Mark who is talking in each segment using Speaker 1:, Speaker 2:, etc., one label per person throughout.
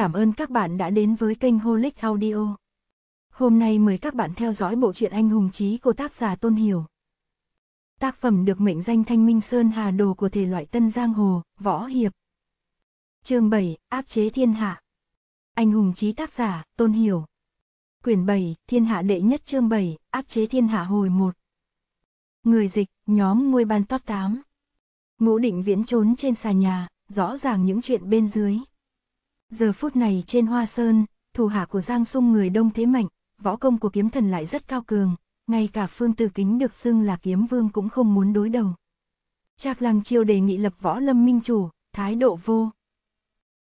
Speaker 1: Cảm ơn các bạn đã đến với kênh Holic Audio. Hôm nay mời các bạn theo dõi bộ truyện anh hùng chí của tác giả Tôn Hiểu. Tác phẩm được mệnh danh Thanh Minh Sơn Hà Đồ của thể loại Tân Giang Hồ, Võ Hiệp. Chương 7, Áp chế thiên hạ. Anh hùng chí tác giả, Tôn Hiểu. Quyển 7, Thiên hạ đệ nhất chương 7, Áp chế thiên hạ hồi 1. Người dịch, nhóm ngôi ban top 8. Ngũ định viễn trốn trên xà nhà, rõ ràng những chuyện bên dưới. Giờ phút này trên Hoa Sơn, thủ hạ của Giang Sung người đông thế mạnh, võ công của kiếm thần lại rất cao cường, ngay cả Phương tư Kính được xưng là kiếm vương cũng không muốn đối đầu. Trác Lăng Chiêu đề nghị lập võ lâm minh chủ, thái độ vô.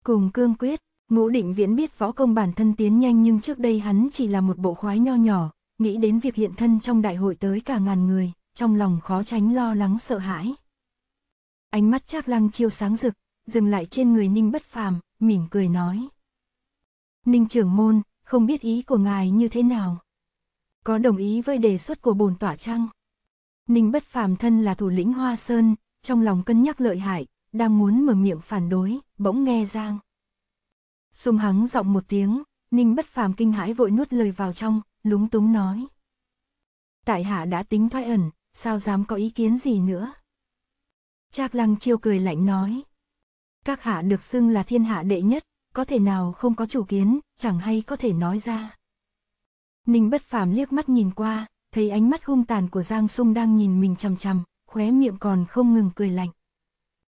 Speaker 1: Cùng cương quyết, ngũ định viễn biết võ công bản thân tiến nhanh nhưng trước đây hắn chỉ là một bộ khoái nho nhỏ, nghĩ đến việc hiện thân trong đại hội tới cả ngàn người, trong lòng khó tránh lo lắng sợ hãi. Ánh mắt Trác Lăng Chiêu sáng rực, dừng lại trên người Ninh Bất Phàm, mỉm cười nói. Ninh trưởng môn, không biết ý của ngài như thế nào? Có đồng ý với đề xuất của bồn tỏa chăng? Ninh bất phàm thân là thủ lĩnh Hoa Sơn, trong lòng cân nhắc lợi hại, đang muốn mở miệng phản đối, bỗng nghe Giang. Xung hắng giọng một tiếng, Ninh bất phàm kinh hãi vội nuốt lời vào trong, lúng túng nói. Tại hạ đã tính thoái ẩn, sao dám có ý kiến gì nữa? Trác lăng chiêu cười lạnh nói. Các hạ được xưng là thiên hạ đệ nhất, có thể nào không có chủ kiến, chẳng hay có thể nói ra. Ninh bất phàm liếc mắt nhìn qua, thấy ánh mắt hung tàn của Giang Sung đang nhìn mình chằm chằm, khóe miệng còn không ngừng cười lạnh.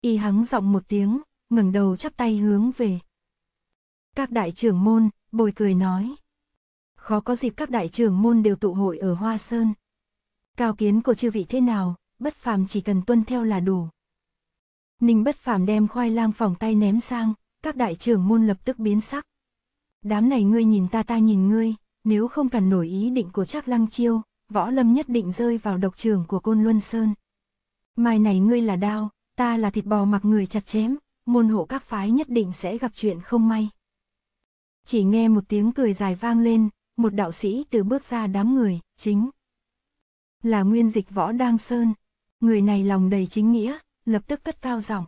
Speaker 1: Y hắng giọng một tiếng, ngẩng đầu chắp tay hướng về. Các đại trưởng môn, bồi cười nói. Khó có dịp các đại trưởng môn đều tụ hội ở Hoa Sơn. Cao kiến của chư vị thế nào, bất phàm chỉ cần tuân theo là đủ. Ninh bất phàm đem khoai lang phòng tay ném sang, các đại trưởng môn lập tức biến sắc. Đám này ngươi nhìn ta ta nhìn ngươi, nếu không cần nổi ý định của Trác Lăng Chiêu, võ lâm nhất định rơi vào độc trường của Côn Luân Sơn. Mai này ngươi là đao, ta là thịt bò mặc người chặt chém, môn hộ các phái nhất định sẽ gặp chuyện không may. Chỉ nghe một tiếng cười dài vang lên, một đạo sĩ từ bước ra đám người, chính là nguyên dịch võ đang sơn. Người này lòng đầy chính nghĩa, lập tức cất cao giọng.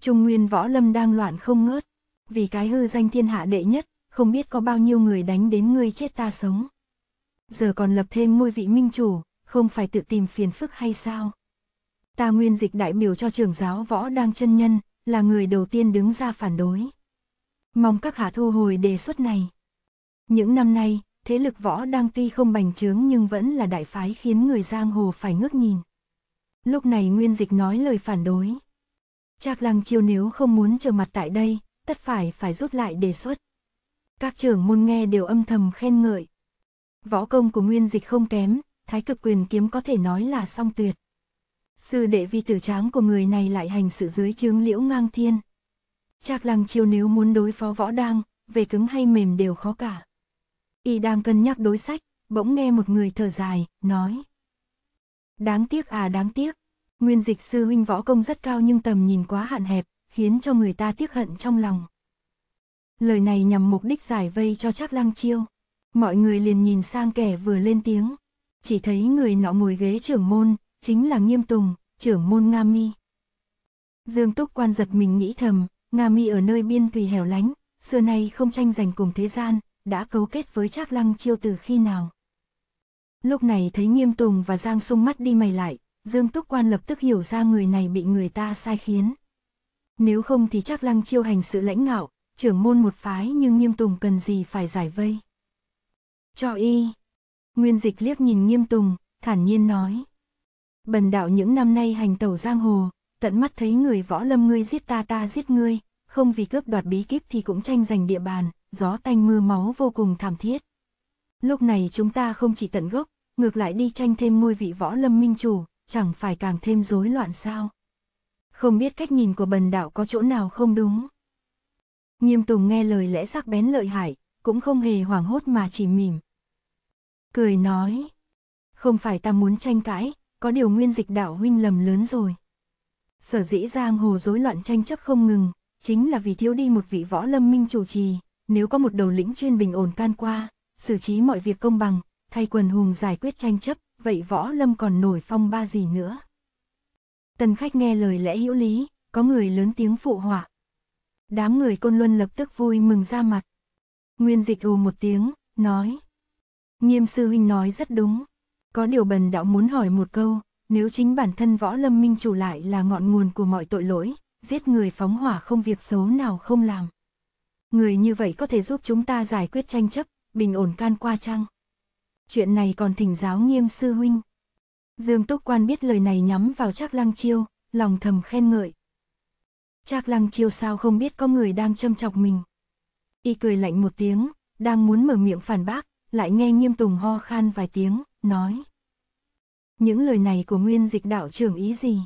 Speaker 1: Trung nguyên võ lâm đang loạn không ngớt, vì cái hư danh thiên hạ đệ nhất, không biết có bao nhiêu người đánh đến ngươi chết ta sống. Giờ còn lập thêm ngôi vị minh chủ, không phải tự tìm phiền phức hay sao? Ta nguyên dịch đại biểu cho trường giáo võ đang chân nhân, là người đầu tiên đứng ra phản đối. Mong các hạ thu hồi đề xuất này. Những năm nay, thế lực võ đang tuy không bành trướng nhưng vẫn là đại phái khiến người giang hồ phải ngước nhìn. Lúc này Nguyên Dịch nói lời phản đối. Trác Lăng Chiêu nếu không muốn trở mặt tại đây, tất phải phải rút lại đề xuất. Các trưởng môn nghe đều âm thầm khen ngợi. Võ công của Nguyên Dịch không kém, thái cực quyền kiếm có thể nói là song tuyệt. Sư đệ vi tử tráng của người này lại hành sự dưới chướng liễu ngang thiên. Trác Lăng Chiêu nếu muốn đối phó võ đang, về cứng hay mềm đều khó cả. Y đang cân nhắc đối sách, bỗng nghe một người thở dài, nói. Đáng tiếc à đáng tiếc, nguyên dịch sư huynh võ công rất cao nhưng tầm nhìn quá hạn hẹp, khiến cho người ta tiếc hận trong lòng. Lời này nhằm mục đích giải vây cho Trác lăng chiêu. Mọi người liền nhìn sang kẻ vừa lên tiếng. Chỉ thấy người nọ ngồi ghế trưởng môn, chính là Nghiêm Tùng, trưởng môn Nga Mi. Dương Túc quan giật mình nghĩ thầm, Nga Mi ở nơi biên thùy hẻo lánh, xưa nay không tranh giành cùng thế gian, đã cấu kết với Trác Lăng Chiêu từ khi nào. Lúc này thấy Nghiêm Tùng và Giang Sung mắt đi mày lại, Dương Túc Quan lập tức hiểu ra người này bị người ta sai khiến. Nếu không thì chắc Lăng Chiêu hành sự lãnh ngạo, trưởng môn một phái nhưng Nghiêm Tùng cần gì phải giải vây. Cho y. Nguyên dịch liếc nhìn Nghiêm Tùng, thản nhiên nói. Bần đạo những năm nay hành tẩu giang hồ, tận mắt thấy người võ lâm ngươi giết ta ta giết ngươi, không vì cướp đoạt bí kíp thì cũng tranh giành địa bàn, gió tanh mưa máu vô cùng thảm thiết. Lúc này chúng ta không chỉ tận gốc, ngược lại đi tranh thêm ngôi vị võ lâm minh chủ, chẳng phải càng thêm rối loạn sao. Không biết cách nhìn của bần đạo có chỗ nào không đúng. Nghiêm Tùng nghe lời lẽ sắc bén lợi hại, cũng không hề hoảng hốt mà chỉ mỉm. Cười nói, không phải ta muốn tranh cãi, có điều nguyên dịch đạo huynh lầm lớn rồi. Sở dĩ giang hồ rối loạn tranh chấp không ngừng, chính là vì thiếu đi một vị võ lâm minh chủ trì, nếu có một đầu lĩnh chuyên bình ổn can qua, xử trí mọi việc công bằng, thay quần hùng giải quyết tranh chấp, vậy võ lâm còn nổi phong ba gì nữa. Tần khách nghe lời lẽ hữu lý, có người lớn tiếng phụ họa. Đám người côn luân lập tức vui mừng ra mặt. Nguyên dịch ù một tiếng, nói. Nghiêm sư huynh nói rất đúng. Có điều bần đạo muốn hỏi một câu, nếu chính bản thân võ lâm minh chủ lại là ngọn nguồn của mọi tội lỗi, giết người phóng hỏa không việc xấu nào không làm. Người như vậy có thể giúp chúng ta giải quyết tranh chấp, bình ổn can qua chăng? Chuyện này còn thỉnh giáo nghiêm sư huynh. Dương Túc Quan biết lời này nhắm vào Trác Lăng Chiêu, lòng thầm khen ngợi. Trác Lăng Chiêu sao không biết có người đang châm chọc mình. Y cười lạnh một tiếng, đang muốn mở miệng phản bác, lại nghe Nghiêm Tùng ho khan vài tiếng, nói. Những lời này của nguyên dịch đạo trưởng ý gì?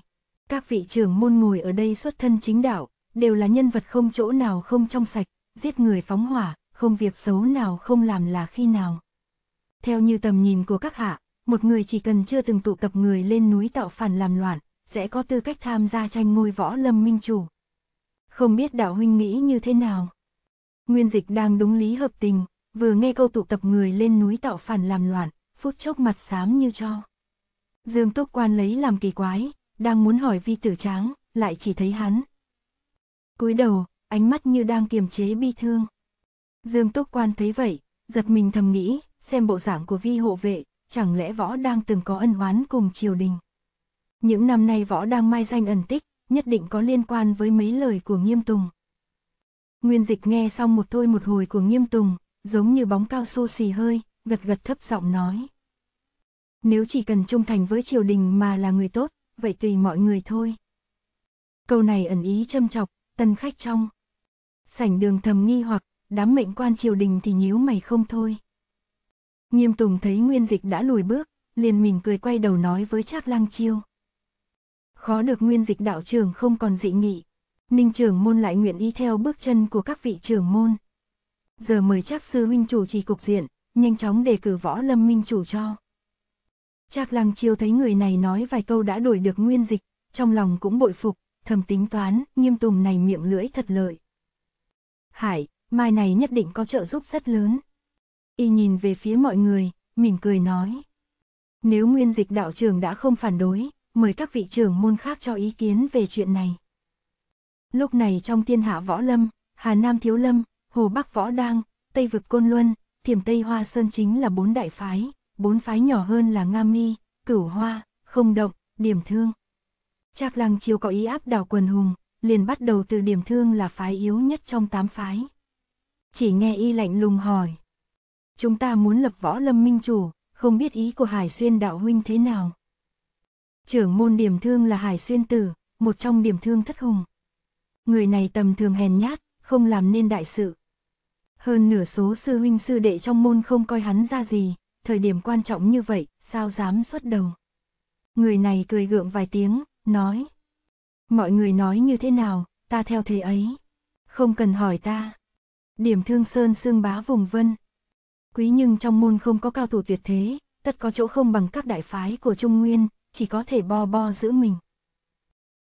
Speaker 1: Các vị trưởng môn ngồi ở đây xuất thân chính đạo, đều là nhân vật không chỗ nào không trong sạch, giết người phóng hỏa, không việc xấu nào không làm là khi nào. Theo như tầm nhìn của các hạ, một người chỉ cần chưa từng tụ tập người lên núi tạo phản làm loạn, sẽ có tư cách tham gia tranh ngôi võ lâm minh chủ. Không biết đạo huynh nghĩ như thế nào? Nguyên dịch đang đúng lý hợp tình, vừa nghe câu tụ tập người lên núi tạo phản làm loạn, phút chốc mặt xám như cho. Dương Túc Quan lấy làm kỳ quái, đang muốn hỏi vi tử tráng, lại chỉ thấy hắn. cúi đầu, ánh mắt như đang kiềm chế bi thương. Dương Túc Quan thấy vậy, giật mình thầm nghĩ, xem bộ dạng của vi hộ vệ, chẳng lẽ võ đang từng có ân oán cùng triều đình. Những năm nay võ đang mai danh ẩn tích, nhất định có liên quan với mấy lời của Nghiêm Tùng. Nguyên dịch nghe xong một thôi một hồi của Nghiêm Tùng, giống như bóng cao su xì hơi, gật gật thấp giọng nói. Nếu chỉ cần trung thành với triều đình mà là người tốt, vậy tùy mọi người thôi. Câu này ẩn ý châm chọc, tân khách trong. Sảnh đường thầm nghi hoặc, đám mệnh quan triều đình thì nhíu mày không thôi. Nghiêm Tùng thấy Nguyên Dịch đã lùi bước, liền mỉm cười quay đầu nói với Trác Lăng Chiêu. Khó được Nguyên Dịch đạo trưởng không còn dị nghị, Ninh trưởng môn lại nguyện ý theo bước chân của các vị trưởng môn. Giờ mời Trác sư huynh chủ trì cục diện, nhanh chóng đề cử võ lâm minh chủ cho. Trác Lăng Chiêu thấy người này nói vài câu đã đổi được Nguyên Dịch, trong lòng cũng bội phục, thầm tính toán, Nghiêm Tùng này miệng lưỡi thật lợi. Hải, mai này nhất định có trợ giúp rất lớn. Y nhìn về phía mọi người, mỉm cười nói. Nếu nguyên dịch đạo trưởng đã không phản đối, mời các vị trưởng môn khác cho ý kiến về chuyện này. Lúc này trong thiên hạ võ lâm, Hà Nam Thiếu Lâm, Hồ Bắc Võ Đang, Tây Vực Côn Luân, Thiểm Tây Hoa Sơn chính là bốn đại phái, bốn phái nhỏ hơn là Nga Mi, Cửu Hoa, Không Động, Điểm Thương. Trác Lăng Chiêu có ý áp đảo quần hùng, liền bắt đầu từ Điểm Thương là phái yếu nhất trong tám phái. Chỉ nghe y lạnh lùng hỏi. Chúng ta muốn lập võ lâm minh chủ, không biết ý của Hải Xuyên đạo huynh thế nào. Trưởng môn điểm thương là Hải Xuyên tử, một trong điểm thương thất hùng. Người này tầm thường hèn nhát, không làm nên đại sự. Hơn nửa số sư huynh sư đệ trong môn không coi hắn ra gì, thời điểm quan trọng như vậy, sao dám xuất đầu. Người này cười gượng vài tiếng, nói. Mọi người nói như thế nào, ta theo thế ấy. Không cần hỏi ta. Điểm thương sơn xương bá vùng vân. Quý nhưng trong môn không có cao thủ tuyệt thế, tất có chỗ không bằng các đại phái của Trung Nguyên, chỉ có thể bo bo giữ mình.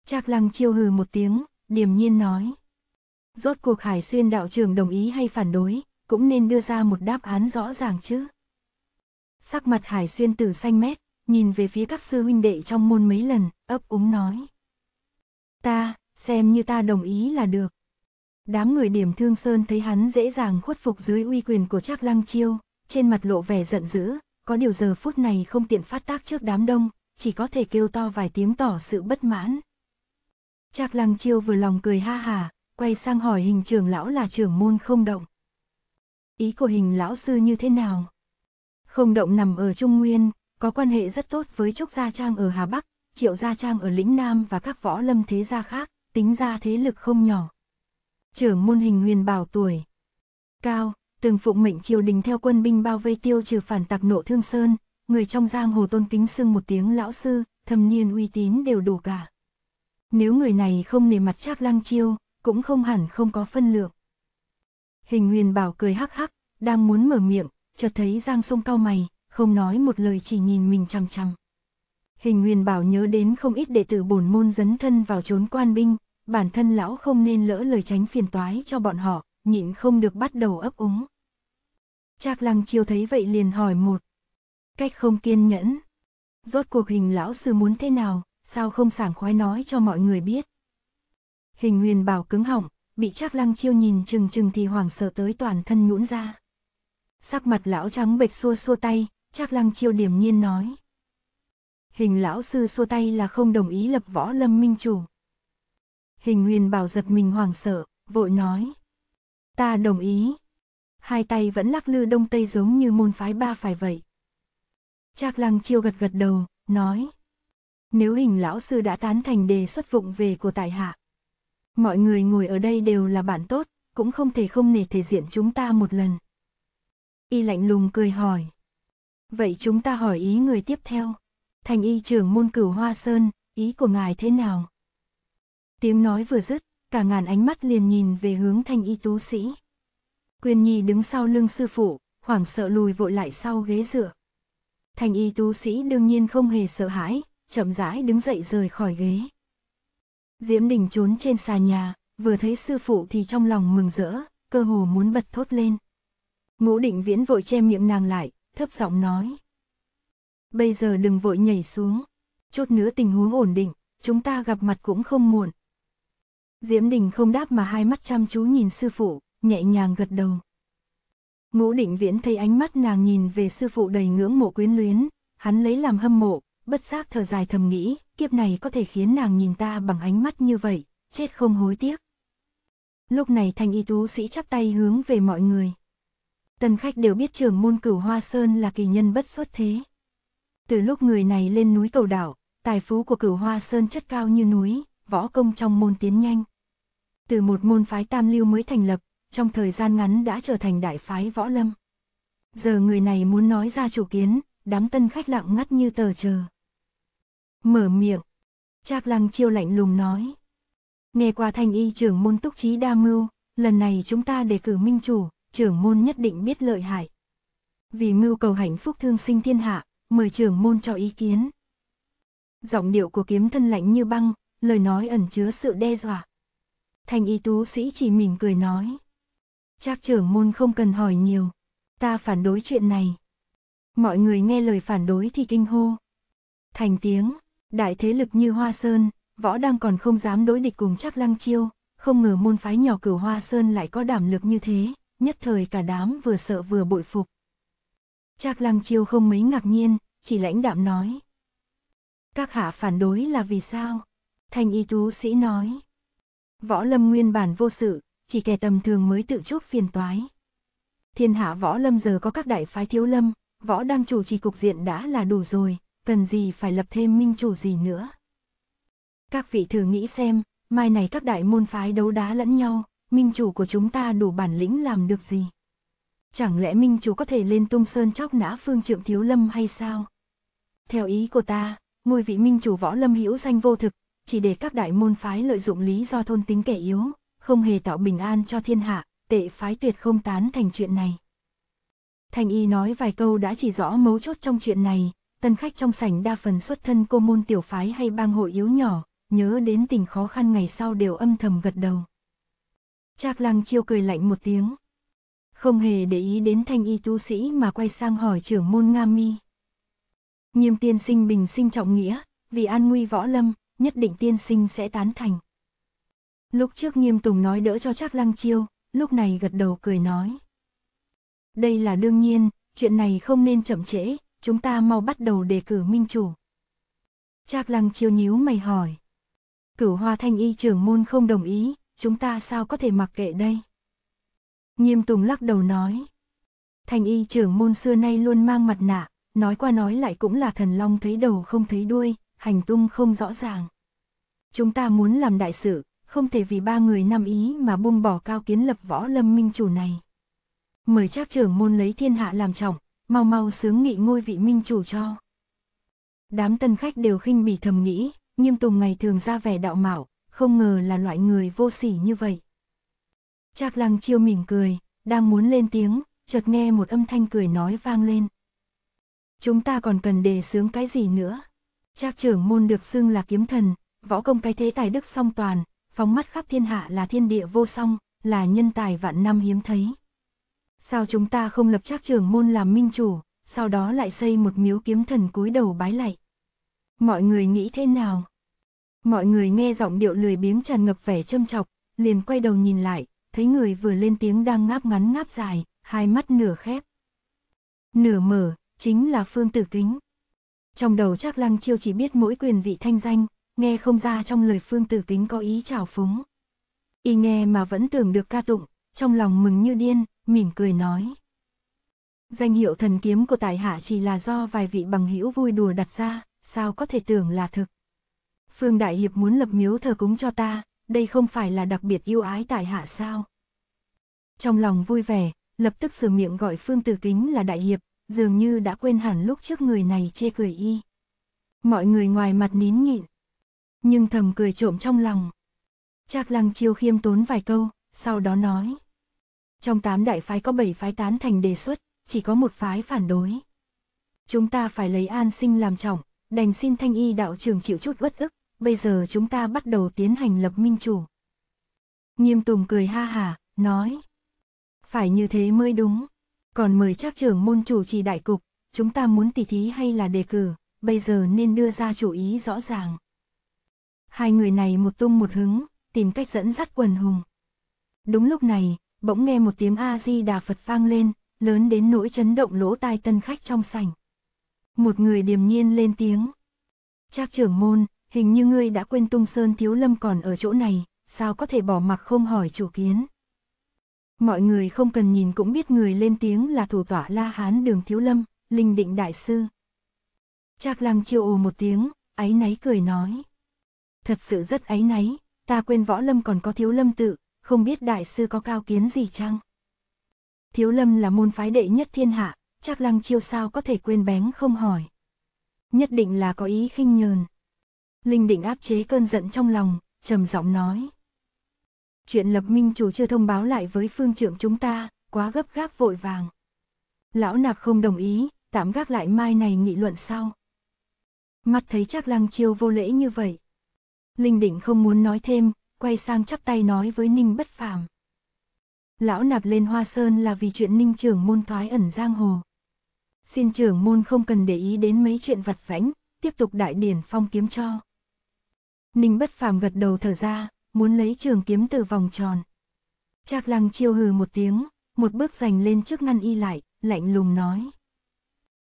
Speaker 1: Trác lăng chiêu hừ một tiếng, điềm nhiên nói. Rốt cuộc Hải Xuyên đạo trưởng đồng ý hay phản đối, cũng nên đưa ra một đáp án rõ ràng chứ. Sắc mặt Hải Xuyên tử xanh mét, nhìn về phía các sư huynh đệ trong môn mấy lần, ấp úng nói. Ta, xem như ta đồng ý là được. Đám người điểm thương sơn thấy hắn dễ dàng khuất phục dưới uy quyền của Trác Lăng Chiêu, trên mặt lộ vẻ giận dữ, có điều giờ phút này không tiện phát tác trước đám đông, chỉ có thể kêu to vài tiếng tỏ sự bất mãn. Trác Lăng Chiêu vừa lòng cười ha hà, quay sang hỏi hình trưởng lão là trưởng môn không động. Ý của hình lão sư như thế nào? Không động nằm ở Trung Nguyên, có quan hệ rất tốt với Trúc Gia Trang ở Hà Bắc, Triệu Gia Trang ở Lĩnh Nam và các võ lâm thế gia khác, tính ra thế lực không nhỏ trưởng môn hình huyền bảo tuổi. Cao, từng phụng mệnh triều đình theo quân binh bao vây tiêu trừ phản tặc nộ thương sơn, người trong giang hồ tôn kính xưng một tiếng lão sư, thâm niên uy tín đều đủ cả. Nếu người này không nề mặt trác lăng chiêu, cũng không hẳn không có phân lượng. Hình huyền bảo cười hắc hắc, đang muốn mở miệng, chợt thấy giang sông cao mày, không nói một lời chỉ nhìn mình chằm chằm. Hình huyền bảo nhớ đến không ít đệ tử bổn môn dấn thân vào trốn quan binh, bản thân lão không nên lỡ lời tránh phiền toái cho bọn họ, nhịn không được bắt đầu ấp úng. Trác lăng chiêu thấy vậy liền hỏi một. Cách không kiên nhẫn. Rốt cuộc hình lão sư muốn thế nào, sao không sảng khoái nói cho mọi người biết. Hình huyền bảo cứng họng, bị Trác Lăng Chiêu nhìn chừng chừng thì hoảng sợ tới toàn thân nhũn ra. Sắc mặt lão trắng bệch xua xua tay, Trác Lăng Chiêu điềm nhiên nói. Hình lão sư xua tay là không đồng ý lập võ lâm minh chủ. Hình huyền bảo giật mình hoảng sợ, vội nói. Ta đồng ý. Hai tay vẫn lắc lư đông tây giống như môn phái ba phải vậy. Trác Lăng Chiêu gật gật đầu, nói. Nếu hình lão sư đã tán thành đề xuất vụng về của tại hạ. Mọi người ngồi ở đây đều là bạn tốt, cũng không thể không nể thể diện chúng ta một lần. Y lạnh lùng cười hỏi. Vậy chúng ta hỏi ý người tiếp theo. Thành y trưởng môn cửu Hoa Sơn, ý của ngài thế nào? Tiếng nói vừa dứt, cả ngàn ánh mắt liền nhìn về hướng thanh y tú sĩ. Quyền nhi đứng sau lưng sư phụ, hoảng sợ lùi vội lại sau ghế dựa. Thanh y tú sĩ đương nhiên không hề sợ hãi, chậm rãi đứng dậy rời khỏi ghế. Diễm Đình trốn trên xà nhà, vừa thấy sư phụ thì trong lòng mừng rỡ, cơ hồ muốn bật thốt lên. Ngũ định viễn vội che miệng nàng lại, thấp giọng nói. Bây giờ đừng vội nhảy xuống, chút nữa tình huống ổn định, chúng ta gặp mặt cũng không muộn. Diễm Đình không đáp mà hai mắt chăm chú nhìn sư phụ, nhẹ nhàng gật đầu. Ngũ định viễn thấy ánh mắt nàng nhìn về sư phụ đầy ngưỡng mộ quyến luyến, hắn lấy làm hâm mộ, bất giác thở dài thầm nghĩ, kiếp này có thể khiến nàng nhìn ta bằng ánh mắt như vậy, chết không hối tiếc. Lúc này Thanh y tú sĩ chắp tay hướng về mọi người. Tân khách đều biết trưởng môn cửu Hoa Sơn là kỳ nhân bất xuất thế. Từ lúc người này lên núi cầu đảo, tài phú của cửu Hoa Sơn chất cao như núi, võ công trong môn tiến nhanh. Từ một môn phái tam lưu mới thành lập, trong thời gian ngắn đã trở thành đại phái võ lâm. Giờ người này muốn nói ra chủ kiến, đám tân khách lặng ngắt như tờ chờ. Mở miệng, Trác Lăng chiêu lạnh lùng nói. Nghe qua thành y trưởng môn túc trí đa mưu, lần này chúng ta đề cử minh chủ, trưởng môn nhất định biết lợi hại. Vì mưu cầu hạnh phúc thương sinh thiên hạ, mời trưởng môn cho ý kiến. Giọng điệu của kiếm thân lạnh như băng, lời nói ẩn chứa sự đe dọa. Thành y tú sĩ chỉ mỉm cười nói. Trác trưởng môn không cần hỏi nhiều, ta phản đối chuyện này. Mọi người nghe lời phản đối thì kinh hô. Thành tiếng, đại thế lực như Hoa Sơn, võ đang còn không dám đối địch cùng chắc lăng chiêu, không ngờ môn phái nhỏ cửu Hoa Sơn lại có đảm lực như thế, nhất thời cả đám vừa sợ vừa bội phục. Trác lăng chiêu không mấy ngạc nhiên, chỉ lãnh đạm nói. Các hạ phản đối là vì sao? Thanh y tú sĩ nói. Võ lâm nguyên bản vô sự, chỉ kẻ tầm thường mới tự chuốc phiền toái. Thiên hạ võ lâm giờ có các đại phái thiếu lâm, võ đang chủ trì cục diện đã là đủ rồi, cần gì phải lập thêm minh chủ gì nữa. Các vị thử nghĩ xem, mai này các đại môn phái đấu đá lẫn nhau, minh chủ của chúng ta đủ bản lĩnh làm được gì? Chẳng lẽ minh chủ có thể lên tung sơn chóc nã phương trượng thiếu lâm hay sao? Theo ý của ta, ngôi vị minh chủ võ lâm hữu danh vô thực, chỉ để các đại môn phái lợi dụng lý do thôn tính kẻ yếu, không hề tạo bình an cho thiên hạ, tệ phái tuyệt không tán thành chuyện này. Thành y nói vài câu đã chỉ rõ mấu chốt trong chuyện này, tân khách trong sảnh đa phần xuất thân cô môn tiểu phái hay bang hội yếu nhỏ, nhớ đến tình khó khăn ngày sau đều âm thầm gật đầu. Trác lăng chiêu cười lạnh một tiếng. Không hề để ý đến thanh y tu sĩ mà quay sang hỏi trưởng môn Nga mi. Nghiêm tiên sinh bình sinh trọng nghĩa, vì an nguy võ lâm, nhất định tiên sinh sẽ tán thành. Lúc trước nghiêm tùng nói đỡ cho Trác lăng chiêu, lúc này gật đầu cười nói. Đây là đương nhiên, chuyện này không nên chậm trễ, chúng ta mau bắt đầu đề cử minh chủ. Trác lăng chiêu nhíu mày hỏi. Cửu hoa thanh y trưởng môn không đồng ý, chúng ta sao có thể mặc kệ đây? Nghiêm tùng lắc đầu nói. Thanh y trưởng môn xưa nay luôn mang mặt nạ, nói qua nói lại cũng là thần long thấy đầu không thấy đuôi, hành tung không rõ ràng. Chúng ta muốn làm đại sự, không thể vì ba người năm ý mà buông bỏ cao kiến lập võ lâm minh chủ này. Mời trác trưởng môn lấy thiên hạ làm trọng, mau mau sướng nghị ngôi vị minh chủ cho. Đám tân khách đều khinh bỉ thầm nghĩ, nghiêm tùng ngày thường ra vẻ đạo mạo, không ngờ là loại người vô sỉ như vậy. Trác lăng chiêu mỉm cười, đang muốn lên tiếng, chợt nghe một âm thanh cười nói vang lên. Chúng ta còn cần đề sướng cái gì nữa? Trác trưởng môn được xưng là kiếm thần, võ công cái thế tài đức song toàn, phóng mắt khắp thiên hạ là thiên địa vô song, là nhân tài vạn năm hiếm thấy. Sao chúng ta không lập trác trưởng môn làm minh chủ, sau đó lại xây một miếu kiếm thần cúi đầu bái lạy? Mọi người nghĩ thế nào? Mọi người nghe giọng điệu lười biếng tràn ngập vẻ châm chọc, liền quay đầu nhìn lại, thấy người vừa lên tiếng đang ngáp ngắn ngáp dài, hai mắt nửa khép. Nửa mở, chính là Phương Tử Kính. Trong đầu chắc Lăng Chiêu chỉ biết mỗi quyền vị thanh danh, nghe không ra trong lời Phương Tử Kính có ý trào phúng. Y nghe mà vẫn tưởng được ca tụng, trong lòng mừng như điên, mỉm cười nói. Danh hiệu thần kiếm của tài hạ chỉ là do vài vị bằng hữu vui đùa đặt ra, sao có thể tưởng là thực. Phương Đại Hiệp muốn lập miếu thờ cúng cho ta, đây không phải là đặc biệt yêu ái tài hạ sao. Trong lòng vui vẻ, lập tức sửa miệng gọi Phương Tử Kính là Đại Hiệp, dường như đã quên hẳn lúc trước người này chê cười y. Mọi người ngoài mặt nín nhịn, nhưng thầm cười trộm trong lòng. Trác Lăng Chiêu khiêm tốn vài câu, sau đó nói. Trong tám đại phái có bảy phái tán thành đề xuất, chỉ có một phái phản đối. Chúng ta phải lấy an sinh làm trọng, đành xin thanh y đạo trưởng chịu chút uất ức, bây giờ chúng ta bắt đầu tiến hành lập minh chủ. Nghiêm Tùng cười ha hà, nói. Phải như thế mới đúng. Còn mời chắc trưởng môn chủ trì đại cục, chúng ta muốn tỉ thí hay là đề cử, bây giờ nên đưa ra chủ ý rõ ràng. Hai người này một tung một hứng, tìm cách dẫn dắt quần hùng. Đúng lúc này, bỗng nghe một tiếng A-di-đà Phật vang lên, lớn đến nỗi chấn động lỗ tai tân khách trong sảnh. Một người điềm nhiên lên tiếng. Trác trưởng môn, hình như ngươi đã quên tung sơn thiếu lâm còn ở chỗ này, sao có thể bỏ mặc không hỏi chủ kiến. Mọi người không cần nhìn cũng biết người lên tiếng là thủ tọa La Hán đường thiếu lâm, linh định đại sư. Trác lăng chiêu ồ một tiếng, áy náy cười nói. Thật sự rất áy náy, ta quên võ lâm còn có thiếu lâm tự, không biết đại sư có cao kiến gì chăng? Thiếu lâm là môn phái đệ nhất thiên hạ, Trác lăng chiêu sao có thể quên bén không hỏi. Nhất định là có ý khinh nhờn. Linh định áp chế cơn giận trong lòng, trầm giọng nói. Chuyện lập minh chủ chưa thông báo lại với phương trưởng chúng ta, quá gấp gáp vội vàng. Lão nạp không đồng ý, tạm gác lại mai này nghị luận sau. Mắt thấy chắc lăng chiêu vô lễ như vậy. Linh định không muốn nói thêm, quay sang chắp tay nói với Ninh bất phàm. Lão nạp lên Hoa Sơn là vì chuyện Ninh trưởng môn thoái ẩn giang hồ. Xin trưởng môn không cần để ý đến mấy chuyện vặt vãnh, tiếp tục đại điển phong kiếm cho. Ninh bất phàm gật đầu thở ra, muốn lấy trường kiếm từ vòng tròn. Trác lăng chiêu hừ một tiếng, một bước giành lên trước ngăn y lại, lạnh lùng nói.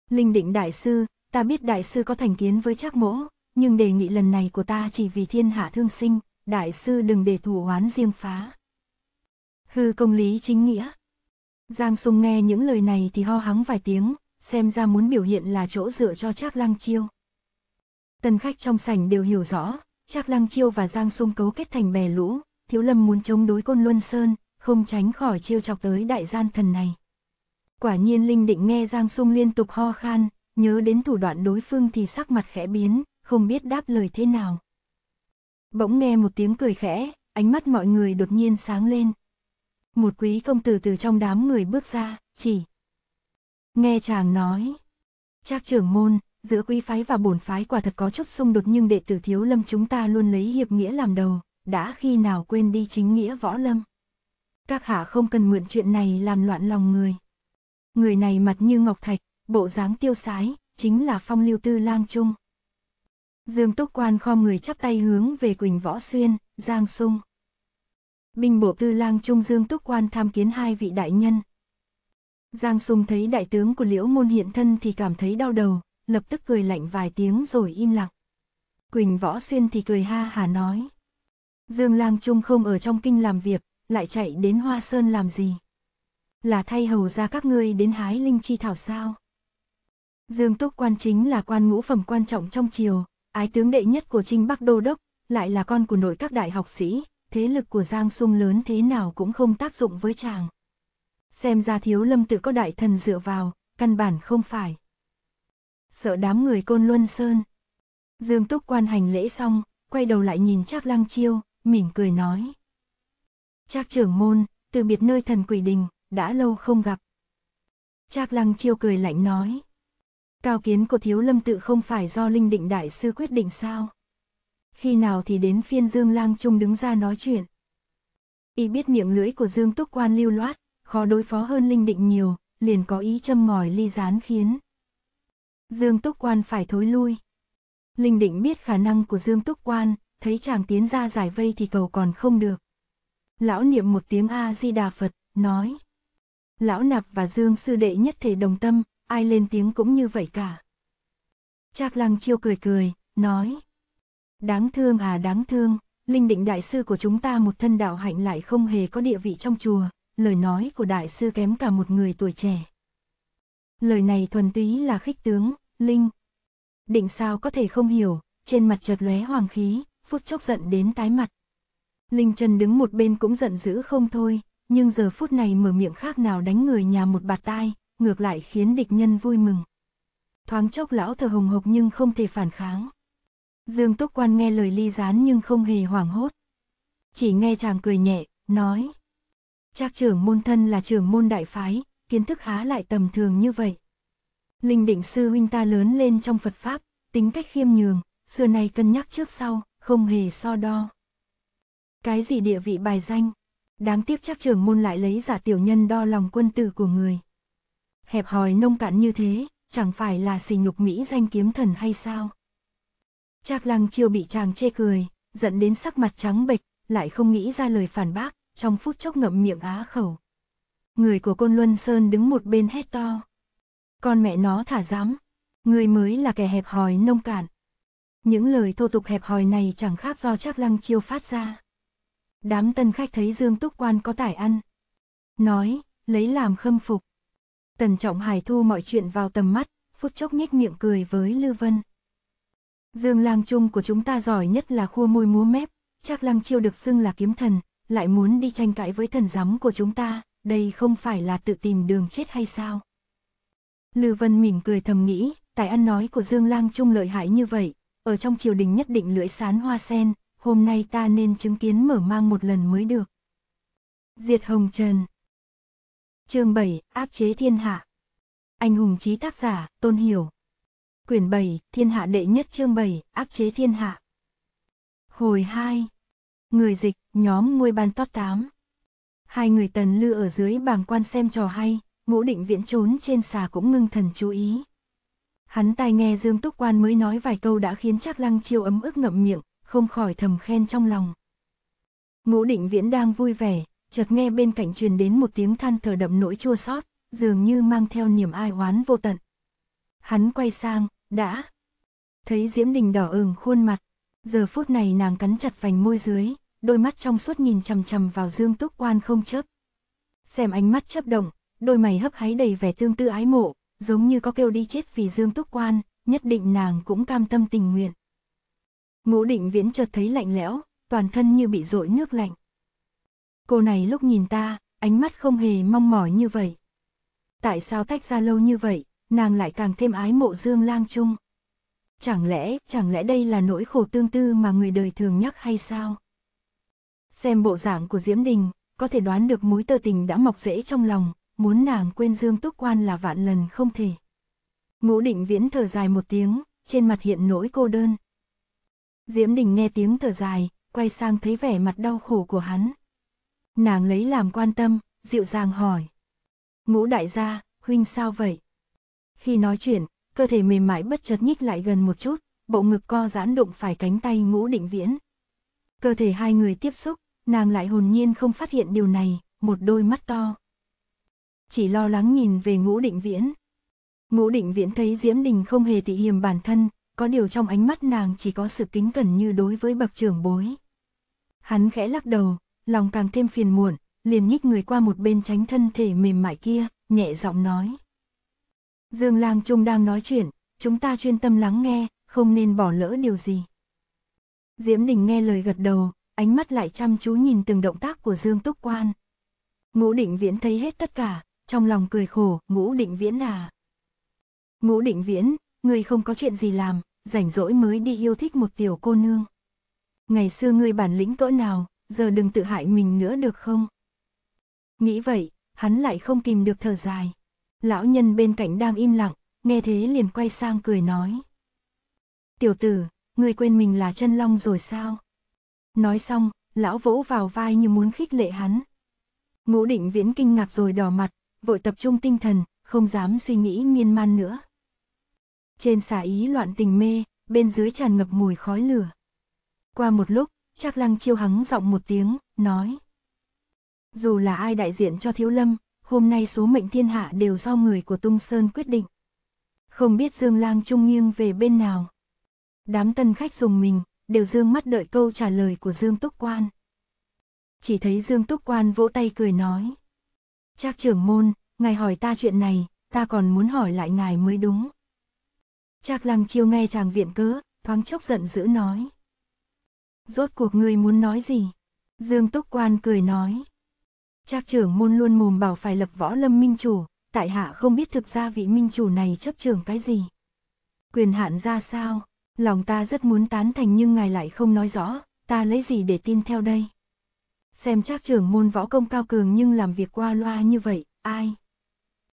Speaker 1: Linh định đại sư, ta biết đại sư có thành kiến với Trác mỗ, nhưng đề nghị lần này của ta chỉ vì thiên hạ thương sinh, đại sư đừng để thủ oán riêng phá. Hư công lý chính nghĩa. Giang Sung nghe những lời này thì ho hắng vài tiếng, xem ra muốn biểu hiện là chỗ dựa cho Trác Lăng Chiêu. Tân khách trong sảnh đều hiểu rõ, Trác Lăng Chiêu và Giang Sung cấu kết thành bè lũ, Thiếu Lâm muốn chống đối Côn Luân Sơn, không tránh khỏi chiêu chọc tới đại gian thần này. Quả nhiên Linh Định nghe Giang Sung liên tục ho khan, nhớ đến thủ đoạn đối phương thì sắc mặt khẽ biến, không biết đáp lời thế nào. Bỗng nghe một tiếng cười khẽ, ánh mắt mọi người đột nhiên sáng lên. Một quý công tử từ trong đám người bước ra, chỉ. Nghe chàng nói. Trác trưởng môn, giữa quý phái và bổn phái quả thật có chút xung đột nhưng đệ tử thiếu lâm chúng ta luôn lấy hiệp nghĩa làm đầu, đã khi nào quên đi chính nghĩa võ lâm. Các hạ không cần mượn chuyện này làm loạn lòng người. Người này mặt như ngọc thạch, bộ dáng tiêu sái, chính là phong lưu tư lang trung. Dương Túc Quan khom người chắp tay hướng về Quỳnh Võ Xuyên, Giang Sung. Binh bộ tư lang Trung Dương Túc Quan tham kiến hai vị đại nhân. Giang Sung thấy đại tướng của Liễu Môn hiện thân thì cảm thấy đau đầu, lập tức cười lạnh vài tiếng rồi im lặng. Quỳnh Võ Xuyên thì cười ha hà nói. Dương lam Trung không ở trong kinh làm việc, lại chạy đến Hoa Sơn làm gì? Là thay hầu ra các ngươi đến hái linh chi thảo sao? Dương Túc Quan chính là quan ngũ phẩm quan trọng trong triều, ái tướng đệ nhất của Trinh Bắc Đô Đốc, lại là con của nội các đại học sĩ, thế lực của Giang Sung lớn thế nào cũng không tác dụng với chàng. Xem ra thiếu lâm tự có đại thần dựa vào, căn bản không phải. Sợ đám người côn luân sơn. Dương Túc quan hành lễ xong, quay đầu lại nhìn Trác Lăng Chiêu, mỉm cười nói. Trác trưởng môn, từ biệt nơi thần quỷ đình, đã lâu không gặp. Trác Lăng Chiêu cười lạnh nói. Cao kiến của thiếu lâm tự không phải do linh định đại sư quyết định sao? Khi nào thì đến phiên Dương Lang Trung đứng ra nói chuyện. Y biết miệng lưỡi của Dương Túc Quan lưu loát, khó đối phó hơn linh định nhiều, liền có ý châm ngòi ly gián khiến. Dương Túc Quan phải thối lui. Linh định biết khả năng của Dương Túc Quan, thấy chàng tiến ra giải vây thì cầu còn không được. Lão niệm một tiếng A-di-đà Phật, nói. Lão nạp và Dương sư đệ nhất thể đồng tâm, ai lên tiếng cũng như vậy cả. Trác lăng chiêu cười cười, nói. Đáng thương à đáng thương, linh định đại sư của chúng ta một thân đạo hạnh lại không hề có địa vị trong chùa, lời nói của đại sư kém cả một người tuổi trẻ. Lời này thuần túy là khích tướng, linh. Định sao có thể không hiểu, trên mặt chợt lóe hoàng khí, phút chốc giận đến tái mặt. Linh Trần đứng một bên cũng giận dữ không thôi, nhưng giờ phút này mở miệng khác nào đánh người nhà một bạt tai, ngược lại khiến địch nhân vui mừng. Thoáng chốc lão thờ hồng hộc nhưng không thể phản kháng. Dương Túc Quan nghe lời ly gián nhưng không hề hoảng hốt. Chỉ nghe chàng cười nhẹ, nói. Trác trưởng môn thân là trưởng môn đại phái, kiến thức há lại tầm thường như vậy. Linh định sư huynh ta lớn lên trong Phật Pháp, tính cách khiêm nhường, xưa nay cân nhắc trước sau, không hề so đo. Cái gì địa vị bài danh, đáng tiếc chắc trưởng môn lại lấy giả tiểu nhân đo lòng quân tử của người. Hẹp hòi nông cạn như thế, chẳng phải là xì nhục Mỹ danh kiếm thần hay sao? Trác lăng chiêu bị chàng chê cười, giận đến sắc mặt trắng bệch, lại không nghĩ ra lời phản bác, trong phút chốc ngậm miệng á khẩu. Người của Côn Luân Sơn đứng một bên hét to. Con mẹ nó thả dám, người mới là kẻ hẹp hòi nông cạn. Những lời thô tục hẹp hòi này chẳng khác do Trác lăng chiêu phát ra. Đám tân khách thấy Dương Túc Quan có tải ăn. Nói, lấy làm khâm phục. Tần Trọng Hải thu mọi chuyện vào tầm mắt, phút chốc nhếch miệng cười với Lư Vân. Dương lang trung của chúng ta giỏi nhất là khua môi múa mép, chắc lăng chiêu được xưng là kiếm thần, lại muốn đi tranh cãi với thần giám của chúng ta, đây không phải là tự tìm đường chết hay sao? Lư Vân mỉm cười thầm nghĩ, tài ăn nói của Dương lang trung lợi hại như vậy, ở trong triều đình nhất định lưỡi sán hoa sen, hôm nay ta nên chứng kiến mở mang một lần mới được. Diệt Hồng Trần chương 7, áp chế thiên hạ. Anh hùng trí tác giả, Tôn Hiểu. Quyển 7, thiên hạ đệ nhất chương 7, áp chế thiên hạ. Hồi 2. Người dịch, nhóm ngôi ban top 8. Hai người tần lư ở dưới bàng quan xem trò hay, ngũ định viễn trốn trên xà cũng ngưng thần chú ý. Hắn tai nghe Dương Túc Quan mới nói vài câu đã khiến chắc lăng chiêu ấm ức ngậm miệng, không khỏi thầm khen trong lòng. Ngũ định viễn đang vui vẻ, chợt nghe bên cạnh truyền đến một tiếng than thở đậm nỗi chua xót, dường như mang theo niềm ai oán vô tận. Hắn quay sang, đã. Thấy Diễm Đình đỏ ửng khuôn mặt, giờ phút này nàng cắn chặt vành môi dưới, đôi mắt trong suốt nhìn chằm chằm vào Dương Túc Quan không chớp. Xem ánh mắt chấp động, đôi mày hấp háy đầy vẻ tương tư ái mộ, giống như có kêu đi chết vì Dương Túc Quan, nhất định nàng cũng cam tâm tình nguyện. Ngũ định viễn chợt thấy lạnh lẽo, toàn thân như bị dội nước lạnh. Cô này lúc nhìn ta, ánh mắt không hề mong mỏi như vậy. Tại sao tách ra lâu như vậy, nàng lại càng thêm ái mộ Dương Lang Trung? Chẳng lẽ, chẳng lẽ đây là nỗi khổ tương tư mà người đời thường nhắc hay sao? Xem bộ dạng của Diễm Đình, có thể đoán được mối tơ tình đã mọc rễ trong lòng, muốn nàng quên Dương Túc Quan là vạn lần không thể. Ngũ định viễn thở dài một tiếng, trên mặt hiện nỗi cô đơn. Diễm Đình nghe tiếng thở dài, quay sang thấy vẻ mặt đau khổ của hắn. Nàng lấy làm quan tâm, dịu dàng hỏi. Ngũ đại gia, huynh sao vậy? Khi nói chuyện, cơ thể mềm mại bất chợt nhích lại gần một chút, bộ ngực co giãn đụng phải cánh tay ngũ định viễn. Cơ thể hai người tiếp xúc, nàng lại hồn nhiên không phát hiện điều này, một đôi mắt to. Chỉ lo lắng nhìn về ngũ định viễn. Ngũ định viễn thấy Diễm Đình không hề tị hiềm bản thân, có điều trong ánh mắt nàng chỉ có sự kính cẩn như đối với bậc trưởng bối. Hắn khẽ lắc đầu, lòng càng thêm phiền muộn, liền nhích người qua một bên tránh thân thể mềm mại kia, nhẹ giọng nói. Dương Lang Trung đang nói chuyện, chúng ta chuyên tâm lắng nghe, không nên bỏ lỡ điều gì. Diễm Đình nghe lời gật đầu, ánh mắt lại chăm chú nhìn từng động tác của Dương Túc Quan. Ngũ Định Viễn thấy hết tất cả, trong lòng cười khổ, Ngũ Định Viễn à. Ngũ Định Viễn, người không có chuyện gì làm, rảnh rỗi mới đi yêu thích một tiểu cô nương. Ngày xưa ngươi bản lĩnh cỡ nào, giờ đừng tự hại mình nữa được không? Nghĩ vậy, hắn lại không kìm được thở dài. Lão nhân bên cạnh đang im lặng, nghe thế liền quay sang cười nói. Tiểu tử, ngươi quên mình là chân long rồi sao? Nói xong, lão vỗ vào vai như muốn khích lệ hắn. Ngũ định viễn kinh ngạc rồi đỏ mặt, vội tập trung tinh thần, không dám suy nghĩ miên man nữa. Trên xả ý loạn tình mê, bên dưới tràn ngập mùi khói lửa. Qua một lúc, chắc lăng chiêu hắng giọng một tiếng, nói. Dù là ai đại diện cho Thiếu Lâm, hôm nay số mệnh thiên hạ đều do người của Tung Sơn quyết định. Không biết Dương Lang trung nghiêng về bên nào. Đám tân khách dùng mình, đều dương mắt đợi câu trả lời của Dương Túc Quan. Chỉ thấy Dương Túc Quan vỗ tay cười nói. Trác trưởng môn, ngài hỏi ta chuyện này, ta còn muốn hỏi lại ngài mới đúng. Trác Lăng Chiêu nghe chàng viện cớ, thoáng chốc giận dữ nói. Rốt cuộc ngươi muốn nói gì? Dương Túc Quan cười nói. Trác trưởng môn luôn mồm bảo phải lập võ lâm minh chủ, tại hạ không biết thực ra vị minh chủ này chấp trưởng cái gì. Quyền hạn ra sao? Lòng ta rất muốn tán thành nhưng ngài lại không nói rõ, ta lấy gì để tin theo đây? Xem chắc trưởng môn võ công cao cường nhưng làm việc qua loa như vậy, ai?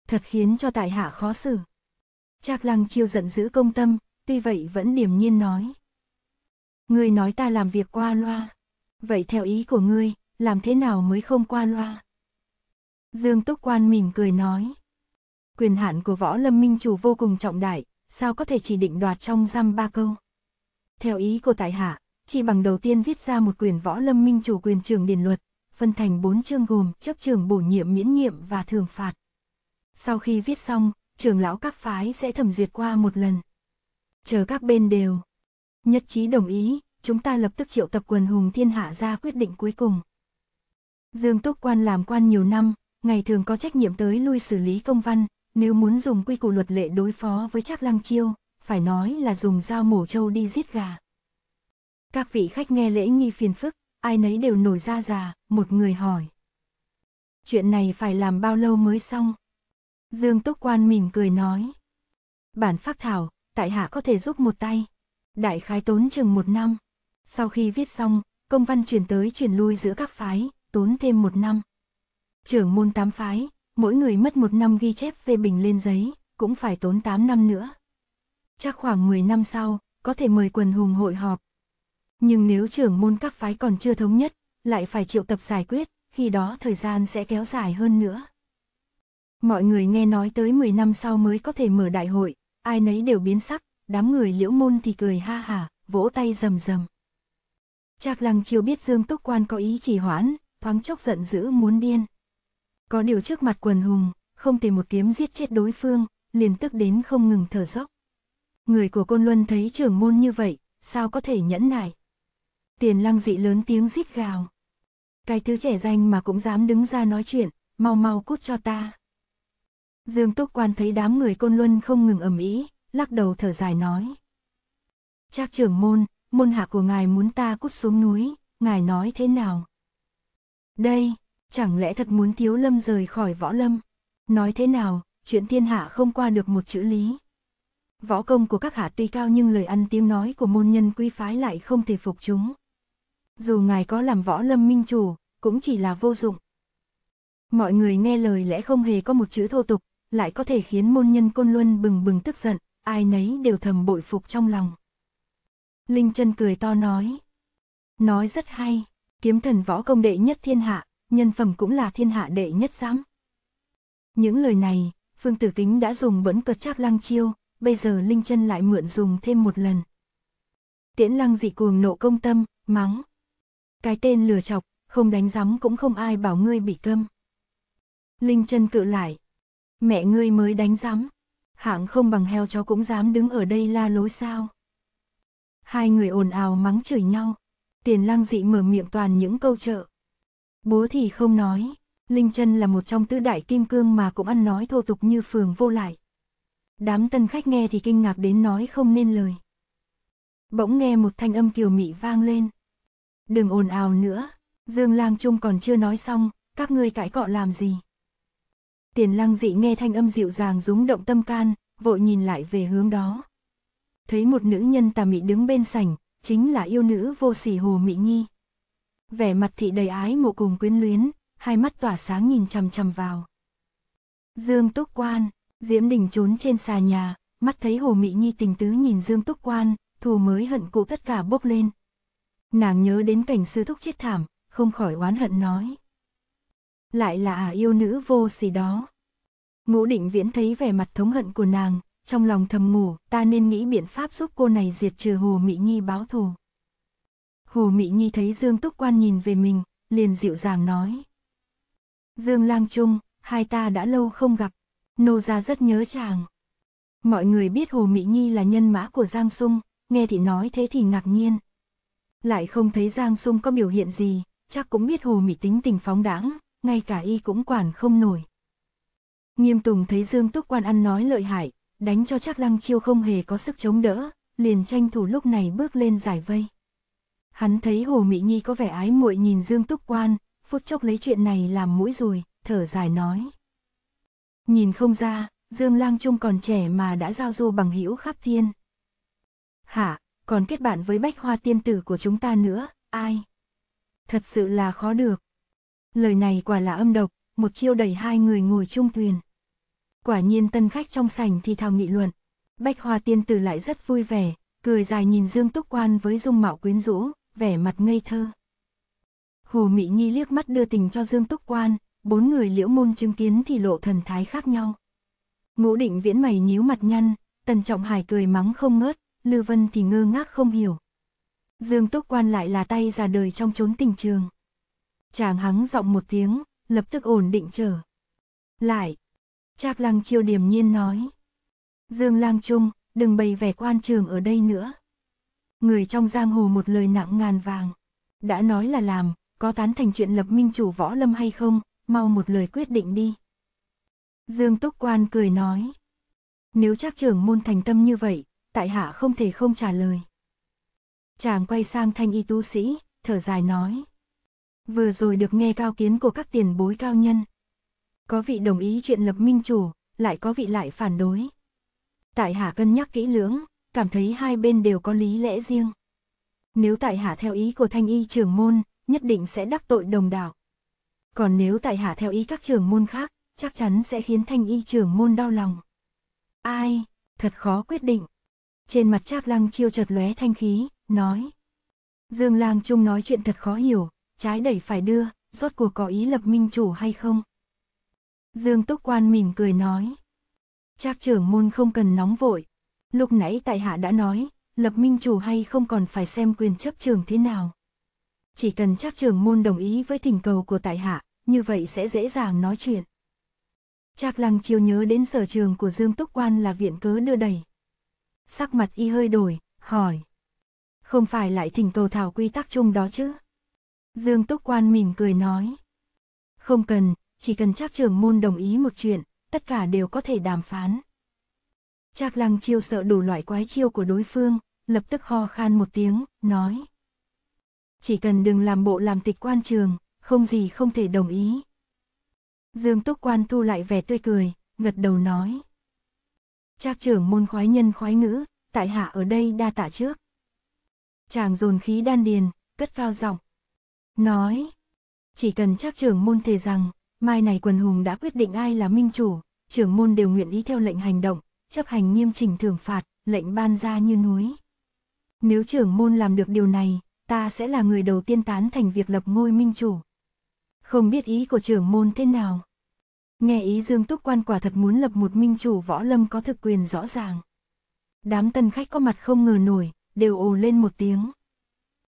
Speaker 1: Thật khiến cho tại hạ khó xử. Trác lăng chiêu giận dữ công tâm, tuy vậy vẫn điềm nhiên nói. Ngươi nói ta làm việc qua loa. Vậy theo ý của ngươi, làm thế nào mới không qua loa? Dương Túc Quan mỉm cười nói. Quyền hạn của võ lâm minh chủ vô cùng trọng đại, sao có thể chỉ định đoạt trong răm ba câu. Theo ý của tại hạ, chỉ bằng đầu tiên viết ra một quyền võ lâm minh chủ quyền trường điển luật, phân thành bốn chương gồm chấp trường bổ nhiệm miễn nhiệm và thường phạt. Sau khi viết xong, trường lão các phái sẽ thẩm duyệt qua một lần. Chờ các bên đều nhất trí đồng ý, chúng ta lập tức triệu tập quần hùng thiên hạ ra quyết định cuối cùng. Dương Túc Quan làm quan nhiều năm, ngày thường có trách nhiệm tới lui xử lý công văn, nếu muốn dùng quy củ luật lệ đối phó với Trác Lăng Chiêu, phải nói là dùng dao mổ trâu đi giết gà. Các vị khách nghe lễ nghi phiền phức, ai nấy đều nổi da già, một người hỏi. Chuyện này phải làm bao lâu mới xong? Dương Túc Quan mỉm cười nói. Bản phác thảo, tại hạ có thể giúp một tay. Đại khái tốn chừng một năm. Sau khi viết xong, công văn truyền tới truyền lui giữa các phái, tốn thêm một năm. Trưởng môn tám phái, mỗi người mất một năm ghi chép phê bình lên giấy, cũng phải tốn 8 năm nữa. Chắc khoảng 10 năm sau, có thể mời quần hùng hội họp. Nhưng nếu trưởng môn các phái còn chưa thống nhất, lại phải triệu tập giải quyết, khi đó thời gian sẽ kéo dài hơn nữa. Mọi người nghe nói tới 10 năm sau mới có thể mở đại hội, ai nấy đều biến sắc, đám người liễu môn thì cười ha hả, vỗ tay rầm rầm. Trạc lăng chiều biết Dương Túc Quan có ý chỉ hoãn, thoáng chốc giận dữ muốn điên. Có điều trước mặt quần hùng, không tìm một kiếm giết chết đối phương, liền tức đến không ngừng thở dốc. Người của Côn Luân thấy trưởng môn như vậy, sao có thể nhẫn nại. Tiền lăng dị lớn tiếng rít gào. Cái thứ trẻ danh mà cũng dám đứng ra nói chuyện, mau mau cút cho ta. Dương Túc Quan thấy đám người Côn Luân không ngừng ầm ĩ, lắc đầu thở dài nói. Trác trưởng môn, môn hạ của ngài muốn ta cút xuống núi, ngài nói thế nào? Đây, chẳng lẽ thật muốn thiếu lâm rời khỏi võ lâm? Nói thế nào, chuyện thiên hạ không qua được một chữ lý. Võ công của các hạ tuy cao nhưng lời ăn tiếng nói của môn nhân quy phái lại không thể phục chúng. Dù ngài có làm võ lâm minh chủ, cũng chỉ là vô dụng. Mọi người nghe lời lẽ không hề có một chữ thô tục, lại có thể khiến môn nhân côn luân bừng bừng tức giận, ai nấy đều thầm bội phục trong lòng. Linh chân cười to nói. Nói rất hay, kiếm thần võ công đệ nhất thiên hạ, nhân phẩm cũng là thiên hạ đệ nhất giám. Những lời này, Phương Tử Kính đã dùng bẫn cợt cháp lăng chiêu, bây giờ Linh chân lại mượn dùng thêm một lần. Tiễn lăng dị cuồng nộ công tâm, mắng. Cái tên lừa chọc, không đánh giám cũng không ai bảo ngươi bị câm. Linh chân cự lại. Mẹ ngươi mới đánh giám. Hạng không bằng heo chó cũng dám đứng ở đây la lối sao. Hai người ồn ào mắng chửi nhau. Tiền lăng dị mở miệng toàn những câu trợ. Bố thì không nói. Linh chân là một trong tứ đại kim cương mà cũng ăn nói thô tục như phường vô lại. Đám tân khách nghe thì kinh ngạc đến nói không nên lời. Bỗng nghe một thanh âm kiều mị vang lên. Đừng ồn ào nữa, Dương Lang Trung còn chưa nói xong, các ngươi cãi cọ làm gì? Tiền lăng dị nghe thanh âm dịu dàng rúng động tâm can, vội nhìn lại về hướng đó. Thấy một nữ nhân tà mị đứng bên sảnh, chính là yêu nữ vô sỉ Hồ Mị Nhi. Vẻ mặt thị đầy ái mộ cùng quyến luyến, hai mắt tỏa sáng nhìn chằm chằm vào. Dương Túc Quan, Diễm Đình trốn trên xà nhà, mắt thấy Hồ Mị Nhi tình tứ nhìn Dương Túc Quan, thù mới hận cũ tất cả bốc lên. Nàng nhớ đến cảnh sư thúc chết thảm, không khỏi oán hận nói. Lại là à yêu nữ vô xì đó. Ngũ định viễn thấy vẻ mặt thống hận của nàng, trong lòng thầm ngủ, ta nên nghĩ biện pháp giúp cô này diệt trừ Hồ Mị Nhi báo thù. Hồ Mị Nhi thấy Dương Túc Quan nhìn về mình, liền dịu dàng nói. Dương Lang Trung, hai ta đã lâu không gặp, nô gia rất nhớ chàng. Mọi người biết Hồ Mỹ Nhi là nhân mã của Giang Sung, nghe thì nói thế thì ngạc nhiên. Lại không thấy Giang Sung có biểu hiện gì, chắc cũng biết Hồ Mỹ tính tình phóng đãng, ngay cả y cũng quản không nổi. Nghiêm Tùng thấy Dương Túc Quan ăn nói lợi hại, đánh cho chắc Lăng Chiêu không hề có sức chống đỡ, liền tranh thủ lúc này bước lên giải vây. Hắn thấy Hồ Mỹ Nhi có vẻ ái muội nhìn Dương Túc Quan, phút chốc lấy chuyện này làm mũi rồi, thở dài nói. Nhìn không ra, Dương Lang Trung còn trẻ mà đã giao du bằng hữu khắp thiên. Hả, còn kết bạn với bách hoa tiên tử của chúng ta nữa, ai? Thật sự là khó được. Lời này quả là âm độc, một chiêu đẩy hai người ngồi chung thuyền. Quả nhiên tân khách trong sảnh thì thào nghị luận. Bách hoa tiên tử lại rất vui vẻ, cười dài nhìn Dương Túc Quan với dung mạo quyến rũ, vẻ mặt ngây thơ. Hồ Mỹ Nhi liếc mắt đưa tình cho Dương Túc Quan, bốn người liễu môn chứng kiến thì lộ thần thái khác nhau. Ngũ định viễn mày nhíu mặt nhăn, Tần Trọng Hải cười mắng không ngớt, Lư Vân thì ngơ ngác không hiểu. Dương Túc Quan lại là tay ra đời trong chốn tình trường. Chàng hắng giọng một tiếng, lập tức ổn định trở. Lại, Trác Lăng chiêu điềm nhiên nói. Dương Lang Trung, đừng bày vẻ quan trường ở đây nữa. Người trong giang hồ một lời nặng ngàn vàng. Đã nói là làm, có tán thành chuyện lập minh chủ võ lâm hay không, mau một lời quyết định đi. Dương Túc Quan cười nói. Nếu chắc trưởng môn thành tâm như vậy, tại hạ không thể không trả lời. Chàng quay sang thanh y tu sĩ, thở dài nói. Vừa rồi được nghe cao kiến của các tiền bối cao nhân. Có vị đồng ý chuyện lập minh chủ, lại có vị lại phản đối. Tại hạ cân nhắc kỹ lưỡng, cảm thấy hai bên đều có lý lẽ riêng. Nếu tại hạ theo ý của thanh y trưởng môn, nhất định sẽ đắc tội đồng đạo. Còn nếu tại hạ theo ý các trưởng môn khác, chắc chắn sẽ khiến thanh y trưởng môn đau lòng. Ai, thật khó quyết định. Trên mặt Trác Lăng chiêu chợt lóe thanh khí, nói. Dương Lang Trung nói chuyện thật khó hiểu, trái đẩy phải đưa, rốt cuộc có ý lập minh chủ hay không? Dương Túc Quan mỉm cười nói. Trác trưởng môn không cần nóng vội. Lúc nãy tại hạ đã nói, lập minh chủ hay không còn phải xem quyền chấp trường thế nào. Chỉ cần chấp trường môn đồng ý với thỉnh cầu của tại hạ, như vậy sẽ dễ dàng nói chuyện. Trác Lăng chiêu nhớ đến sở trường của Dương Túc Quan là viện cớ đưa đẩy. Sắc mặt y hơi đổi, hỏi. Không phải lại thỉnh cầu thảo quy tắc chung đó chứ? Dương Túc Quan mỉm cười nói. Không cần, chỉ cần chấp trưởng môn đồng ý một chuyện, tất cả đều có thể đàm phán. Trác Lăng chiêu sợ đủ loại quái chiêu của đối phương, lập tức ho khan một tiếng, nói. Chỉ cần đừng làm bộ làm tịch quan trường, không gì không thể đồng ý. Dương Túc Quan thu lại vẻ tươi cười, gật đầu nói. Trác trưởng môn khoái nhân khoái ngữ, tại hạ ở đây đa tạ trước. Chàng dồn khí đan điền, cất cao giọng. Nói, chỉ cần Trác trưởng môn thề rằng, mai này quần hùng đã quyết định ai là minh chủ, trưởng môn đều nguyện ý theo lệnh hành động, chấp hành nghiêm chỉnh thưởng phạt, lệnh ban ra như núi. Nếu trưởng môn làm được điều này, ta sẽ là người đầu tiên tán thành việc lập ngôi minh chủ. Không biết ý của trưởng môn thế nào. Nghe ý Dương Túc Quan quả thật muốn lập một minh chủ võ lâm có thực quyền rõ ràng. Đám tân khách có mặt không ngờ nổi, đều ồ lên một tiếng.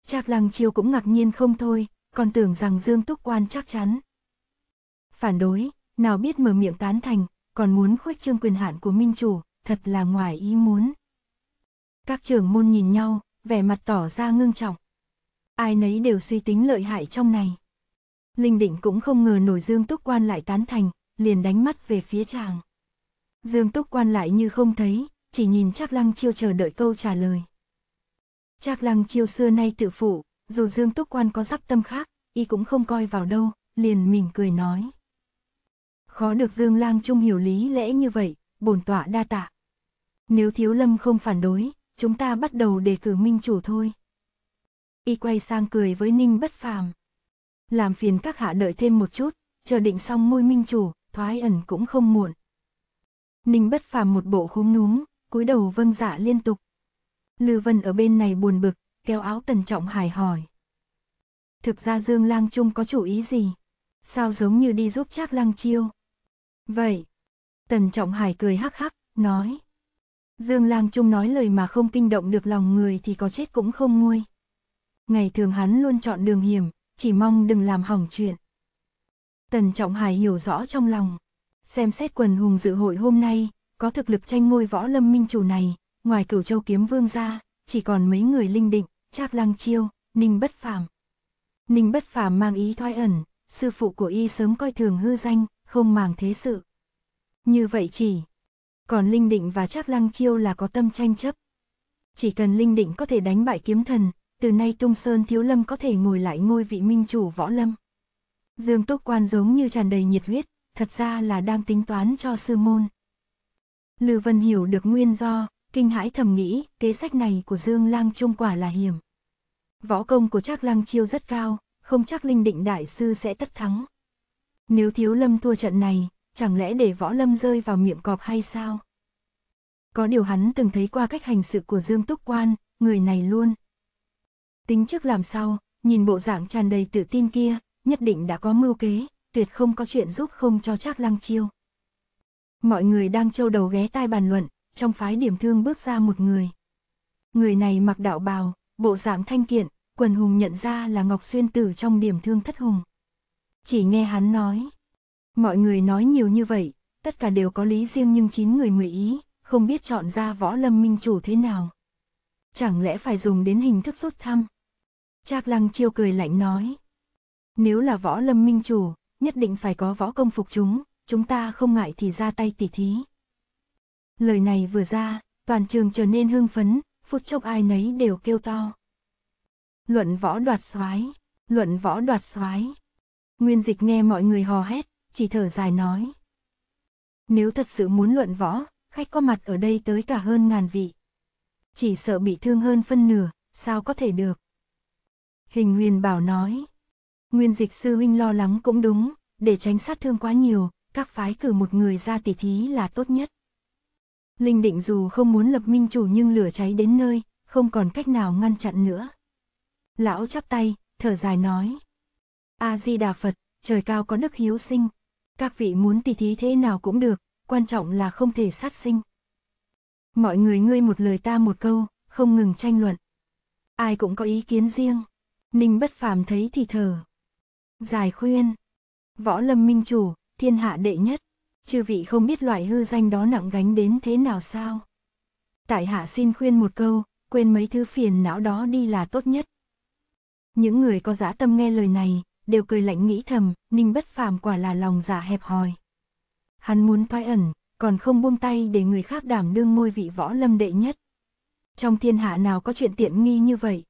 Speaker 1: trạc Lăng Chiêu cũng ngạc nhiên không thôi, còn tưởng rằng Dương Túc Quan chắc chắn. Phản đối, nào biết mở miệng tán thành, còn muốn khuếch trương quyền hạn của minh chủ, thật là ngoài ý muốn. Các trưởng môn nhìn nhau, vẻ mặt tỏ ra ngưng trọng. Ai nấy đều suy tính lợi hại trong này. Linh Định cũng không ngờ nổi Dương Túc Quan lại tán thành, liền đánh mắt về phía chàng. Dương Túc Quan lại như không thấy, chỉ nhìn Trác Lăng Chiêu chờ đợi câu trả lời. Trác Lăng Chiêu xưa nay tự phụ, dù Dương Túc Quan có giáp tâm khác, y cũng không coi vào đâu, liền mỉm cười nói. Khó được Dương Lang Trung hiểu lý lẽ như vậy, bổn tọa đa tạ. Nếu Thiếu Lâm không phản đối, chúng ta bắt đầu đề cử minh chủ thôi. Y quay sang cười với Ninh Bất Phàm. Làm phiền các hạ đợi thêm một chút, chờ định xong môi minh chủ, thoái ẩn cũng không muộn. Ninh Bất Phàm một bộ khúm núm, cúi đầu vâng dạ liên tục. Lư Vân ở bên này buồn bực, kéo áo Tần Trọng Hải hỏi. Thực ra Dương Lang Trung có chủ ý gì? Sao giống như đi giúp Trác Lang Chiêu? Vậy, Tần Trọng Hải cười hắc hắc, nói. Dương Lang Trung nói lời mà không kinh động được lòng người thì có chết cũng không nguôi. Ngày thường hắn luôn chọn đường hiểm, chỉ mong đừng làm hỏng chuyện. Tần Trọng Hải hiểu rõ trong lòng. Xem xét quần hùng dự hội hôm nay, có thực lực tranh ngôi võ lâm minh chủ này, ngoài cửu châu kiếm vương ra, chỉ còn mấy người linh định, Trác Lăng Chiêu, Ninh Bất Phàm. Ninh Bất Phàm mang ý thoái ẩn, sư phụ của y sớm coi thường hư danh, không màng thế sự. Như vậy chỉ, còn Linh Định và Trác Lăng Chiêu là có tâm tranh chấp. Chỉ cần Linh Định có thể đánh bại kiếm thần, từ nay Tung Sơn Thiếu Lâm có thể ngồi lại ngôi vị minh chủ võ lâm. Dương Túc Quan giống như tràn đầy nhiệt huyết, thật ra là đang tính toán cho sư môn. Lư Vân hiểu được nguyên do, kinh hãi thầm nghĩ, kế sách này của Dương Lang Trung quả là hiểm. Võ công của Trác Lăng Chiêu rất cao, không chắc Linh Định Đại Sư sẽ tất thắng. Nếu Thiếu Lâm thua trận này, chẳng lẽ để Võ Lâm rơi vào miệng cọp hay sao? Có điều hắn từng thấy qua cách hành sự của Dương Túc Quan, người này luôn. Tính trước làm sao, nhìn bộ dạng tràn đầy tự tin kia, nhất định đã có mưu kế, tuyệt không có chuyện giúp không cho Trác Lăng Chiêu. Mọi người đang châu đầu ghé tai bàn luận, trong phái điểm thương bước ra một người. Người này mặc đạo bào, bộ dạng thanh kiện, quần hùng nhận ra là Ngọc Xuyên Tử trong điểm thương thất hùng. Chỉ nghe hắn nói. Mọi người nói nhiều như vậy, tất cả đều có lý riêng nhưng chín người mười ý, không biết chọn ra võ lâm minh chủ thế nào. Chẳng lẽ phải dùng đến hình thức rút thăm? Trác Lăng Chiêu cười lạnh nói. Nếu là võ lâm minh chủ, nhất định phải có võ công phục chúng, chúng ta không ngại thì ra tay tỉ thí. Lời này vừa ra, toàn trường trở nên hưng phấn, phút chốc ai nấy đều kêu to. Luận võ đoạt soái, luận võ đoạt soái. Nguyên dịch nghe mọi người hò hét, chỉ thở dài nói. Nếu thật sự muốn luận võ, khách có mặt ở đây tới cả hơn ngàn vị. Chỉ sợ bị thương hơn phân nửa, sao có thể được. Hình huyền bảo nói. Nguyên dịch sư huynh lo lắng cũng đúng, để tránh sát thương quá nhiều, các phái cử một người ra tỉ thí là tốt nhất. Linh định dù không muốn lập minh chủ nhưng lửa cháy đến nơi, không còn cách nào ngăn chặn nữa. Lão chắp tay, thở dài nói. A-di-đà Phật, trời cao có đức hiếu sinh. Các vị muốn tỉ thí thế nào cũng được, quan trọng là không thể sát sinh. Mọi người ngươi một lời ta một câu, không ngừng tranh luận. Ai cũng có ý kiến riêng. Ninh bất phàm thấy thì thở. Giải khuyên. Võ lâm minh chủ, thiên hạ đệ nhất. Chư vị không biết loại hư danh đó nặng gánh đến thế nào sao? Tại hạ xin khuyên một câu, quên mấy thứ phiền não đó đi là tốt nhất. Những người có dã tâm nghe lời này, đều cười lạnh nghĩ thầm, Ninh bất phàm quả là lòng giả dạ hẹp hòi. Hắn muốn thoái ẩn, còn không buông tay để người khác đảm đương ngôi vị võ lâm đệ nhất. Trong thiên hạ nào có chuyện tiện nghi như vậy?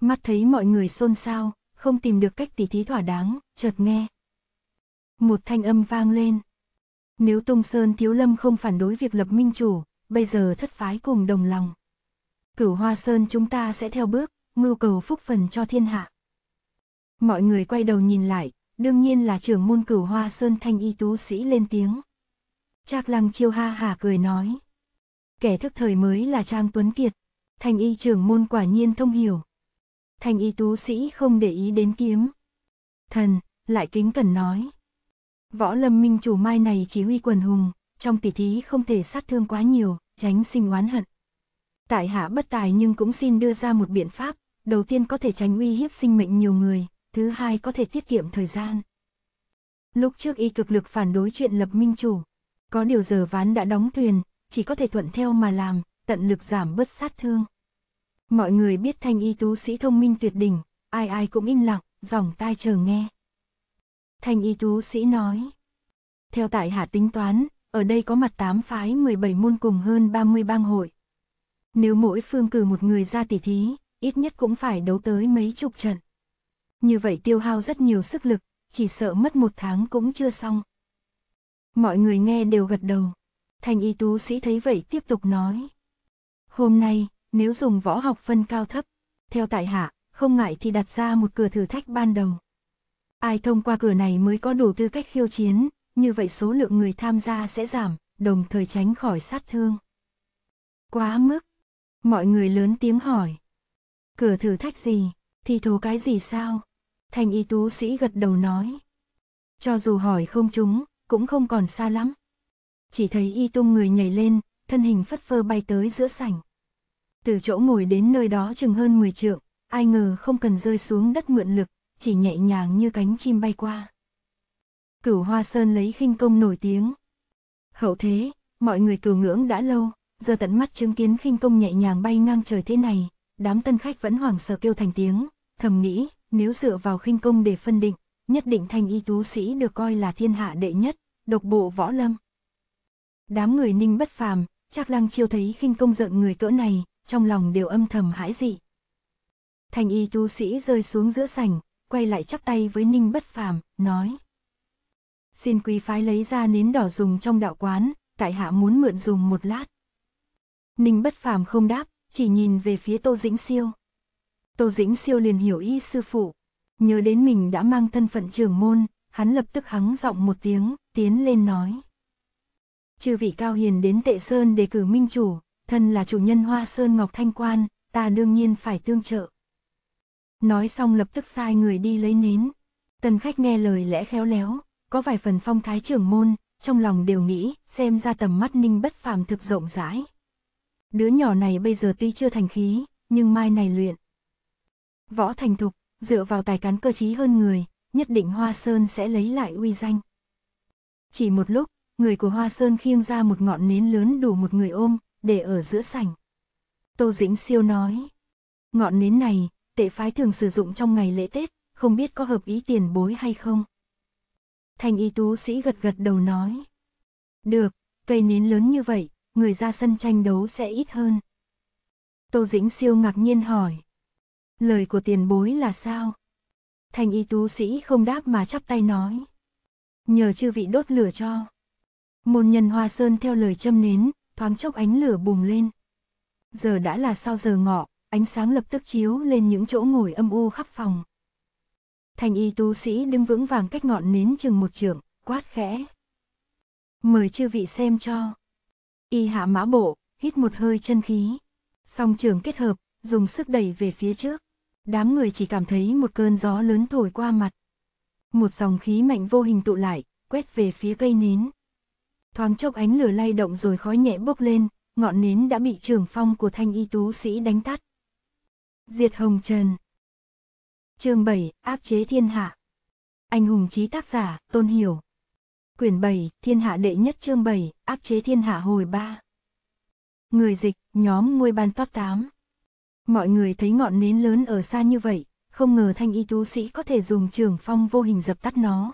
Speaker 1: Mắt thấy mọi người xôn xao, không tìm được cách tỉ thí thỏa đáng, chợt nghe. Một thanh âm vang lên. Nếu Tung Sơn Thiếu Lâm không phản đối việc lập minh chủ, bây giờ thất phái cùng đồng lòng. Cửu Hoa Sơn chúng ta sẽ theo bước, mưu cầu phúc phần cho thiên hạ. Mọi người quay đầu nhìn lại, đương nhiên là trưởng môn cửu Hoa Sơn thanh y tú sĩ lên tiếng. Trác Lăng chiêu ha hà cười nói. Kẻ thức thời mới là Trang Tuấn Kiệt, thanh y trưởng môn quả nhiên thông hiểu. Thanh y tú sĩ không để ý đến kiếm. Thần, lại kính cẩn nói. Võ lâm minh chủ mai này chỉ huy quần hùng, trong tỷ thí không thể sát thương quá nhiều, tránh sinh oán hận. Tại hạ bất tài nhưng cũng xin đưa ra một biện pháp, đầu tiên có thể tránh uy hiếp sinh mệnh nhiều người, thứ hai có thể tiết kiệm thời gian. Lúc trước y cực lực phản đối chuyện lập minh chủ, có điều giờ ván đã đóng thuyền, chỉ có thể thuận theo mà làm, tận lực giảm bớt sát thương. Mọi người biết thanh y tú sĩ thông minh tuyệt đỉnh, ai ai cũng im lặng, dòng tai chờ nghe. Thanh y tú sĩ nói. Theo tại hạ tính toán, ở đây có mặt 8 phái 17 môn cùng hơn 30 bang hội. Nếu mỗi phương cử một người ra tỉ thí, ít nhất cũng phải đấu tới mấy chục trận. Như vậy tiêu hao rất nhiều sức lực, chỉ sợ mất một tháng cũng chưa xong. Mọi người nghe đều gật đầu. thành y tú sĩ thấy vậy tiếp tục nói. Hôm nay, nếu dùng võ học phân cao thấp, theo tại hạ, không ngại thì đặt ra một cửa thử thách ban đầu. Ai thông qua cửa này mới có đủ tư cách khiêu chiến, như vậy số lượng người tham gia sẽ giảm, đồng thời tránh khỏi sát thương. Quá mức. Mọi người lớn tiếng hỏi. Cửa thử thách gì, thì thố cái gì sao? Thành y tú sĩ gật đầu nói. Cho dù hỏi không chúng, cũng không còn xa lắm. Chỉ thấy y tung người nhảy lên, thân hình phất phơ bay tới giữa sảnh. Từ chỗ ngồi đến nơi đó chừng hơn 10 trượng, ai ngờ không cần rơi xuống đất mượn lực, chỉ nhẹ nhàng như cánh chim bay qua. Cửu Hoa Sơn lấy khinh công nổi tiếng. Hậu thế, mọi người cửu ngưỡng đã lâu, giờ tận mắt chứng kiến khinh công nhẹ nhàng bay ngang trời thế này, đám tân khách vẫn hoảng sợ kêu thành tiếng, thầm nghĩ, nếu dựa vào khinh công để phân định, nhất định thanh y tú sĩ được coi là thiên hạ đệ nhất, độc bộ võ lâm. Đám người ninh bất phàm, chắc lăng chiêu thấy khinh công giận người cỡ này, trong lòng đều âm thầm hãi dị. Thanh y tú sĩ rơi xuống giữa sảnh, quay lại chắp tay với ninh bất phàm, nói. Xin quý phái lấy ra nến đỏ dùng trong đạo quán, tại hạ muốn mượn dùng một lát. Ninh bất phàm không đáp, chỉ nhìn về phía Tô Dĩnh Siêu. Tô Dĩnh Siêu liền hiểu ý sư phụ, nhớ đến mình đã mang thân phận trưởng môn, hắn lập tức hắng giọng một tiếng, tiến lên nói. Chư vị cao hiền đến tệ sơn để cử minh chủ, thân là chủ nhân hoa sơn ngọc thanh quan, ta đương nhiên phải tương trợ. Nói xong lập tức sai người đi lấy nến. Tần khách nghe lời lẽ khéo léo, có vài phần phong thái trưởng môn, trong lòng đều nghĩ, xem ra tầm mắt ninh bất phàm thực rộng rãi. Đứa nhỏ này bây giờ tuy chưa thành khí, nhưng mai này luyện. Võ thành thục, dựa vào tài cán cơ trí hơn người, nhất định Hoa Sơn sẽ lấy lại uy danh. Chỉ một lúc, người của Hoa Sơn khiêng ra một ngọn nến lớn đủ một người ôm, để ở giữa sảnh. Tô Dĩnh Siêu nói, ngọn nến này, tệ phái thường sử dụng trong ngày lễ Tết, không biết có hợp ý tiền bối hay không. Thành y tú sĩ gật gật đầu nói, được, cây nến lớn như vậy, người ra sân tranh đấu sẽ ít hơn. Tô Dĩnh Siêu ngạc nhiên hỏi, lời của tiền bối là sao? Thành y tú sĩ không đáp mà chắp tay nói. Nhờ chư vị đốt lửa cho. Môn nhân hoa sơn theo lời châm nến, thoáng chốc ánh lửa bùng lên. Giờ đã là sau giờ ngọ, ánh sáng lập tức chiếu lên những chỗ ngồi âm u khắp phòng. Thành y tú sĩ đứng vững vàng cách ngọn nến chừng một trượng, quát khẽ. Mời chư vị xem cho. Y hạ mã bộ, hít một hơi chân khí. Song trường kết hợp, dùng sức đẩy về phía trước. Đám người chỉ cảm thấy một cơn gió lớn thổi qua mặt. Một dòng khí mạnh vô hình tụ lại, quét về phía cây nến. Thoáng chốc ánh lửa lay động rồi khói nhẹ bốc lên, ngọn nến đã bị trường phong của thanh y tú sĩ đánh tắt. Diệt Hồng Trần chương 7, áp chế thiên hạ. Anh hùng trí tác giả, Tôn Hiểu. Quyển 7, Thiên hạ đệ nhất chương 7, áp chế thiên hạ hồi 3. Người dịch, nhóm ngôi ban top 8. Mọi người thấy ngọn nến lớn ở xa như vậy, không ngờ thanh y tú sĩ có thể dùng trường phong vô hình dập tắt nó.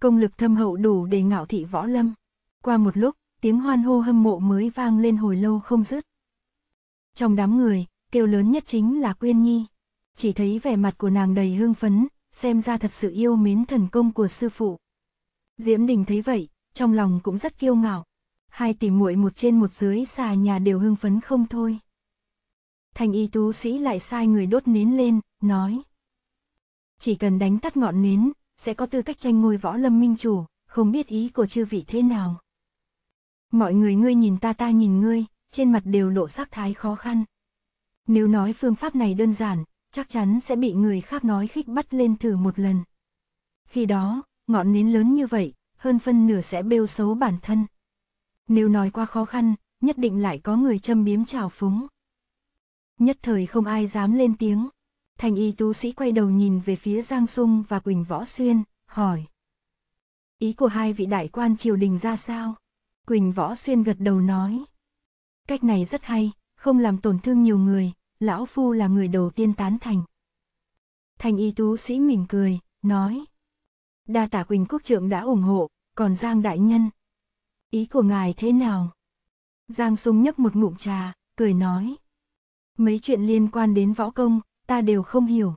Speaker 1: Công lực thâm hậu đủ để ngạo thị võ lâm. Qua một lúc, tiếng hoan hô hâm mộ mới vang lên hồi lâu không dứt. Trong đám người, kêu lớn nhất chính là Quyên Nhi. Chỉ thấy vẻ mặt của nàng đầy hương phấn, xem ra thật sự yêu mến thần công của sư phụ. Diễm Đình thấy vậy, trong lòng cũng rất kiêu ngạo. Hai tỷ muội một trên một dưới xà nhà đều hưng phấn không thôi. Thanh y tú sĩ lại sai người đốt nến lên, nói. Chỉ cần đánh tắt ngọn nến, sẽ có tư cách tranh ngôi võ lâm minh chủ, không biết ý của chư vị thế nào. Mọi người ngươi nhìn ta ta nhìn ngươi, trên mặt đều lộ sắc thái khó khăn. Nếu nói phương pháp này đơn giản, chắc chắn sẽ bị người khác nói khích bắt lên thử một lần. Khi đó, ngọn nến lớn như vậy, hơn phân nửa sẽ bêu xấu bản thân. Nếu nói qua khó khăn, nhất định lại có người châm biếm trào phúng. Nhất thời không ai dám lên tiếng. Thành y tú sĩ quay đầu nhìn về phía Giang Sung và Quỳnh Võ Xuyên, hỏi. Ý của hai vị đại quan triều đình ra sao? Quỳnh Võ Xuyên gật đầu nói. Cách này rất hay, không làm tổn thương nhiều người, lão phu là người đầu tiên tán thành. Thành y tú sĩ mỉm cười, nói. Đa tả Quỳnh Quốc Trượng đã ủng hộ, còn Giang Đại Nhân. Ý của ngài thế nào? Giang Sung nhấp một ngụm trà, cười nói. Mấy chuyện liên quan đến võ công, ta đều không hiểu.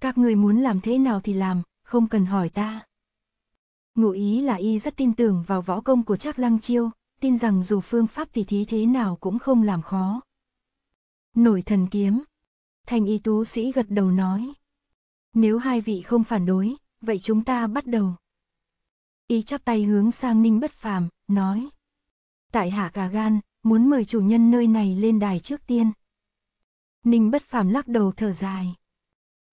Speaker 1: Các người muốn làm thế nào thì làm, không cần hỏi ta. Ngụ ý là y rất tin tưởng vào võ công của Trác Lăng Chiêu, tin rằng dù phương pháp tỉ thí thế nào cũng không làm khó. Nổi thần kiếm. Thành y tú sĩ gật đầu nói. Nếu hai vị không phản đối, vậy chúng ta bắt đầu. Y chắp tay hướng sang Ninh Bất Phàm, nói. Tại hạ cả gan, muốn mời chủ nhân nơi này lên đài trước tiên. Ninh Bất Phàm lắc đầu thở dài.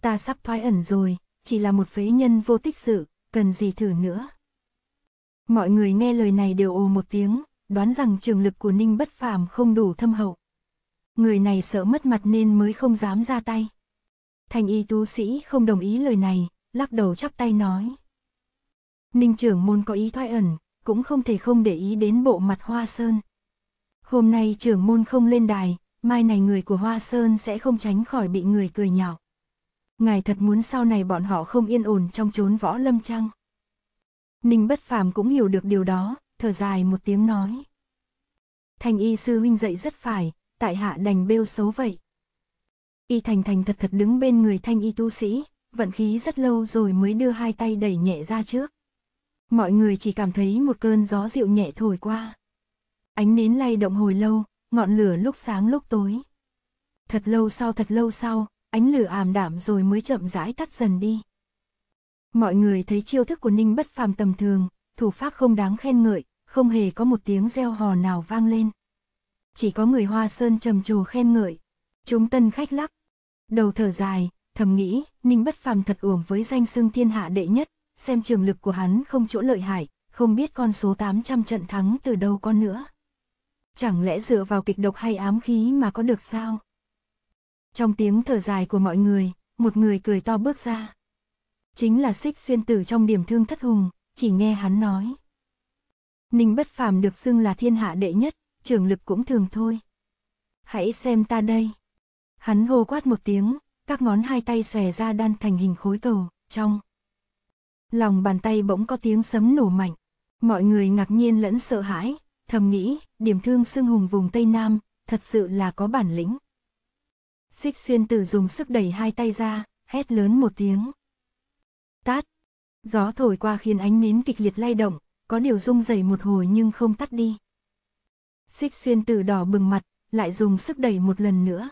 Speaker 1: Ta sắp thoái ẩn rồi, chỉ là một phế nhân vô tích sự, cần gì thử nữa. Mọi người nghe lời này đều ồ một tiếng, đoán rằng trường lực của Ninh Bất Phàm không đủ thâm hậu. Người này sợ mất mặt nên mới không dám ra tay. Thành y tú sĩ không đồng ý lời này, lắc đầu chắp tay nói. Ninh trưởng môn có ý thoái ẩn, cũng không thể không để ý đến bộ mặt Hoa Sơn. Hôm nay trưởng môn không lên đài, mai này người của Hoa Sơn sẽ không tránh khỏi bị người cười nhạo. Ngài thật muốn sau này bọn họ không yên ổn trong chốn võ lâm trăng. Ninh bất phàm cũng hiểu được điều đó, thở dài một tiếng nói. Thành y sư huynh dậy rất phải, tại hạ đành bêu xấu vậy. Y thành thành thật thật đứng bên người thanh y tu sĩ, vận khí rất lâu rồi mới đưa hai tay đẩy nhẹ ra trước. Mọi người chỉ cảm thấy một cơn gió dịu nhẹ thổi qua. Ánh nến lay động hồi lâu, ngọn lửa lúc sáng lúc tối. Thật lâu sau thật lâu sau, ánh lửa ảm đạm rồi mới chậm rãi tắt dần đi. Mọi người thấy chiêu thức của Ninh bất phàm tầm thường, thủ pháp không đáng khen ngợi, không hề có một tiếng reo hò nào vang lên. Chỉ có người Hoa Sơn trầm trồ khen ngợi. Chúng tân khách lắc. Đầu thở dài, thầm nghĩ, Ninh bất phàm thật uổng với danh xưng thiên hạ đệ nhất, xem trường lực của hắn không chỗ lợi hại, không biết con số 800 trận thắng từ đâu con nữa. Chẳng lẽ dựa vào kịch độc hay ám khí mà có được sao? Trong tiếng thở dài của mọi người, một người cười to bước ra. Chính là xích xuyên tử trong điểm thương thất hùng, chỉ nghe hắn nói. Ninh bất phàm được xưng là thiên hạ đệ nhất, trưởng lực cũng thường thôi. Hãy xem ta đây. Hắn hô quát một tiếng, các ngón hai tay xòe ra đan thành hình khối cầu, trong. Lòng bàn tay bỗng có tiếng sấm nổ mạnh. Mọi người ngạc nhiên lẫn sợ hãi, thầm nghĩ, điểm thương xương hùng vùng Tây Nam, thật sự là có bản lĩnh. Xích xuyên tử dùng sức đẩy hai tay ra, hét lớn một tiếng. Tát. Gió thổi qua khiến ánh nến kịch liệt lay động, có điều rung rẩy một hồi nhưng không tắt đi. Xích xuyên tử đỏ bừng mặt, lại dùng sức đẩy một lần nữa.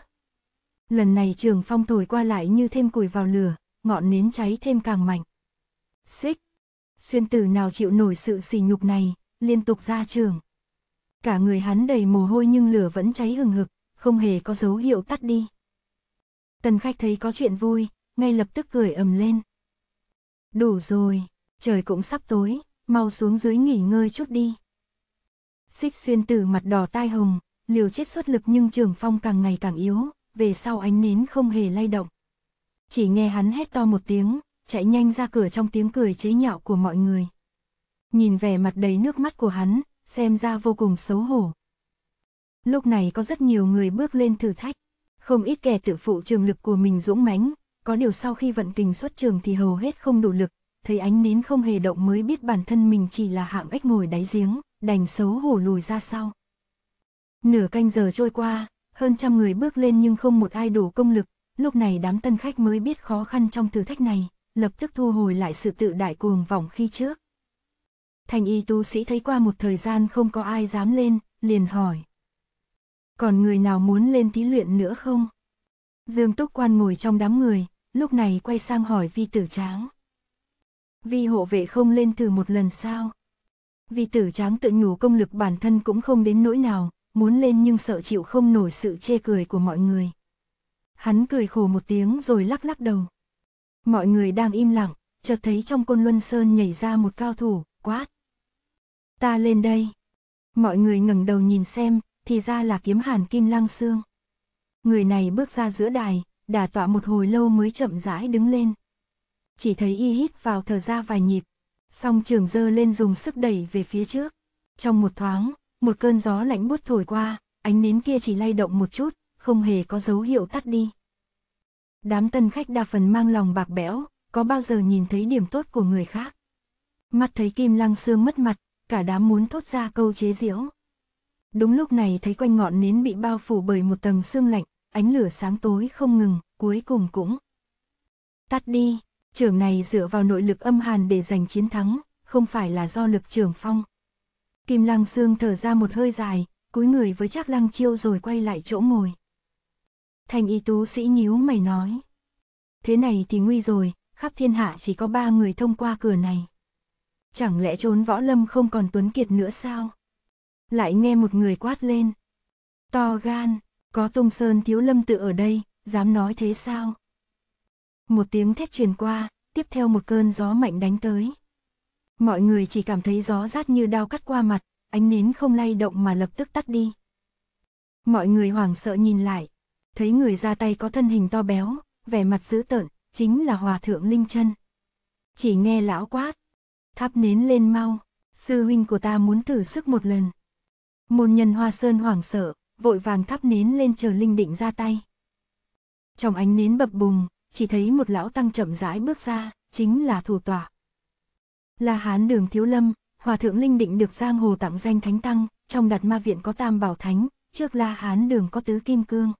Speaker 1: Lần này trường phong thổi qua lại như thêm củi vào lửa, ngọn nến cháy thêm càng mạnh. Xích. Xuyên tử nào chịu nổi sự sỉ nhục này, liên tục ra trường. Cả người hắn đầy mồ hôi nhưng lửa vẫn cháy hừng hực, không hề có dấu hiệu tắt đi. Tần khách thấy có chuyện vui, ngay lập tức cười ầm lên. Đủ rồi, trời cũng sắp tối, mau xuống dưới nghỉ ngơi chút đi. Xích xuyên tử mặt đỏ tai hồng, liều chết xuất lực nhưng trường phong càng ngày càng yếu, về sau ánh nến không hề lay động. Chỉ nghe hắn hét to một tiếng, chạy nhanh ra cửa trong tiếng cười chế nhạo của mọi người. Nhìn vẻ mặt đầy nước mắt của hắn, xem ra vô cùng xấu hổ. Lúc này có rất nhiều người bước lên thử thách, không ít kẻ tự phụ trường lực của mình dũng mãnh, có điều sau khi vận kình xuất trường thì hầu hết không đủ lực, thấy ánh nến không hề động mới biết bản thân mình chỉ là hạng ếch ngồi đáy giếng, đành xấu hổ lùi ra sau. Nửa canh giờ trôi qua, hơn trăm người bước lên nhưng không một ai đủ công lực, lúc này đám tân khách mới biết khó khăn trong thử thách này, lập tức thu hồi lại sự tự đại cuồng vọng khi trước. Thành y tu sĩ thấy qua một thời gian không có ai dám lên, liền hỏi. Còn người nào muốn lên thí luyện nữa không? Dương Túc Quan ngồi trong đám người, lúc này quay sang hỏi vi tử tráng. Vi hộ vệ không lên thử một lần sao? Vi tử tráng tự nhủ công lực bản thân cũng không đến nỗi nào, muốn lên nhưng sợ chịu không nổi sự chê cười của mọi người. Hắn cười khổ một tiếng rồi lắc lắc đầu. Mọi người đang im lặng, chợt thấy trong côn luân sơn nhảy ra một cao thủ, quát. Ta lên đây. Mọi người ngẩng đầu nhìn xem, thì ra là kiếm hàn kim lăng xương. Người này bước ra giữa đài, đà tọa một hồi lâu mới chậm rãi đứng lên. Chỉ thấy y hít vào thở ra vài nhịp, song trường dơ lên dùng sức đẩy về phía trước. Trong một thoáng, một cơn gió lạnh bút thổi qua, ánh nến kia chỉ lay động một chút, không hề có dấu hiệu tắt đi. Đám tân khách đa phần mang lòng bạc bẽo, có bao giờ nhìn thấy điểm tốt của người khác. Mắt thấy Kim Lăng Sương mất mặt, cả đám muốn thốt ra câu chế giễu. Đúng lúc này thấy quanh ngọn nến bị bao phủ bởi một tầng sương lạnh, ánh lửa sáng tối không ngừng, cuối cùng cũng tắt đi. Trường này dựa vào nội lực âm hàn để giành chiến thắng, không phải là do lực trường phong. Kim Lăng Sương thở ra một hơi dài, cúi người với Trác Lăng Chiêu rồi quay lại chỗ ngồi. Thành y tú sĩ nhíu mày nói. Thế này thì nguy rồi, khắp thiên hạ chỉ có ba người thông qua cửa này. Chẳng lẽ trốn võ lâm không còn tuấn kiệt nữa sao? Lại nghe một người quát lên. To gan, có tung sơn thiếu lâm tự ở đây, dám nói thế sao? Một tiếng thét truyền qua, tiếp theo một cơn gió mạnh đánh tới. Mọi người chỉ cảm thấy gió rát như đao cắt qua mặt, ánh nến không lay động mà lập tức tắt đi. Mọi người hoảng sợ nhìn lại, thấy người ra tay có thân hình to béo, vẻ mặt dữ tợn, chính là hòa thượng Linh chân. Chỉ nghe lão quát, Thắp nến lên mau, sư huynh của ta muốn thử sức một lần. Môn nhân hoa sơn hoảng sợ, vội vàng thắp nến lên chờ Linh Định ra tay. Trong ánh nến bập bùng, chỉ thấy một lão tăng chậm rãi bước ra, chính là thủ tọa. Là hán đường thiếu lâm, hòa thượng Linh Định được giang hồ tặng danh thánh tăng, trong đặt ma viện có tam bảo thánh, trước la hán đường có tứ kim cương.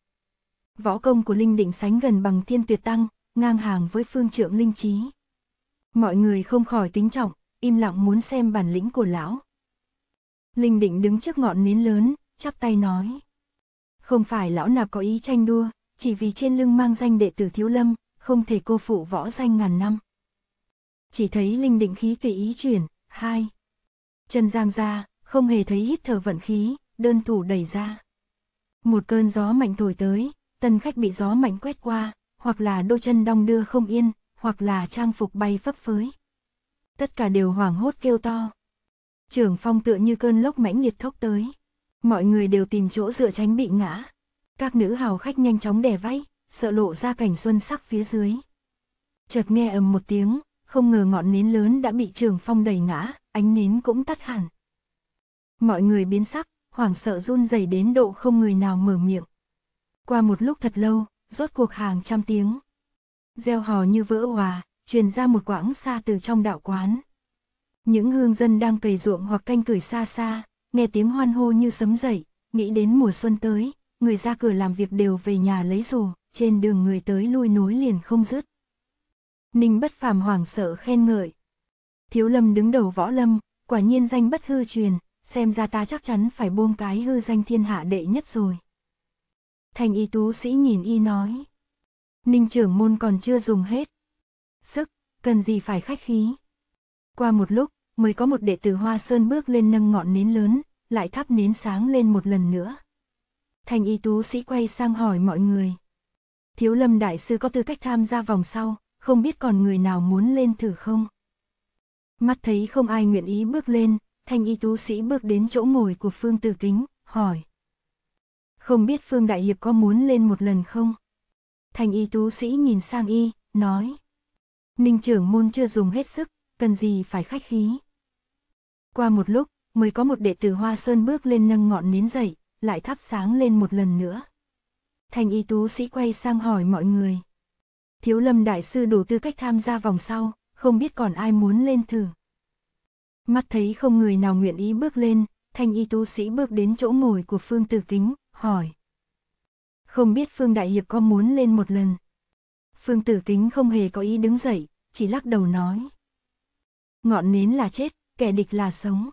Speaker 1: Võ công của Linh Định sánh gần bằng thiên tuyệt tăng, ngang hàng với phương trượng linh trí. Mọi người không khỏi tính trọng, im lặng muốn xem bản lĩnh của lão. Linh Định đứng trước ngọn nến lớn, chắp tay nói. Không phải lão nạp có ý tranh đua, chỉ vì trên lưng mang danh đệ tử thiếu lâm, không thể cô phụ võ danh ngàn năm. Chỉ thấy Linh Định khí tùy ý chuyển, hai. Chân giang ra, không hề thấy hít thở vận khí, đơn thủ đẩy ra. Một cơn gió mạnh thổi tới, tân khách bị gió mạnh quét qua, hoặc là đôi chân đong đưa không yên, hoặc là trang phục bay phấp phới. Tất cả đều hoảng hốt kêu to. Trưởng phong tựa như cơn lốc mãnh liệt thốc tới. Mọi người đều tìm chỗ dựa tránh bị ngã. Các nữ hào khách nhanh chóng đè váy, sợ lộ ra cảnh xuân sắc phía dưới. Chợt nghe ầm một tiếng, không ngờ ngọn nến lớn đã bị trường phong đẩy ngã, ánh nến cũng tắt hẳn. Mọi người biến sắc, hoảng sợ run rẩy đến độ không người nào mở miệng. Qua một lúc thật lâu, rốt cuộc hàng trăm tiếng. Gieo hò như vỡ hòa, truyền ra một quãng xa từ trong đạo quán. Những hương dân đang cày ruộng hoặc canh cửi xa xa, nghe tiếng hoan hô như sấm dậy, nghĩ đến mùa xuân tới, người ra cửa làm việc đều về nhà lấy dù, trên đường người tới lui nối liền không dứt. Ninh bất phàm hoảng sợ khen ngợi. Thiếu lâm đứng đầu võ lâm, quả nhiên danh bất hư truyền, xem ra ta chắc chắn phải buông cái hư danh thiên hạ đệ nhất rồi. Thành y tú sĩ nhìn y nói. Ninh trưởng môn còn chưa dùng hết. Sức, cần gì phải khách khí. Qua một lúc, mới có một đệ tử Hoa Sơn bước lên nâng ngọn nến lớn, lại thắp nến sáng lên một lần nữa. Thành y tú sĩ quay sang hỏi mọi người. Thiếu lâm đại sư có tư cách tham gia vòng sau, không biết còn người nào muốn lên thử không? Mắt thấy không ai nguyện ý bước lên, thanh y tú sĩ bước đến chỗ ngồi của Phương Tử Kính, hỏi. Không biết Phương Đại Hiệp có muốn lên một lần không? Thanh y tú sĩ nhìn sang y, nói. Ninh trưởng môn chưa dùng hết sức, cần gì phải khách khí. Qua một lúc, mới có một đệ tử Hoa Sơn bước lên nâng ngọn nến dậy, lại thắp sáng lên một lần nữa. Thanh y tú sĩ quay sang hỏi mọi người. Thiếu lâm đại sư đủ tư cách tham gia vòng sau, không biết còn ai muốn lên thử. Mắt thấy không người nào nguyện ý bước lên, thanh y tú sĩ bước đến chỗ ngồi của Phương Tử Kính, hỏi. Không biết Phương Đại Hiệp có muốn lên một lần. Phương Tử Kính không hề có ý đứng dậy, chỉ lắc đầu nói. Ngọn nến là chết, kẻ địch là sống.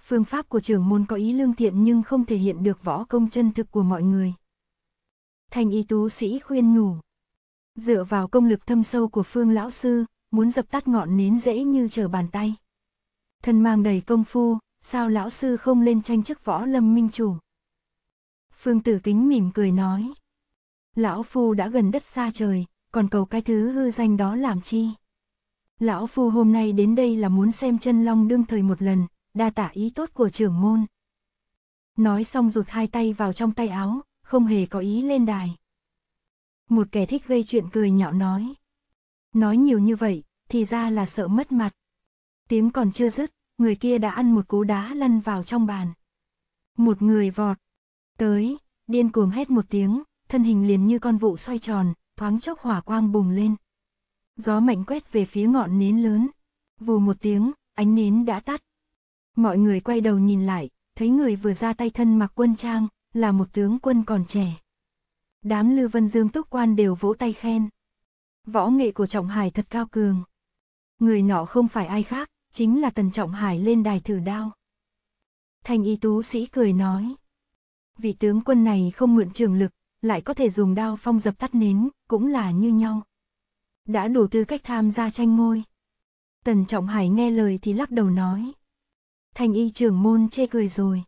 Speaker 1: Phương pháp của trưởng môn có ý lương thiện nhưng không thể hiện được võ công chân thực của mọi người. Thanh y tú sĩ khuyên nhủ. Dựa vào công lực thâm sâu của Phương Lão Sư, muốn dập tắt ngọn nến dễ như trở bàn tay. Thân mang đầy công phu, sao Lão Sư không lên tranh chức võ lâm minh chủ. Phương Tử Kính mỉm cười nói. Lão Phu đã gần đất xa trời, còn cầu cái thứ hư danh đó làm chi. Lão Phu hôm nay đến đây là muốn xem chân long đương thời một lần, đa tả ý tốt của trưởng môn. Nói xong rụt hai tay vào trong tay áo, không hề có ý lên đài. Một kẻ thích gây chuyện cười nhạo nói. Nói nhiều như vậy, thì ra là sợ mất mặt. Tiếng còn chưa dứt, người kia đã ăn một cú đá lăn vào trong bàn. Một người vọt, tới, điên cuồng hét một tiếng, thân hình liền như con vụ xoay tròn, thoáng chốc hỏa quang bùng lên. Gió mạnh quét về phía ngọn nến lớn. Vù một tiếng, ánh nến đã tắt. Mọi người quay đầu nhìn lại, thấy người vừa ra tay thân mặc quân trang, là một tướng quân còn trẻ. Đám Lưu Vân Dương túc quan đều vỗ tay khen. Võ nghệ của Trọng Hải thật cao cường. Người nọ không phải ai khác, chính là Tần Trọng Hải lên đài thử đao. thanh y tú sĩ cười nói. Vị tướng quân này không mượn trường lực, lại có thể dùng đao phong dập tắt nến, cũng là như nhau. Đã đủ tư cách tham gia tranh ngôi. Tần Trọng Hải nghe lời thì lắc đầu nói. Thành y trưởng môn chê cười rồi.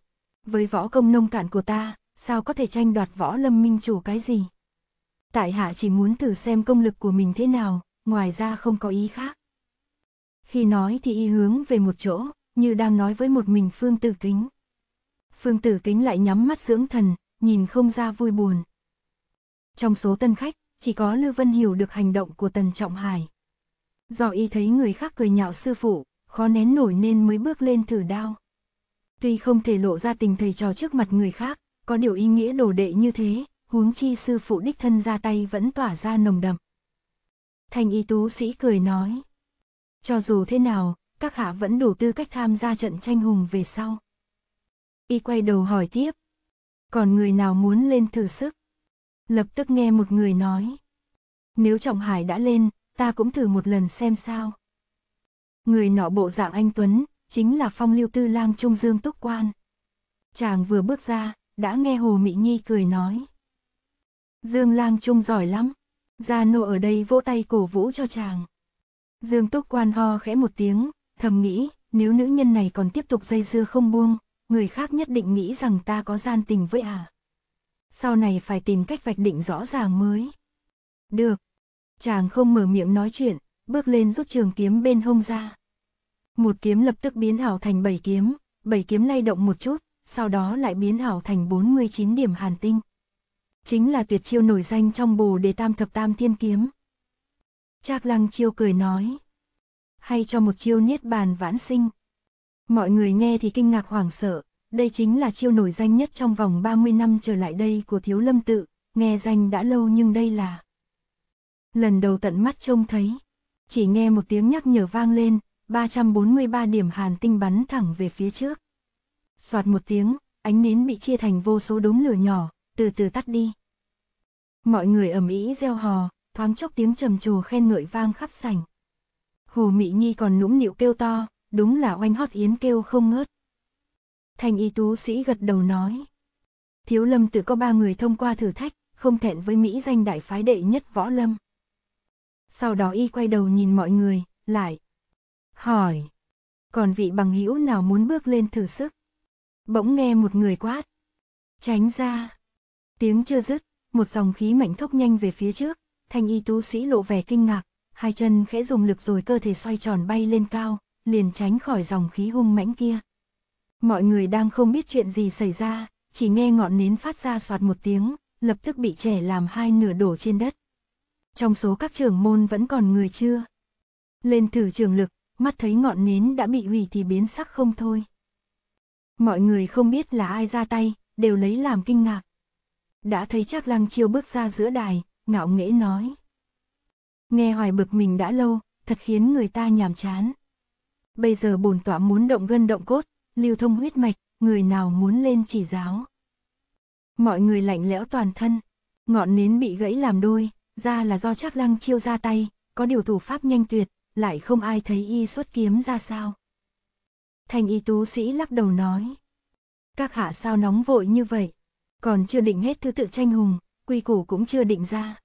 Speaker 1: Với võ công nông cạn của ta, sao có thể tranh đoạt võ lâm minh chủ cái gì? Tại hạ chỉ muốn thử xem công lực của mình thế nào, ngoài ra không có ý khác. Khi nói thì y hướng về một chỗ, như đang nói với một mình Phương Tử Kính. Phương Tử Kính lại nhắm mắt dưỡng thần, nhìn không ra vui buồn. Trong số tân khách, chỉ có Lưu Vân hiểu được hành động của Tần Trọng Hải. Do y thấy người khác cười nhạo sư phụ, khó nén nổi nên mới bước lên thử đao. Tuy không thể lộ ra tình thầy trò trước mặt người khác, có điều ý nghĩa đồ đệ như thế, huống chi sư phụ đích thân ra tay vẫn tỏa ra nồng đậm. Thanh y tú sĩ cười nói. Cho dù thế nào, các hạ vẫn đủ tư cách tham gia trận tranh hùng về sau. Y quay đầu hỏi tiếp. Còn người nào muốn lên thử sức? Lập tức nghe một người nói. Nếu Trọng Hải đã lên, ta cũng thử một lần xem sao. Người nọ bộ dạng anh Tuấn, chính là phong lưu tư lang trung dương túc quan. Chàng vừa bước ra, đã nghe Hồ Mỹ Nhi cười nói. Dương lang trung giỏi lắm, gia nô ở đây vỗ tay cổ vũ cho chàng. Dương túc quan ho khẽ một tiếng, thầm nghĩ, nếu nữ nhân này còn tiếp tục dây dưa không buông, người khác nhất định nghĩ rằng ta có gian tình với à. Sau này phải tìm cách vạch định rõ ràng mới. Được. Chàng không mở miệng nói chuyện, bước lên rút trường kiếm bên hông ra. Một kiếm lập tức biến ảo thành bảy kiếm, bảy kiếm lay động một chút, sau đó lại biến ảo thành 49 điểm hàn tinh. Chính là tuyệt chiêu nổi danh trong bồ đề tam thập tam thiên kiếm. Trác lăng chiêu cười nói. Hay cho một chiêu niết bàn vãn sinh. Mọi người nghe thì kinh ngạc hoảng sợ, đây chính là chiêu nổi danh nhất trong vòng 30 năm trở lại đây của thiếu lâm tự, nghe danh đã lâu nhưng đây là... Lần đầu tận mắt trông thấy, chỉ nghe một tiếng nhắc nhở vang lên, 343 điểm hàn tinh bắn thẳng về phía trước. Soạt một tiếng, ánh nến bị chia thành vô số đốm lửa nhỏ, từ từ tắt đi. Mọi người ầm ĩ reo hò, thoáng chốc tiếng trầm trồ khen ngợi vang khắp sảnh. Hồ Mỹ Nhi còn nũng nịu kêu to, đúng là oanh hót yến kêu không ngớt. Thanh y tú sĩ gật đầu nói. Thiếu lâm tự có ba người thông qua thử thách, không thẹn với Mỹ danh đại phái đệ nhất võ lâm. Sau đó y quay đầu nhìn mọi người, lại. Hỏi. Còn vị bằng hữu nào muốn bước lên thử sức? Bỗng nghe một người quát. Tránh ra. Tiếng chưa dứt, một dòng khí mạnh thốc nhanh về phía trước, thanh y tú sĩ lộ vẻ kinh ngạc, hai chân khẽ dùng lực rồi cơ thể xoay tròn bay lên cao, liền tránh khỏi dòng khí hung mãnh kia. Mọi người đang không biết chuyện gì xảy ra, chỉ nghe ngọn nến phát ra soạt một tiếng, lập tức bị trẻ làm hai nửa đổ trên đất. Trong số các trưởng môn vẫn còn người chưa. Lên thử trường lực, mắt thấy ngọn nến đã bị hủy thì biến sắc không thôi. Mọi người không biết là ai ra tay, đều lấy làm kinh ngạc. Đã thấy chắc lăng chiêu bước ra giữa đài, ngạo nghễ nói. Nghe hoài bực mình đã lâu, thật khiến người ta nhàm chán. Bây giờ bổn tọa muốn động gân động cốt, lưu thông huyết mạch, người nào muốn lên chỉ giáo. Mọi người lạnh lẽo toàn thân, ngọn nến bị gãy làm đôi, ra là do chắc lăng chiêu ra tay, có điều thủ pháp nhanh tuyệt, lại không ai thấy y xuất kiếm ra sao. Thành y tú sĩ lắc đầu nói. Các hạ sao nóng vội như vậy, còn chưa định hết thứ tự tranh hùng, quy củ cũng chưa định ra.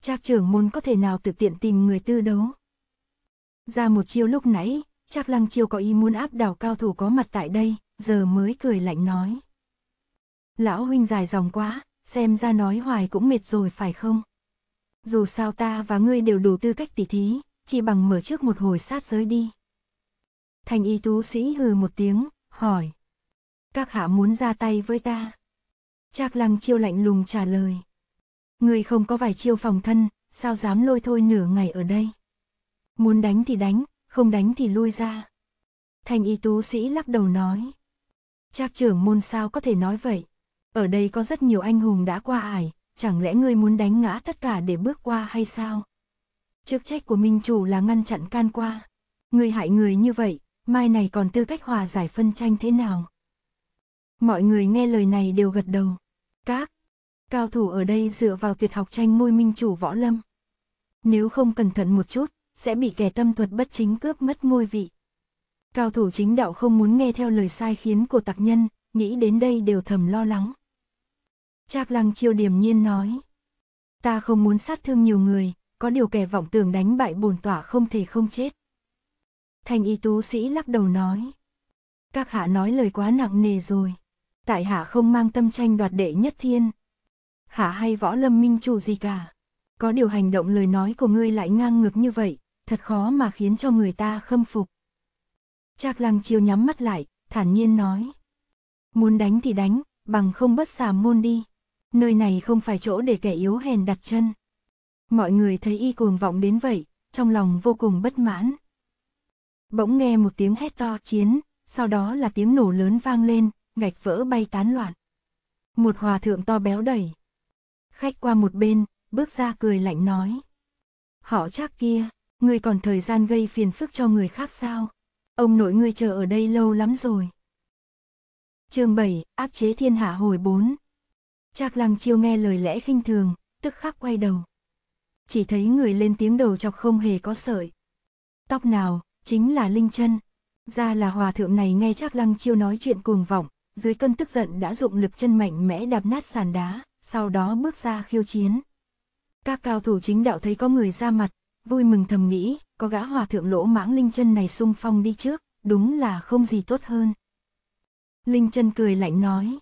Speaker 1: Trác trưởng môn có thể nào tự tiện tìm người tư đấu. Ra một chiêu lúc nãy, chắc lăng chiêu có ý muốn áp đảo cao thủ có mặt tại đây, giờ mới cười lạnh nói. Lão huynh dài dòng quá, xem ra nói hoài cũng mệt rồi phải không? Dù sao ta và ngươi đều đủ tư cách tỉ thí, chỉ bằng mở trước một hồi sát giới đi. Thành y tú sĩ hừ một tiếng, hỏi. Các hạ muốn ra tay với ta? Trác lăng chiêu lạnh lùng trả lời. Ngươi không có vài chiêu phòng thân, sao dám lôi thôi nửa ngày ở đây? Muốn đánh thì đánh, không đánh thì lui ra. Thành y tú sĩ lắc đầu nói. Trác trưởng môn sao có thể nói vậy? Ở đây có rất nhiều anh hùng đã qua ải, chẳng lẽ ngươi muốn đánh ngã tất cả để bước qua hay sao? Chức trách của minh chủ là ngăn chặn can qua. Ngươi hại người như vậy, mai này còn tư cách hòa giải phân tranh thế nào? Mọi người nghe lời này đều gật đầu. Các cao thủ ở đây dựa vào tuyệt học tranh môi minh chủ võ lâm. Nếu không cẩn thận một chút, sẽ bị kẻ tâm thuật bất chính cướp mất ngôi vị. Cao thủ chính đạo không muốn nghe theo lời sai khiến của tặc nhân, nghĩ đến đây đều thầm lo lắng. Trác lăng chiêu điềm nhiên nói. Ta không muốn sát thương nhiều người, có điều kẻ vọng tưởng đánh bại bổn tỏa không thể không chết. Thành y tú sĩ lắc đầu nói. Các hạ nói lời quá nặng nề rồi. Tại hạ không mang tâm tranh đoạt đệ nhất thiên. Hạ hay võ lâm minh chủ gì cả. Có điều hành động lời nói của ngươi lại ngang ngược như vậy, thật khó mà khiến cho người ta khâm phục. Trác lăng chiêu nhắm mắt lại, thản nhiên nói. Muốn đánh thì đánh, bằng không bất xà môn đi. Nơi này không phải chỗ để kẻ yếu hèn đặt chân. Mọi người thấy y cuồng vọng đến vậy, trong lòng vô cùng bất mãn. Bỗng nghe một tiếng hét to chiến, sau đó là tiếng nổ lớn vang lên, gạch vỡ bay tán loạn. Một hòa thượng to béo đẩy. Khách qua một bên, bước ra cười lạnh nói. Họ chắc kia, ngươi còn thời gian gây phiền phức cho người khác sao? Ông nội ngươi chờ ở đây lâu lắm rồi. chương 7, áp chế thiên hạ hồi 4. Trác lăng chiêu nghe lời lẽ khinh thường, tức khắc quay đầu. Chỉ thấy người lên tiếng đầu chọc không hề có sợi. Tóc nào, chính là Linh chân Ra là hòa thượng này nghe Trác lăng chiêu nói chuyện cuồng vọng, dưới cơn tức giận đã dụng lực chân mạnh mẽ đạp nát sàn đá, sau đó bước ra khiêu chiến. Các cao thủ chính đạo thấy có người ra mặt, vui mừng thầm nghĩ, có gã hòa thượng lỗ mãng Linh chân này sung phong đi trước, đúng là không gì tốt hơn. Linh chân cười lạnh nói.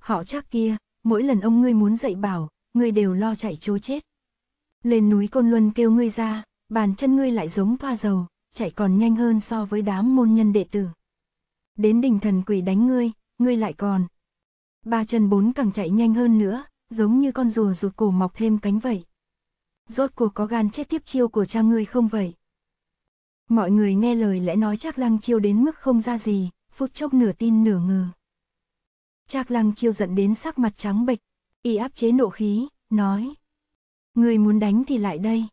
Speaker 1: Họ chắc kia, mỗi lần ông ngươi muốn dạy bảo, ngươi đều lo chạy trối chết. Lên núi Côn Luân kêu ngươi ra, bàn chân ngươi lại giống pha dầu, chạy còn nhanh hơn so với đám môn nhân đệ tử. Đến đỉnh thần quỷ đánh ngươi, ngươi lại còn. Ba chân bốn càng chạy nhanh hơn nữa, giống như con rùa rụt cổ mọc thêm cánh vậy. Rốt cuộc có gan chết tiếp chiêu của cha ngươi không vậy? Mọi người nghe lời lẽ nói chắc lăng chiêu đến mức không ra gì, phút chốc nửa tin nửa ngờ. Trác lăng chiêu giận đến sắc mặt trắng bệch, y áp chế nộ khí, nói. Người muốn đánh thì lại đây.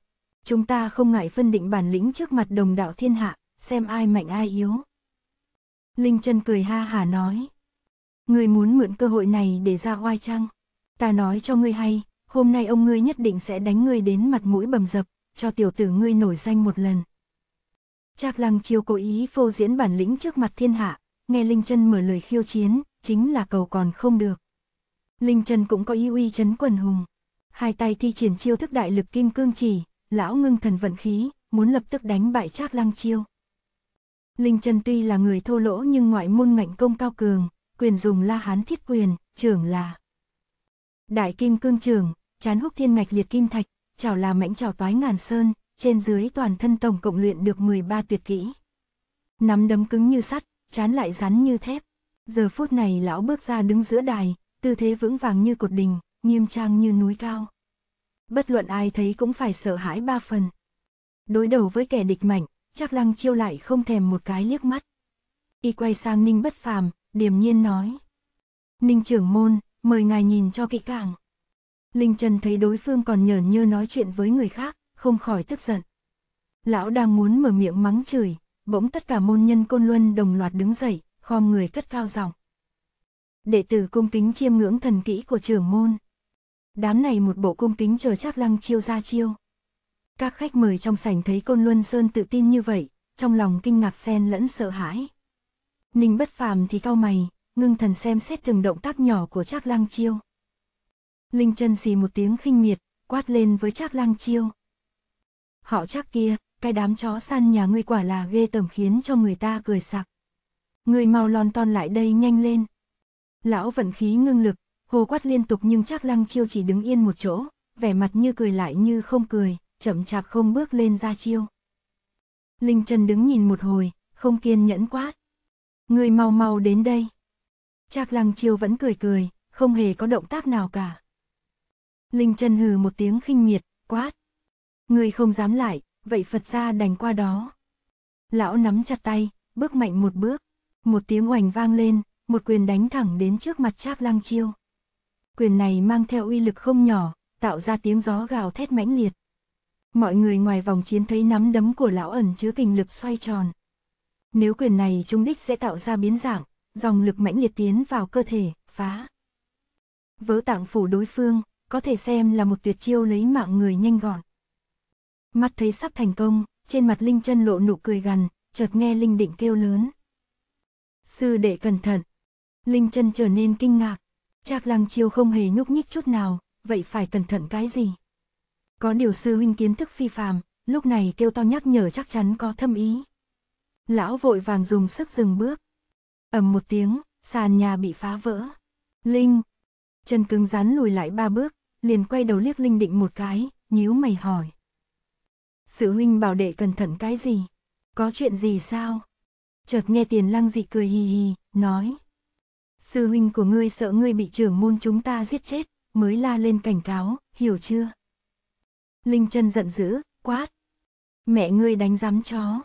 Speaker 1: Chúng ta không ngại phân định bản lĩnh trước mặt đồng đạo thiên hạ, xem ai mạnh ai yếu. Linh chân cười ha hả nói. Người muốn mượn cơ hội này để ra oai chăng? Ta nói cho ngươi hay, hôm nay ông ngươi nhất định sẽ đánh ngươi đến mặt mũi bầm dập, cho tiểu tử ngươi nổi danh một lần. Trác lăng chiêu cố ý phô diễn bản lĩnh trước mặt thiên hạ, nghe Linh chân mở lời khiêu chiến, chính là cầu còn không được. Linh chân cũng có ý uy chấn quần hùng. Hai tay thi triển chiêu thức đại lực kim cương chỉ, lão ngưng thần vận khí, muốn lập tức đánh bại Trác Lăng Chiêu. Linh Trân tuy là người thô lỗ nhưng ngoại môn ngạnh công cao cường, quyền dùng la hán thiết quyền, trưởng là Đại kim cương trưởng, chán húc thiên ngạch liệt kim thạch, chảo là mãnh chảo toái ngàn sơn, trên dưới toàn thân tổng cộng luyện được 13 tuyệt kỹ. Nắm đấm cứng như sắt, chán lại rắn như thép. Giờ phút này lão bước ra đứng giữa đài, tư thế vững vàng như cột đình, nghiêm trang như núi cao. Bất luận ai thấy cũng phải sợ hãi ba phần. Đối đầu với kẻ địch mạnh, chắc lăng chiêu lại không thèm một cái liếc mắt. Y quay sang Ninh bất phàm, điềm nhiên nói. Ninh trưởng môn, mời ngài nhìn cho kỹ càng. Linh Trần thấy đối phương còn nhởn như nói chuyện với người khác, không khỏi tức giận. Lão đang muốn mở miệng mắng chửi, bỗng tất cả môn nhân côn luân đồng loạt đứng dậy, khom người cất cao giọng. Đệ tử cung kính chiêm ngưỡng thần kỹ của trưởng môn. Đám này một bộ cung kính chờ chắc lăng chiêu ra chiêu. Các khách mời trong sảnh thấy Côn Luân Sơn tự tin như vậy, trong lòng kinh ngạc xen lẫn sợ hãi. Ninh bất phàm thì cau mày, ngưng thần xem xét từng động tác nhỏ của Trác Lăng Chiêu. Linh chân xì một tiếng khinh miệt, quát lên với Trác Lăng Chiêu. Họ chắc kia, cái đám chó săn nhà ngươi quả là ghê tởm khiến cho người ta cười sặc. ngươi mau lon ton lại đây nhanh lên. Lão vận khí ngưng lực, hồ quát liên tục nhưng Trác lăng chiêu chỉ đứng yên một chỗ, vẻ mặt như cười lại như không cười, chậm chạp không bước lên ra chiêu. Linh Trần đứng nhìn một hồi, không kiên nhẫn quát. Người mau mau đến đây. Trác lăng chiêu vẫn cười cười, không hề có động tác nào cả. Linh Trần hừ một tiếng khinh miệt, quát. Người không dám lại, vậy Phật ra đành qua đó. Lão nắm chặt tay, bước mạnh một bước, một tiếng oành vang lên, một quyền đánh thẳng đến trước mặt Trác Lăng Chiêu. Quyền này mang theo uy lực không nhỏ, tạo ra tiếng gió gào thét mãnh liệt. Mọi người ngoài vòng chiến thấy nắm đấm của lão ẩn chứa kình lực xoay tròn. Nếu quyền này trung đích sẽ tạo ra biến dạng, dòng lực mãnh liệt tiến vào cơ thể, phá. Vỡ tạng phủ đối phương, có thể xem là một tuyệt chiêu lấy mạng người nhanh gọn. Mắt thấy sắp thành công, trên mặt Linh chân lộ nụ cười gằn, chợt nghe Linh định kêu lớn. Sư đệ cẩn thận. Linh chân trở nên kinh ngạc. Trác lăng chiêu không hề nhúc nhích chút nào, vậy phải cẩn thận cái gì? Có điều sư huynh kiến thức phi phàm, lúc này kêu to nhắc nhở chắc chắn có thâm ý. Lão vội vàng dùng sức dừng bước. ầm một tiếng, sàn nhà bị phá vỡ. Linh, chân cứng rắn lùi lại ba bước, liền quay đầu liếc Linh định một cái, nhíu mày hỏi. Sự huynh bảo đệ cẩn thận cái gì? Có chuyện gì sao? Chợt nghe tiền lăng dị cười hì hì, nói. Sư huynh của ngươi sợ ngươi bị trưởng môn chúng ta giết chết, mới la lên cảnh cáo, hiểu chưa? Linh chân giận dữ, quát. Mẹ ngươi đánh dám chó.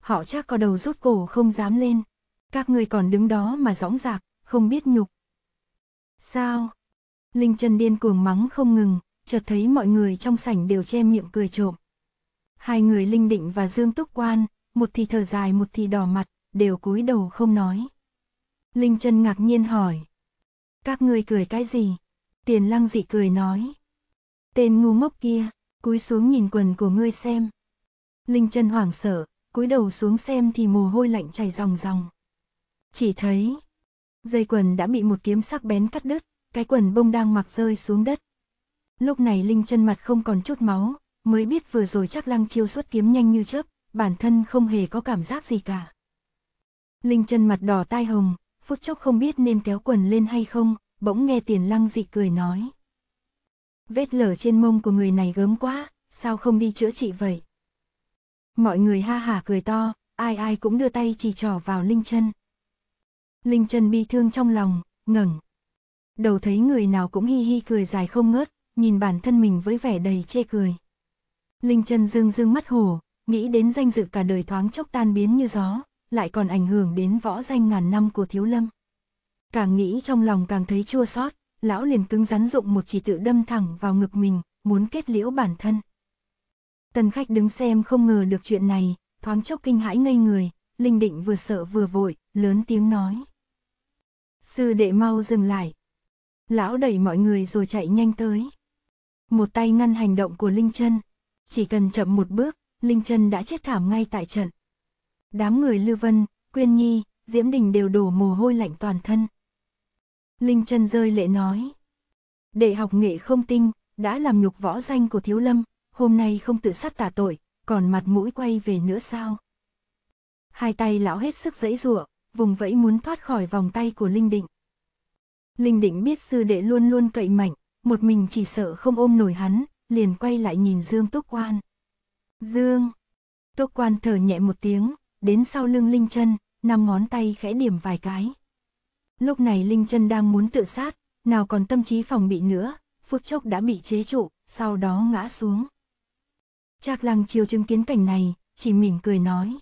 Speaker 1: họ chắc có đầu rút cổ không dám lên. Các ngươi còn đứng đó mà dõng dạc, không biết nhục. Sao? Linh chân điên cuồng mắng không ngừng, chợt thấy mọi người trong sảnh đều che miệng cười trộm. Hai người Linh Định và Dương Túc Quan, một thì thở dài một thì đỏ mặt, đều cúi đầu không nói. Linh chân ngạc nhiên hỏi. Các người cười cái gì? Tiền lăng dị cười nói. Tên ngu ngốc kia, cúi xuống nhìn quần của ngươi xem. Linh chân hoảng sợ, cúi đầu xuống xem thì mồ hôi lạnh chảy ròng ròng. Chỉ thấy, dây quần đã bị một kiếm sắc bén cắt đứt, cái quần bông đang mặc rơi xuống đất. Lúc này Linh chân mặt không còn chút máu, mới biết vừa rồi chắc lăng chiêu xuất kiếm nhanh như chớp, bản thân không hề có cảm giác gì cả. Linh chân mặt đỏ tai hồng, phút chốc không biết nên kéo quần lên hay không, bỗng nghe tiền lăng dị cười nói. Vết lở trên mông của người này gớm quá, sao không đi chữa trị vậy? Mọi người ha hả cười to, ai ai cũng đưa tay chỉ trỏ vào Linh chân. Linh chân bi thương trong lòng, ngẩng. Đầu thấy người nào cũng hi hi cười dài không ngớt, nhìn bản thân mình với vẻ đầy chê cười. Linh chân dương dương mắt hổ, nghĩ đến danh dự cả đời thoáng chốc tan biến như gió, lại còn ảnh hưởng đến võ danh ngàn năm của thiếu lâm. Càng nghĩ trong lòng càng thấy chua xót, lão liền cứng rắn dụng một chỉ tự đâm thẳng vào ngực mình, muốn kết liễu bản thân. Tần khách đứng xem không ngờ được chuyện này, thoáng chốc kinh hãi ngây người, Linh Định vừa sợ vừa vội, lớn tiếng nói. Sư đệ mau dừng lại. Lão đẩy mọi người rồi chạy nhanh tới. Một tay ngăn hành động của Linh chân chỉ cần chậm một bước, Linh chân đã chết thảm ngay tại trận. Đám người Lưu Vân, Quyên Nhi, Diễm Đình đều đổ mồ hôi lạnh toàn thân. Linh chân rơi lệ nói. Đệ học nghệ không tinh, đã làm nhục võ danh của thiếu lâm, hôm nay không tự sát tả tội, còn mặt mũi quay về nữa sao? Hai tay lão hết sức dãy rụa, vùng vẫy muốn thoát khỏi vòng tay của Linh Định. Linh Định biết sư đệ luôn luôn cậy mạnh, một mình chỉ sợ không ôm nổi hắn, liền quay lại nhìn Dương Túc Quan. Dương! Túc Quan thở nhẹ một tiếng, đến sau lưng Linh chân, năm ngón tay khẽ điểm vài cái. Lúc này Linh chân đang muốn tự sát, nào còn tâm trí phòng bị nữa, phút chốc đã bị chế trụ, sau đó ngã xuống. Trác lăng chiều chứng kiến cảnh này, chỉ mỉm cười nói.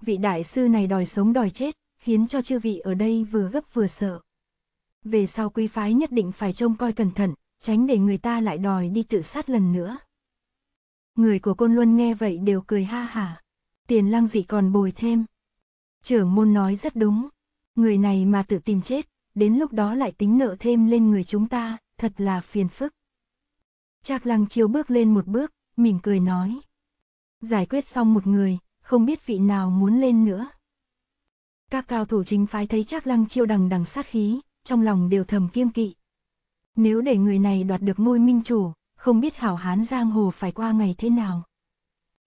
Speaker 1: Vị đại sư này đòi sống đòi chết, khiến cho chư vị ở đây vừa gấp vừa sợ. Về sau quý phái nhất định phải trông coi cẩn thận, tránh để người ta lại đòi đi tự sát lần nữa. Người của Côn Luân nghe vậy đều cười ha hả. Tiền lăng dị còn bồi thêm. Trưởng môn nói rất đúng. Người này mà tự tìm chết, đến lúc đó lại tính nợ thêm lên người chúng ta, thật là phiền phức. Trác lăng chiêu bước lên một bước, mỉm cười nói. Giải quyết xong một người, không biết vị nào muốn lên nữa. Các cao thủ chính phái thấy Trác lăng chiêu đằng đằng sát khí, trong lòng đều thầm kiêng kỵ. Nếu để người này đoạt được ngôi minh chủ, không biết hảo hán giang hồ phải qua ngày thế nào.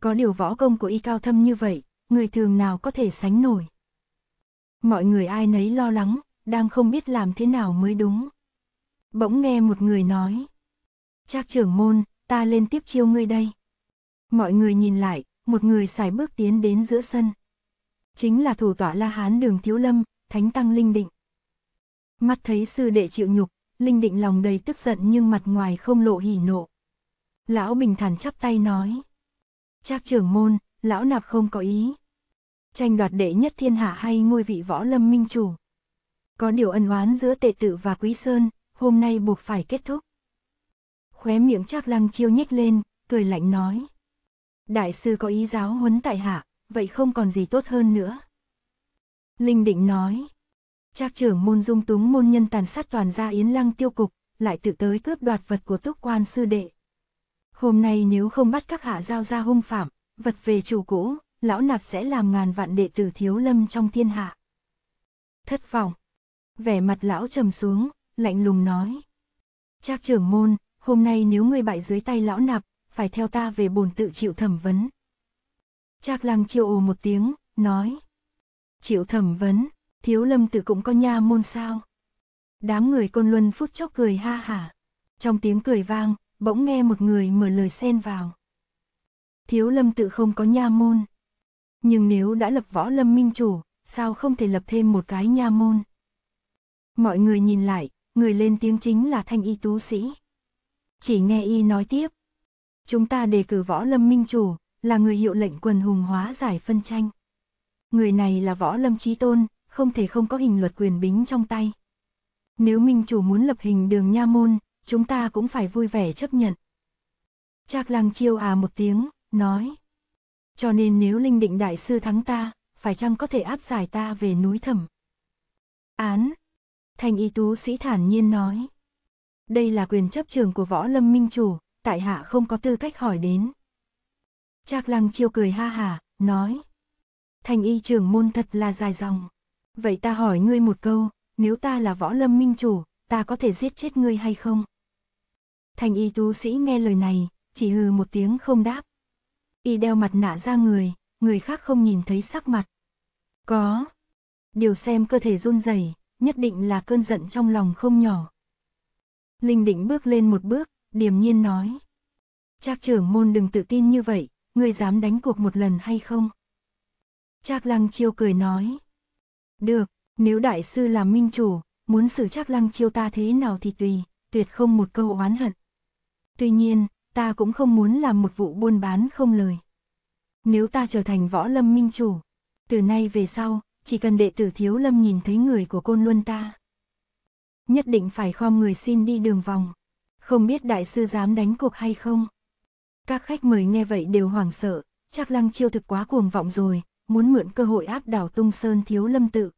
Speaker 1: Có điều võ công của y cao thâm như vậy, người thường nào có thể sánh nổi. Mọi người ai nấy lo lắng, đang không biết làm thế nào mới đúng. Bỗng nghe một người nói. Trác trưởng môn, ta lên tiếp chiêu ngươi đây. Mọi người nhìn lại, một người xài bước tiến đến giữa sân. Chính là thủ tọa La Hán đường Thiếu Lâm, Thánh Tăng Linh Định. Mắt thấy sư đệ chịu nhục, Linh Định lòng đầy tức giận nhưng mặt ngoài không lộ hỉ nộ. Lão bình thản chắp tay nói. Trác trưởng môn, lão nạp không có ý. Tranh đoạt đệ nhất thiên hạ hay ngôi vị võ lâm minh chủ. Có điều ân oán giữa tệ tử và quý sơn, hôm nay buộc phải kết thúc. Khóe miệng Trác lăng chiêu nhếch lên, cười lạnh nói. Đại sư có ý giáo huấn tại hạ, vậy không còn gì tốt hơn nữa. Linh định nói. Trác trưởng môn dung túng môn nhân tàn sát toàn gia yến lăng tiêu cục, lại tự tới cướp đoạt vật của túc quan sư đệ. Hôm nay nếu không bắt các hạ giao ra hung phạm, vật về chủ cũ, lão nạp sẽ làm ngàn vạn đệ tử thiếu lâm trong thiên hạ. Thất vọng. Vẻ mặt lão trầm xuống, lạnh lùng nói. Trác trưởng môn, hôm nay nếu ngươi bại dưới tay lão nạp, phải theo ta về bồn tự chịu thẩm vấn. Trác lăng chiêu ồ một tiếng, nói. Chịu thẩm vấn, thiếu lâm tự cũng có nha môn sao. Đám người côn luân phút chốc cười ha hả. Trong tiếng cười vang, bỗng nghe một người mở lời xen vào. Thiếu lâm tự không có nha môn. Nhưng nếu đã lập võ lâm minh chủ, sao không thể lập thêm một cái nha môn? Mọi người nhìn lại, người lên tiếng chính là thanh y tú sĩ. Chỉ nghe y nói tiếp. Chúng ta đề cử võ lâm minh chủ, là người hiệu lệnh quần hùng hóa giải phân tranh. Người này là võ lâm trí tôn, không thể không có hình luật quyền bính trong tay. Nếu minh chủ muốn lập hình đường nha môn, chúng ta cũng phải vui vẻ chấp nhận. Trác lăng chiêu à một tiếng, nói. Cho nên nếu linh định đại sư thắng ta, phải chăng có thể áp giải ta về núi thẩm? Án. Thành y tú sĩ thản nhiên nói. Đây là quyền chấp trường của võ lâm minh chủ, tại hạ không có tư cách hỏi đến. Trác lăng chiêu cười ha hả, nói. Thành y trưởng môn thật là dài dòng. Vậy ta hỏi ngươi một câu, nếu ta là võ lâm minh chủ, ta có thể giết chết ngươi hay không? Thành y tú sĩ nghe lời này, chỉ hừ một tiếng không đáp. Y đeo mặt nạ ra người, người khác không nhìn thấy sắc mặt. Có. Điều xem cơ thể run rẩy, nhất định là cơn giận trong lòng không nhỏ. Linh định bước lên một bước, điềm nhiên nói. Trác trưởng môn đừng tự tin như vậy, ngươi dám đánh cuộc một lần hay không? Trác lăng chiêu cười nói. Được, nếu đại sư làm minh chủ, muốn xử chắc lăng chiêu ta thế nào thì tùy, tuyệt không một câu oán hận. Tuy nhiên, ta cũng không muốn làm một vụ buôn bán không lời. Nếu ta trở thành võ lâm minh chủ, từ nay về sau, chỉ cần đệ tử thiếu lâm nhìn thấy người của côn luân ta. Nhất định phải khom người xin đi đường vòng. Không biết đại sư dám đánh cuộc hay không? Các khách mời nghe vậy đều hoảng sợ, chắc lăng chiêu thực quá cuồng vọng rồi, muốn mượn cơ hội áp đảo tung sơn thiếu lâm tự.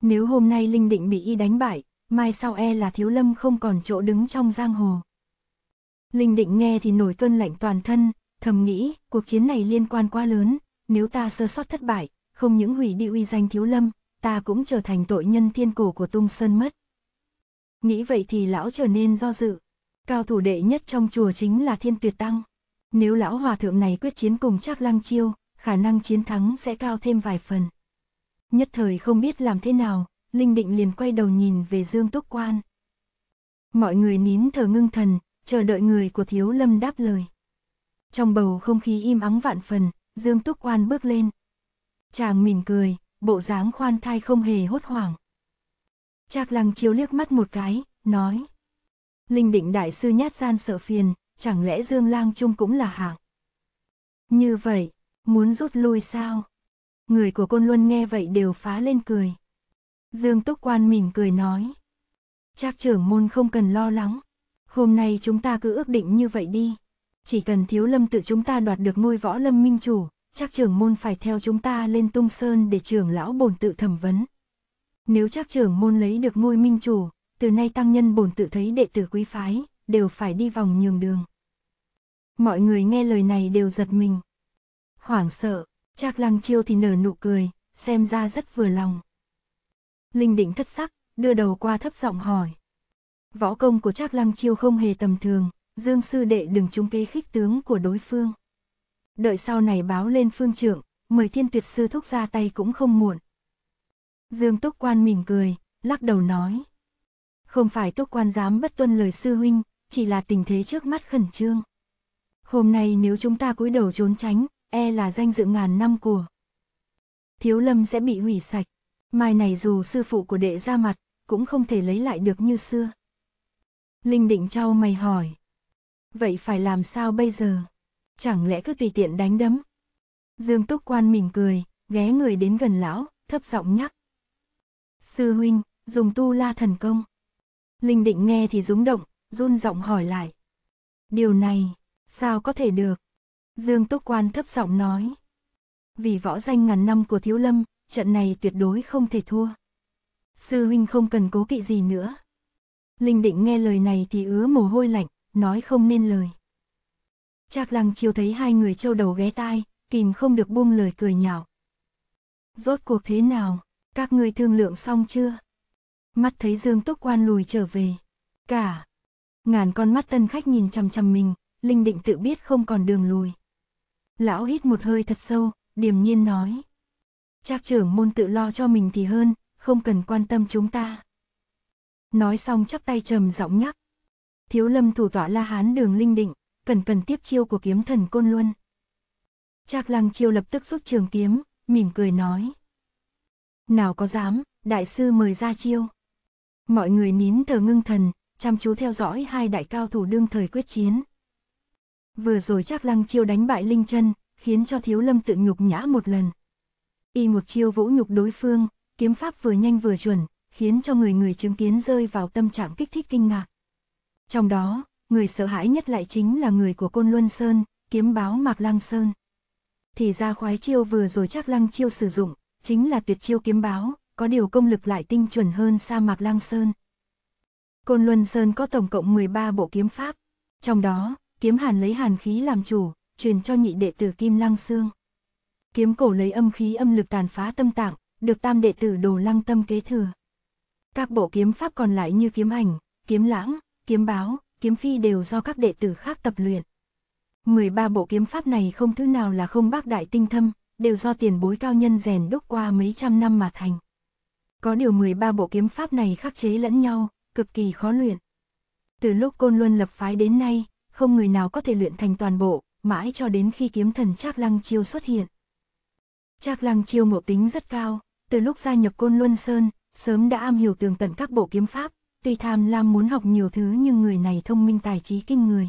Speaker 1: Nếu hôm nay Linh Định bị y đánh bại, mai sau e là thiếu lâm không còn chỗ đứng trong giang hồ. Linh Định nghe thì nổi cơn lạnh toàn thân, thầm nghĩ, cuộc chiến này liên quan quá lớn, nếu ta sơ sót thất bại, không những hủy đi uy danh thiếu lâm, ta cũng trở thành tội nhân thiên cổ của tung sơn mất. Nghĩ vậy thì lão trở nên do dự. Cao thủ đệ nhất trong chùa chính là thiên tuyệt tăng. Nếu lão hòa thượng này quyết chiến cùng chắc lăng chiêu, khả năng chiến thắng sẽ cao thêm vài phần. Nhất thời không biết làm thế nào, Linh Định liền quay đầu nhìn về Dương Túc Quan. Mọi người nín thở ngưng thần, chờ đợi người của Thiếu Lâm đáp lời. Trong bầu không khí im ắng vạn phần, Dương Túc Quan bước lên. Chàng mỉm cười, bộ dáng khoan thai không hề hốt hoảng. Trác Lăng chiếu liếc mắt một cái, nói. Linh định đại sư nhát gian sợ phiền, chẳng lẽ Dương Lang Trung cũng là hạng. Như vậy, muốn rút lui sao? Người của Côn Luân nghe vậy đều phá lên cười. Dương Túc Quan mỉm cười nói. Trác trưởng môn không cần lo lắng. Hôm nay chúng ta cứ ước định như vậy đi. Chỉ cần thiếu lâm tự chúng ta đoạt được ngôi võ lâm minh chủ, chắc trưởng môn phải theo chúng ta lên tung sơn để trưởng lão bổn tự thẩm vấn. Nếu chắc trưởng môn lấy được ngôi minh chủ, từ nay tăng nhân bổn tự thấy đệ tử quý phái, đều phải đi vòng nhường đường. Mọi người nghe lời này đều giật mình. Hoảng sợ, Trác Lăng Chiêu thì nở nụ cười, xem ra rất vừa lòng. Linh định thất sắc, đưa đầu qua thấp giọng hỏi. Võ công của Trác Lăng Chiêu không hề tầm thường, Dương sư đệ đừng chung kế khích tướng của đối phương. Đợi sau này báo lên phương trưởng, mời thiên tuyệt sư thúc ra tay cũng không muộn. Dương Túc Quan mỉm cười, lắc đầu nói. Không phải Túc Quan dám bất tuân lời sư huynh, chỉ là tình thế trước mắt khẩn trương. Hôm nay nếu chúng ta cúi đầu trốn tránh, e là danh dự ngàn năm của. Thiếu lâm sẽ bị hủy sạch, mai này dù sư phụ của đệ ra mặt, cũng không thể lấy lại được như xưa. Linh định trao mày hỏi. Vậy phải làm sao bây giờ? Chẳng lẽ cứ tùy tiện đánh đấm? Dương Túc Quan mỉm cười, ghé người đến gần lão, thấp giọng nhắc. Sư huynh, dùng tu la thần công. Linh định nghe thì rúng động, run giọng hỏi lại. Điều này, sao có thể được? Dương Túc Quan thấp giọng nói. Vì võ danh ngàn năm của Thiếu Lâm, trận này tuyệt đối không thể thua. Sư huynh không cần cố kỵ gì nữa. Linh định nghe lời này thì ứa mồ hôi lạnh, nói không nên lời. Trác lăng chiêu thấy hai người châu đầu ghé tai, kìm không được buông lời cười nhạo. Rốt cuộc thế nào, các ngươi thương lượng xong chưa? Mắt thấy Dương Túc Quan lùi trở về. Cả. Ngàn con mắt tân khách nhìn chằm chằm mình, Linh định tự biết không còn đường lùi. Lão hít một hơi thật sâu, điềm nhiên nói. Trác trưởng môn tự lo cho mình thì hơn, không cần quan tâm chúng ta. Nói xong chắp tay trầm giọng nhắc. Thiếu lâm thủ tọa La Hán đường Linh định, cần cần tiếp chiêu của kiếm thần Côn Luân. Trác lăng chiêu lập tức rút trường kiếm, mỉm cười nói. Nào có dám, đại sư mời ra chiêu. Mọi người nín thở ngưng thần, chăm chú theo dõi hai đại cao thủ đương thời quyết chiến. Vừa rồi chắc lăng chiêu đánh bại Linh chân, khiến cho thiếu lâm tự nhục nhã một lần. Y một chiêu vũ nhục đối phương, kiếm pháp vừa nhanh vừa chuẩn, khiến cho người người chứng kiến rơi vào tâm trạng kích thích kinh ngạc. Trong đó, người sợ hãi nhất lại chính là người của Côn Luân Sơn, kiếm báo Mạc Lăng Sơn. Thì ra khoái chiêu vừa rồi chắc Lăng chiêu sử dụng, chính là tuyệt chiêu kiếm báo, có điều công lực lại tinh chuẩn hơn sa Mạc Lăng Sơn. Côn Luân Sơn có tổng cộng 13 bộ kiếm pháp, trong đó, kiếm hàn lấy hàn khí làm chủ, truyền cho nhị đệ tử Kim Lăng Sương. Kiếm cổ lấy âm khí âm lực tàn phá tâm tạng, được tam đệ tử Đồ Lăng Tâm kế thừa. Các bộ kiếm pháp còn lại như kiếm ảnh, kiếm lãng, kiếm báo, kiếm phi đều do các đệ tử khác tập luyện. 13 bộ kiếm pháp này không thứ nào là không bác đại tinh thâm, đều do tiền bối cao nhân rèn đúc qua mấy trăm năm mà thành. Có điều 13 bộ kiếm pháp này khắc chế lẫn nhau, cực kỳ khó luyện. Từ lúc Côn Luân lập phái đến nay, không người nào có thể luyện thành toàn bộ, mãi cho đến khi kiếm thần Trác Lăng Chiêu xuất hiện. Trác Lăng Chiêu ngộ tính rất cao, từ lúc gia nhập Côn Luân Sơn, sớm đã am hiểu tường tận các bộ kiếm pháp, tuy tham lam muốn học nhiều thứ nhưng người này thông minh tài trí kinh người.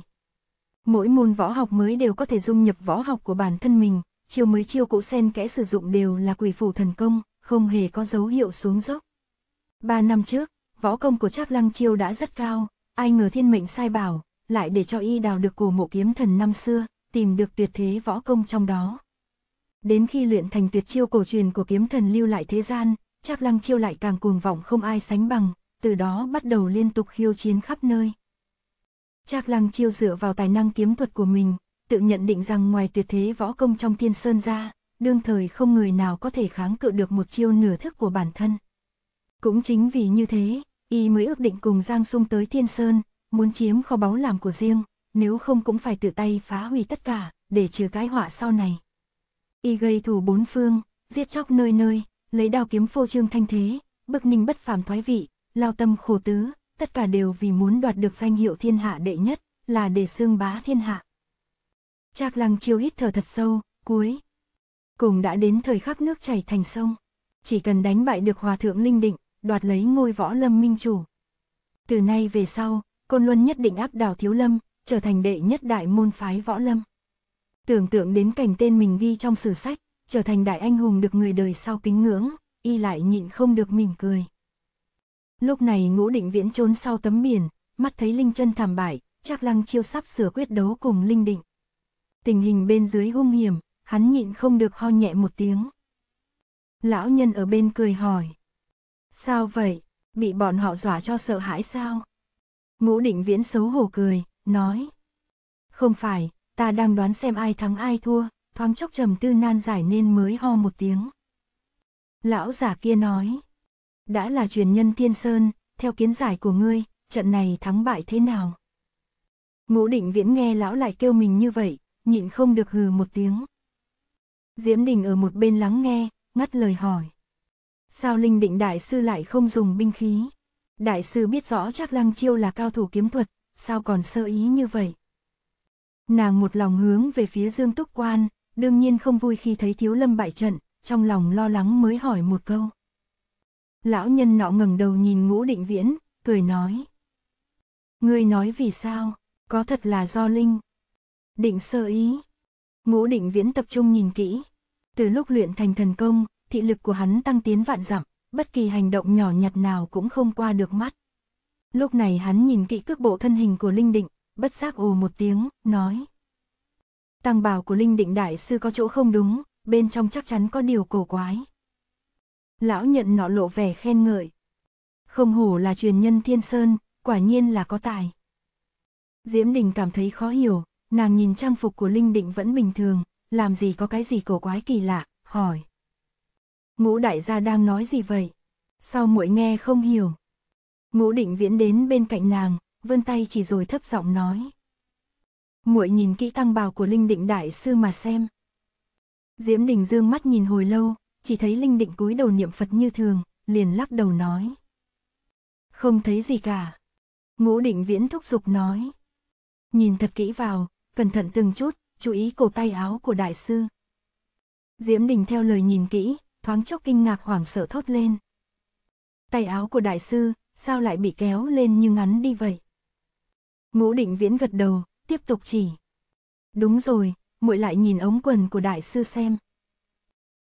Speaker 1: Mỗi môn võ học mới đều có thể dung nhập võ học của bản thân mình, chiêu mới chiêu cũ sen kẽ sử dụng đều là quỷ phủ thần công, không hề có dấu hiệu xuống dốc. Ba năm trước, võ công của Trác Lăng Chiêu đã rất cao, ai ngờ thiên mệnh sai bảo, lại để cho y đào được cổ mộ kiếm thần năm xưa, tìm được tuyệt thế võ công trong đó. Đến khi luyện thành tuyệt chiêu cổ truyền của kiếm thần lưu lại thế gian, Trác Lăng Chiêu lại càng cuồng vọng không ai sánh bằng, từ đó bắt đầu liên tục khiêu chiến khắp nơi. Trác Lăng Chiêu dựa vào tài năng kiếm thuật của mình, tự nhận định rằng ngoài tuyệt thế võ công trong thiên sơn ra, đương thời không người nào có thể kháng cự được một chiêu nửa thức của bản thân. Cũng chính vì như thế, y mới ước định cùng Giang Sung tới thiên sơn, muốn chiếm kho báu làm của riêng, nếu không cũng phải tự tay phá hủy tất cả, để trừ cái họa sau này. Y gây thù bốn phương, giết chóc nơi nơi, lấy đao kiếm phô trương thanh thế, bực ninh bất phàm thoái vị, lao tâm khổ tứ, tất cả đều vì muốn đoạt được danh hiệu thiên hạ đệ nhất, là để xương bá thiên hạ. Trác lăng chiêu hít thở thật sâu, cuối. Cùng đã đến thời khắc nước chảy thành sông. Chỉ cần đánh bại được hòa thượng linh định, đoạt lấy ngôi võ lâm minh chủ. Từ nay về sau, Côn Luân nhất định áp đảo thiếu lâm, trở thành đệ nhất đại môn phái võ lâm. Tưởng tượng đến cảnh tên mình ghi trong sử sách, trở thành đại anh hùng được người đời sau kính ngưỡng, y lại nhịn không được mỉm cười. Lúc này ngũ định viễn trốn sau tấm biển, mắt thấy Linh chân thảm bại, chắc lăng chiêu sắp sửa quyết đấu cùng Linh định. Tình hình bên dưới hung hiểm, hắn nhịn không được ho nhẹ một tiếng. Lão nhân ở bên cười hỏi. Sao vậy, bị bọn họ dọa cho sợ hãi sao? Ngũ định viễn xấu hổ cười, nói. Không phải, ta đang đoán xem ai thắng ai thua, thoáng chốc trầm tư nan giải nên mới ho một tiếng. Lão giả kia nói. Đã là truyền nhân thiên sơn, theo kiến giải của ngươi, trận này thắng bại thế nào? Ngũ định viễn nghe lão lại kêu mình như vậy, nhịn không được hừ một tiếng. Diễm Đình ở một bên lắng nghe, ngắt lời hỏi. Sao Linh Định Đại Sư lại không dùng binh khí? Đại Sư biết rõ chắc Lăng Chiêu là cao thủ kiếm thuật, sao còn sơ ý như vậy? Nàng một lòng hướng về phía Dương Túc Quan, đương nhiên không vui khi thấy Thiếu Lâm bại trận, trong lòng lo lắng mới hỏi một câu. Lão nhân nọ ngẩng đầu nhìn ngũ định viễn, cười nói. Ngươi nói vì sao, có thật là do Linh. Định sơ ý. Ngũ định viễn tập trung nhìn kỹ. Từ lúc luyện thành thần công, thị lực của hắn tăng tiến vạn dặm, bất kỳ hành động nhỏ nhặt nào cũng không qua được mắt. Lúc này hắn nhìn kỹ cước bộ thân hình của Linh Định, bất giác ồ một tiếng, nói. Tăng bảo của Linh Định Đại Sư có chỗ không đúng, bên trong chắc chắn có điều cổ quái. Lão nhận nọ lộ vẻ khen ngợi. Không hổ là truyền nhân Thiên Sơn, quả nhiên là có tài. Diễm Đình cảm thấy khó hiểu, nàng nhìn trang phục của Linh Định vẫn bình thường, làm gì có cái gì cổ quái kỳ lạ, hỏi. Ngũ đại gia đang nói gì vậy? Sao muội nghe không hiểu? Ngũ định viễn đến bên cạnh nàng, vươn tay chỉ rồi thấp giọng nói. muội nhìn kỹ tăng bào của Linh Định Đại Sư mà xem. Diễm Đình dương mắt nhìn hồi lâu, chỉ thấy Linh Định cúi đầu niệm Phật như thường, liền lắc đầu nói. Không thấy gì cả. Ngũ định viễn thúc giục nói. Nhìn thật kỹ vào, cẩn thận từng chút, chú ý cổ tay áo của đại sư. Diễm Đình theo lời nhìn kỹ, thoáng chốc kinh ngạc hoảng sợ thốt lên. Tay áo của đại sư, sao lại bị kéo lên như ngắn đi vậy? Ngũ định viễn gật đầu, tiếp tục chỉ. Đúng rồi, muội lại nhìn ống quần của đại sư xem.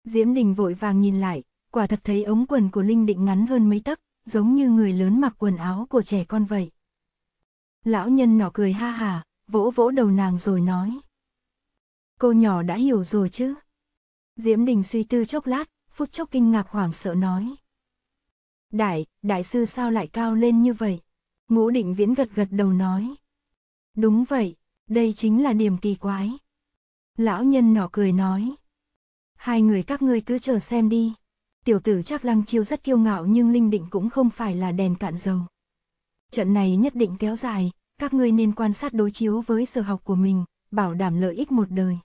Speaker 1: Diễm Đình vội vàng nhìn lại, quả thật thấy ống quần của Linh Định ngắn hơn mấy tấc, giống như người lớn mặc quần áo của trẻ con vậy. Lão nhân nọ cười ha hà, vỗ vỗ đầu nàng rồi nói. Cô nhỏ đã hiểu rồi chứ. Diễm Đình suy tư chốc lát, phút chốc kinh ngạc hoảng sợ nói. Đại, đại sư sao lại cao lên như vậy? Ngũ định viễn gật gật đầu nói. Đúng vậy, đây chính là điểm kỳ quái. Lão nhân nọ cười nói. Hai người các ngươi cứ chờ xem đi. Tiểu tử chắc lăng chiêu rất kiêu ngạo nhưng linh định cũng không phải là đèn cạn dầu. Trận này nhất định kéo dài, các ngươi nên quan sát đối chiếu với sở học của mình, bảo đảm lợi ích một đời.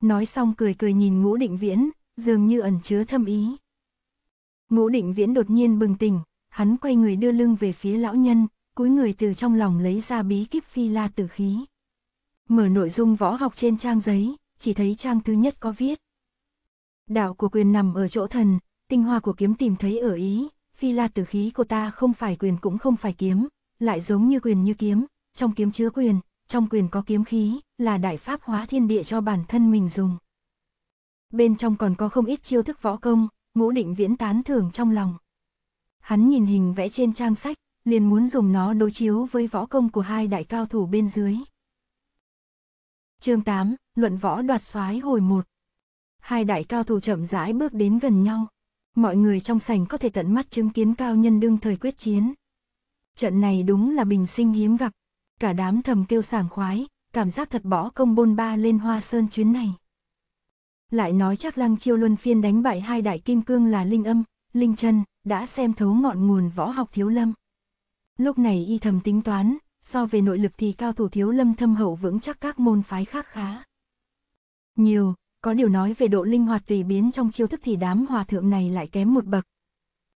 Speaker 1: Nói xong cười cười nhìn ngũ định viễn, dường như ẩn chứa thâm ý. Ngũ định viễn đột nhiên bừng tỉnh, hắn quay người đưa lưng về phía lão nhân, cúi người từ trong lòng lấy ra bí kíp phi la tử khí. Mở nội dung võ học trên trang giấy, chỉ thấy trang thứ nhất có viết. Đạo của quyền nằm ở chỗ thần, tinh hoa của kiếm tìm thấy ở ý, phi la tử khí của ta không phải quyền cũng không phải kiếm, lại giống như quyền như kiếm, trong kiếm chứa quyền, trong quyền có kiếm khí, là đại pháp hóa thiên địa cho bản thân mình dùng. Bên trong còn có không ít chiêu thức võ công, ngũ định viễn tán thưởng trong lòng. Hắn nhìn hình vẽ trên trang sách, liền muốn dùng nó đối chiếu với võ công của hai đại cao thủ bên dưới. chương 8, Luận võ đoạt soái hồi 1 Hai đại cao thủ chậm rãi bước đến gần nhau. Mọi người trong sảnh có thể tận mắt chứng kiến cao nhân đương thời quyết chiến. Trận này đúng là bình sinh hiếm gặp. Cả đám thầm kêu sảng khoái, cảm giác thật bỏ công bôn ba lên hoa sơn chuyến này. Lại nói chắc lăng chiêu luân phiên đánh bại hai đại kim cương là Linh Âm, Linh chân đã xem thấu ngọn nguồn võ học thiếu lâm. Lúc này y thầm tính toán, so về nội lực thì cao thủ thiếu lâm thâm hậu vững chắc các môn phái khác khá. Nhiều, có điều nói về độ linh hoạt tùy biến trong chiêu thức thì đám hòa thượng này lại kém một bậc.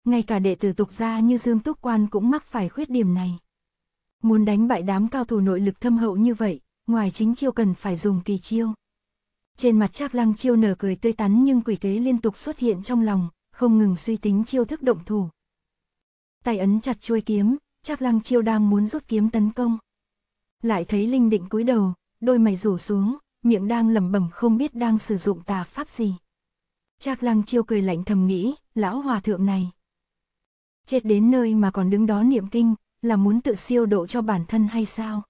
Speaker 1: Ngay cả đệ tử tục gia như Dương Túc Quan cũng mắc phải khuyết điểm này. Muốn đánh bại đám cao thủ nội lực thâm hậu như vậy, ngoài chính chiêu cần phải dùng kỳ chiêu. Trên mặt Trác Lăng chiêu nở cười tươi tắn nhưng quỷ kế liên tục xuất hiện trong lòng, không ngừng suy tính chiêu thức động thủ. Tay ấn chặt chuôi kiếm, Trác Lăng chiêu đang muốn rút kiếm tấn công. Lại thấy Linh Định cúi đầu, đôi mày rủ xuống, miệng đang lẩm bẩm không biết đang sử dụng tà pháp gì. Trác Lăng chiêu cười lạnh thầm nghĩ, lão hòa thượng này. Chết đến nơi mà còn đứng đó niệm kinh, là muốn tự siêu độ cho bản thân hay sao?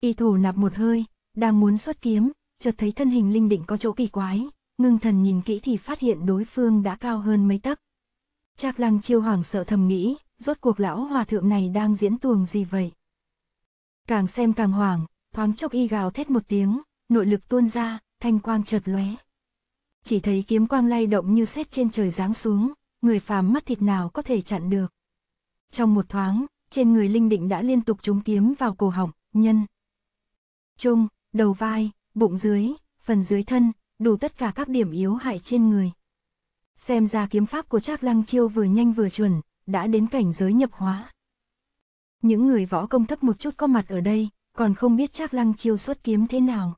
Speaker 1: Y thủ nạp một hơi, đang muốn xuất kiếm, chợt thấy thân hình linh định có chỗ kỳ quái, ngưng thần nhìn kỹ thì phát hiện đối phương đã cao hơn mấy tấc. Trác lăng chiêu hoàng sợ thầm nghĩ, rốt cuộc lão hòa thượng này đang diễn tuồng gì vậy? Càng xem càng hoảng, thoáng chốc y gào thét một tiếng, nội lực tuôn ra, thanh quang chợt lóe. Chỉ thấy kiếm quang lay động như xét trên trời giáng xuống, người phàm mắt thịt nào có thể chặn được. Trong một thoáng, trên người linh định đã liên tục trúng kiếm vào cổ họng, nhân. Trung, đầu vai, bụng dưới, phần dưới thân, đủ tất cả các điểm yếu hại trên người. Xem ra kiếm pháp của Trác Lăng Chiêu vừa nhanh vừa chuẩn, đã đến cảnh giới nhập hóa. Những người võ công thấp một chút có mặt ở đây, còn không biết Trác Lăng Chiêu xuất kiếm thế nào.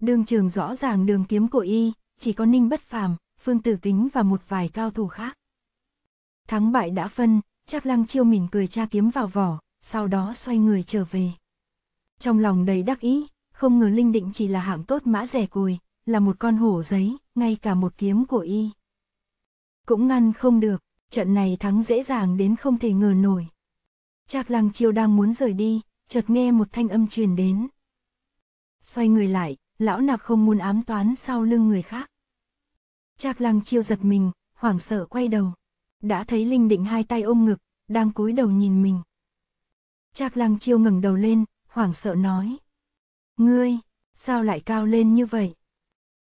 Speaker 1: Đường trường rõ ràng đường kiếm của y, chỉ có Ninh Bất Phàm, Phương Tử Kính và một vài cao thủ khác. Thắng bại đã phân, Trác Lăng Chiêu mỉm cười tra kiếm vào vỏ, sau đó xoay người trở về. Trong lòng đầy đắc ý, không ngờ Linh Định chỉ là hạng tốt mã rẻ cùi, là một con hổ giấy, ngay cả một kiếm của y. Cũng ngăn không được, trận này thắng dễ dàng đến không thể ngờ nổi. Trác Lăng Chiêu đang muốn rời đi, chợt nghe một thanh âm truyền đến. Xoay người lại, lão nạp không muốn ám toán sau lưng người khác. Trác Lăng Chiêu giật mình, hoảng sợ quay đầu. Đã thấy Linh Định hai tay ôm ngực, đang cúi đầu nhìn mình. Trác Lăng Chiêu ngẩng đầu lên, hoảng sợ nói. Ngươi, sao lại cao lên như vậy?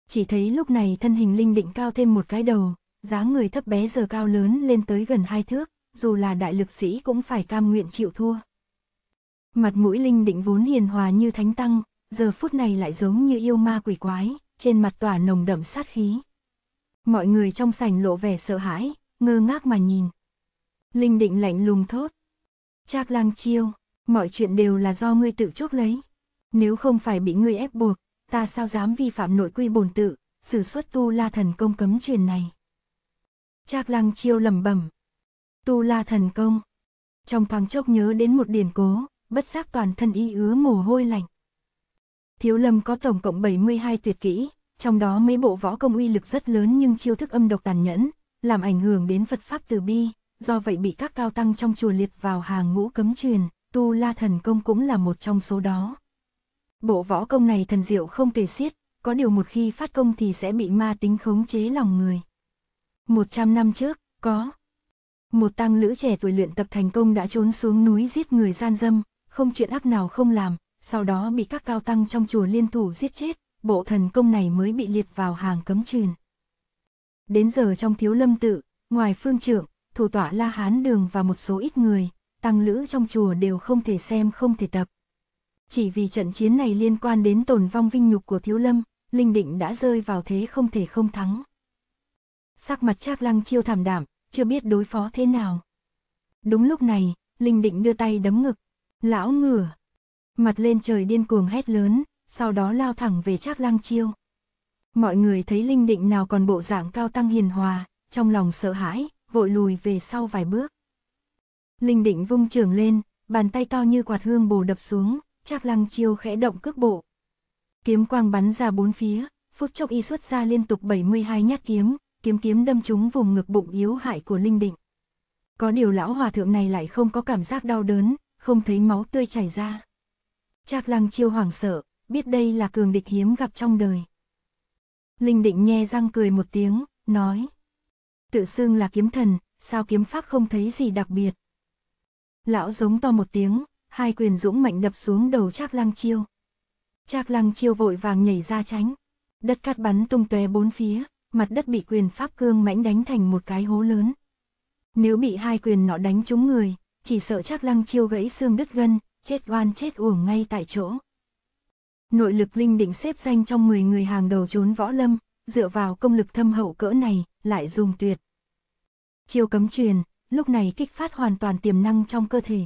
Speaker 1: Chỉ thấy lúc này thân hình Linh Định cao thêm một cái đầu, dáng người thấp bé giờ cao lớn lên tới gần hai thước, dù là đại lực sĩ cũng phải cam nguyện chịu thua. Mặt mũi Linh Định vốn hiền hòa như thánh tăng, giờ phút này lại giống như yêu ma quỷ quái, trên mặt tỏa nồng đậm sát khí. Mọi người trong sảnh lộ vẻ sợ hãi, ngơ ngác mà nhìn. Linh định lạnh lùng thốt. Trác lang chiêu, mọi chuyện đều là do ngươi tự chuốc lấy. Nếu không phải bị ngươi ép buộc, ta sao dám vi phạm nội quy bổn tự, sử xuất tu la thần công cấm truyền này. Trác lăng chiêu lầm bẩm Tu la thần công. Trong thoáng chốc nhớ đến một điển cố, bất giác toàn thân y ứa mồ hôi lạnh. Thiếu lâm có tổng cộng 72 tuyệt kỹ, trong đó mấy bộ võ công uy lực rất lớn nhưng chiêu thức âm độc tàn nhẫn, làm ảnh hưởng đến Phật Pháp từ bi, do vậy bị các cao tăng trong chùa liệt vào hàng ngũ cấm truyền, tu la thần công cũng là một trong số đó. Bộ võ công này thần diệu không kể xiết, có điều một khi phát công thì sẽ bị ma tính khống chế lòng người. 100 năm trước, có một tăng lữ trẻ tuổi luyện tập thành công đã trốn xuống núi giết người gian dâm, không chuyện ác nào không làm, sau đó bị các cao tăng trong chùa liên thủ giết chết, bộ thần công này mới bị liệt vào hàng cấm truyền. Đến giờ trong thiếu lâm tự, ngoài phương trưởng, thủ tọa La Hán Đường và một số ít người, tăng lữ trong chùa đều không thể xem không thể tập. Chỉ vì trận chiến này liên quan đến tổn vong vinh nhục của thiếu lâm, Linh Định đã rơi vào thế không thể không thắng. Sắc mặt Trác Lăng chiêu thảm đảm, chưa biết đối phó thế nào. Đúng lúc này, Linh Định đưa tay đấm ngực, lão ngửa, mặt lên trời điên cuồng hét lớn, sau đó lao thẳng về Trác Lăng chiêu. Mọi người thấy Linh Định nào còn bộ dạng cao tăng hiền hòa, trong lòng sợ hãi, vội lùi về sau vài bước. Linh Định vung trường lên, bàn tay to như quạt hương bồ đập xuống, Trác Lăng chiêu khẽ động cước bộ. Kiếm quang bắn ra bốn phía, phút chốc y xuất ra liên tục 72 nhát kiếm, kiếm kiếm đâm trúng vùng ngực bụng yếu hại của Linh Định. Có điều lão hòa thượng này lại không có cảm giác đau đớn, không thấy máu tươi chảy ra. Trác Lăng chiêu hoảng sợ, biết đây là cường địch hiếm gặp trong đời. Linh Định nghe răng cười một tiếng, nói. Tự xưng là kiếm thần, sao kiếm pháp không thấy gì đặc biệt. Lão giống to một tiếng, hai quyền dũng mạnh đập xuống đầu Trác Lăng chiêu. Trác Lăng chiêu vội vàng nhảy ra tránh. Đất cát bắn tung tóe bốn phía, mặt đất bị quyền pháp cương mãnh đánh thành một cái hố lớn. Nếu bị hai quyền nọ đánh trúng người, chỉ sợ Trác Lăng chiêu gãy xương đứt gân, chết oan chết uổng ngay tại chỗ. Nội lực linh định xếp danh trong 10 người hàng đầu trốn võ lâm, dựa vào công lực thâm hậu cỡ này, lại dùng tuyệt. Chiêu cấm truyền, lúc này kích phát hoàn toàn tiềm năng trong cơ thể.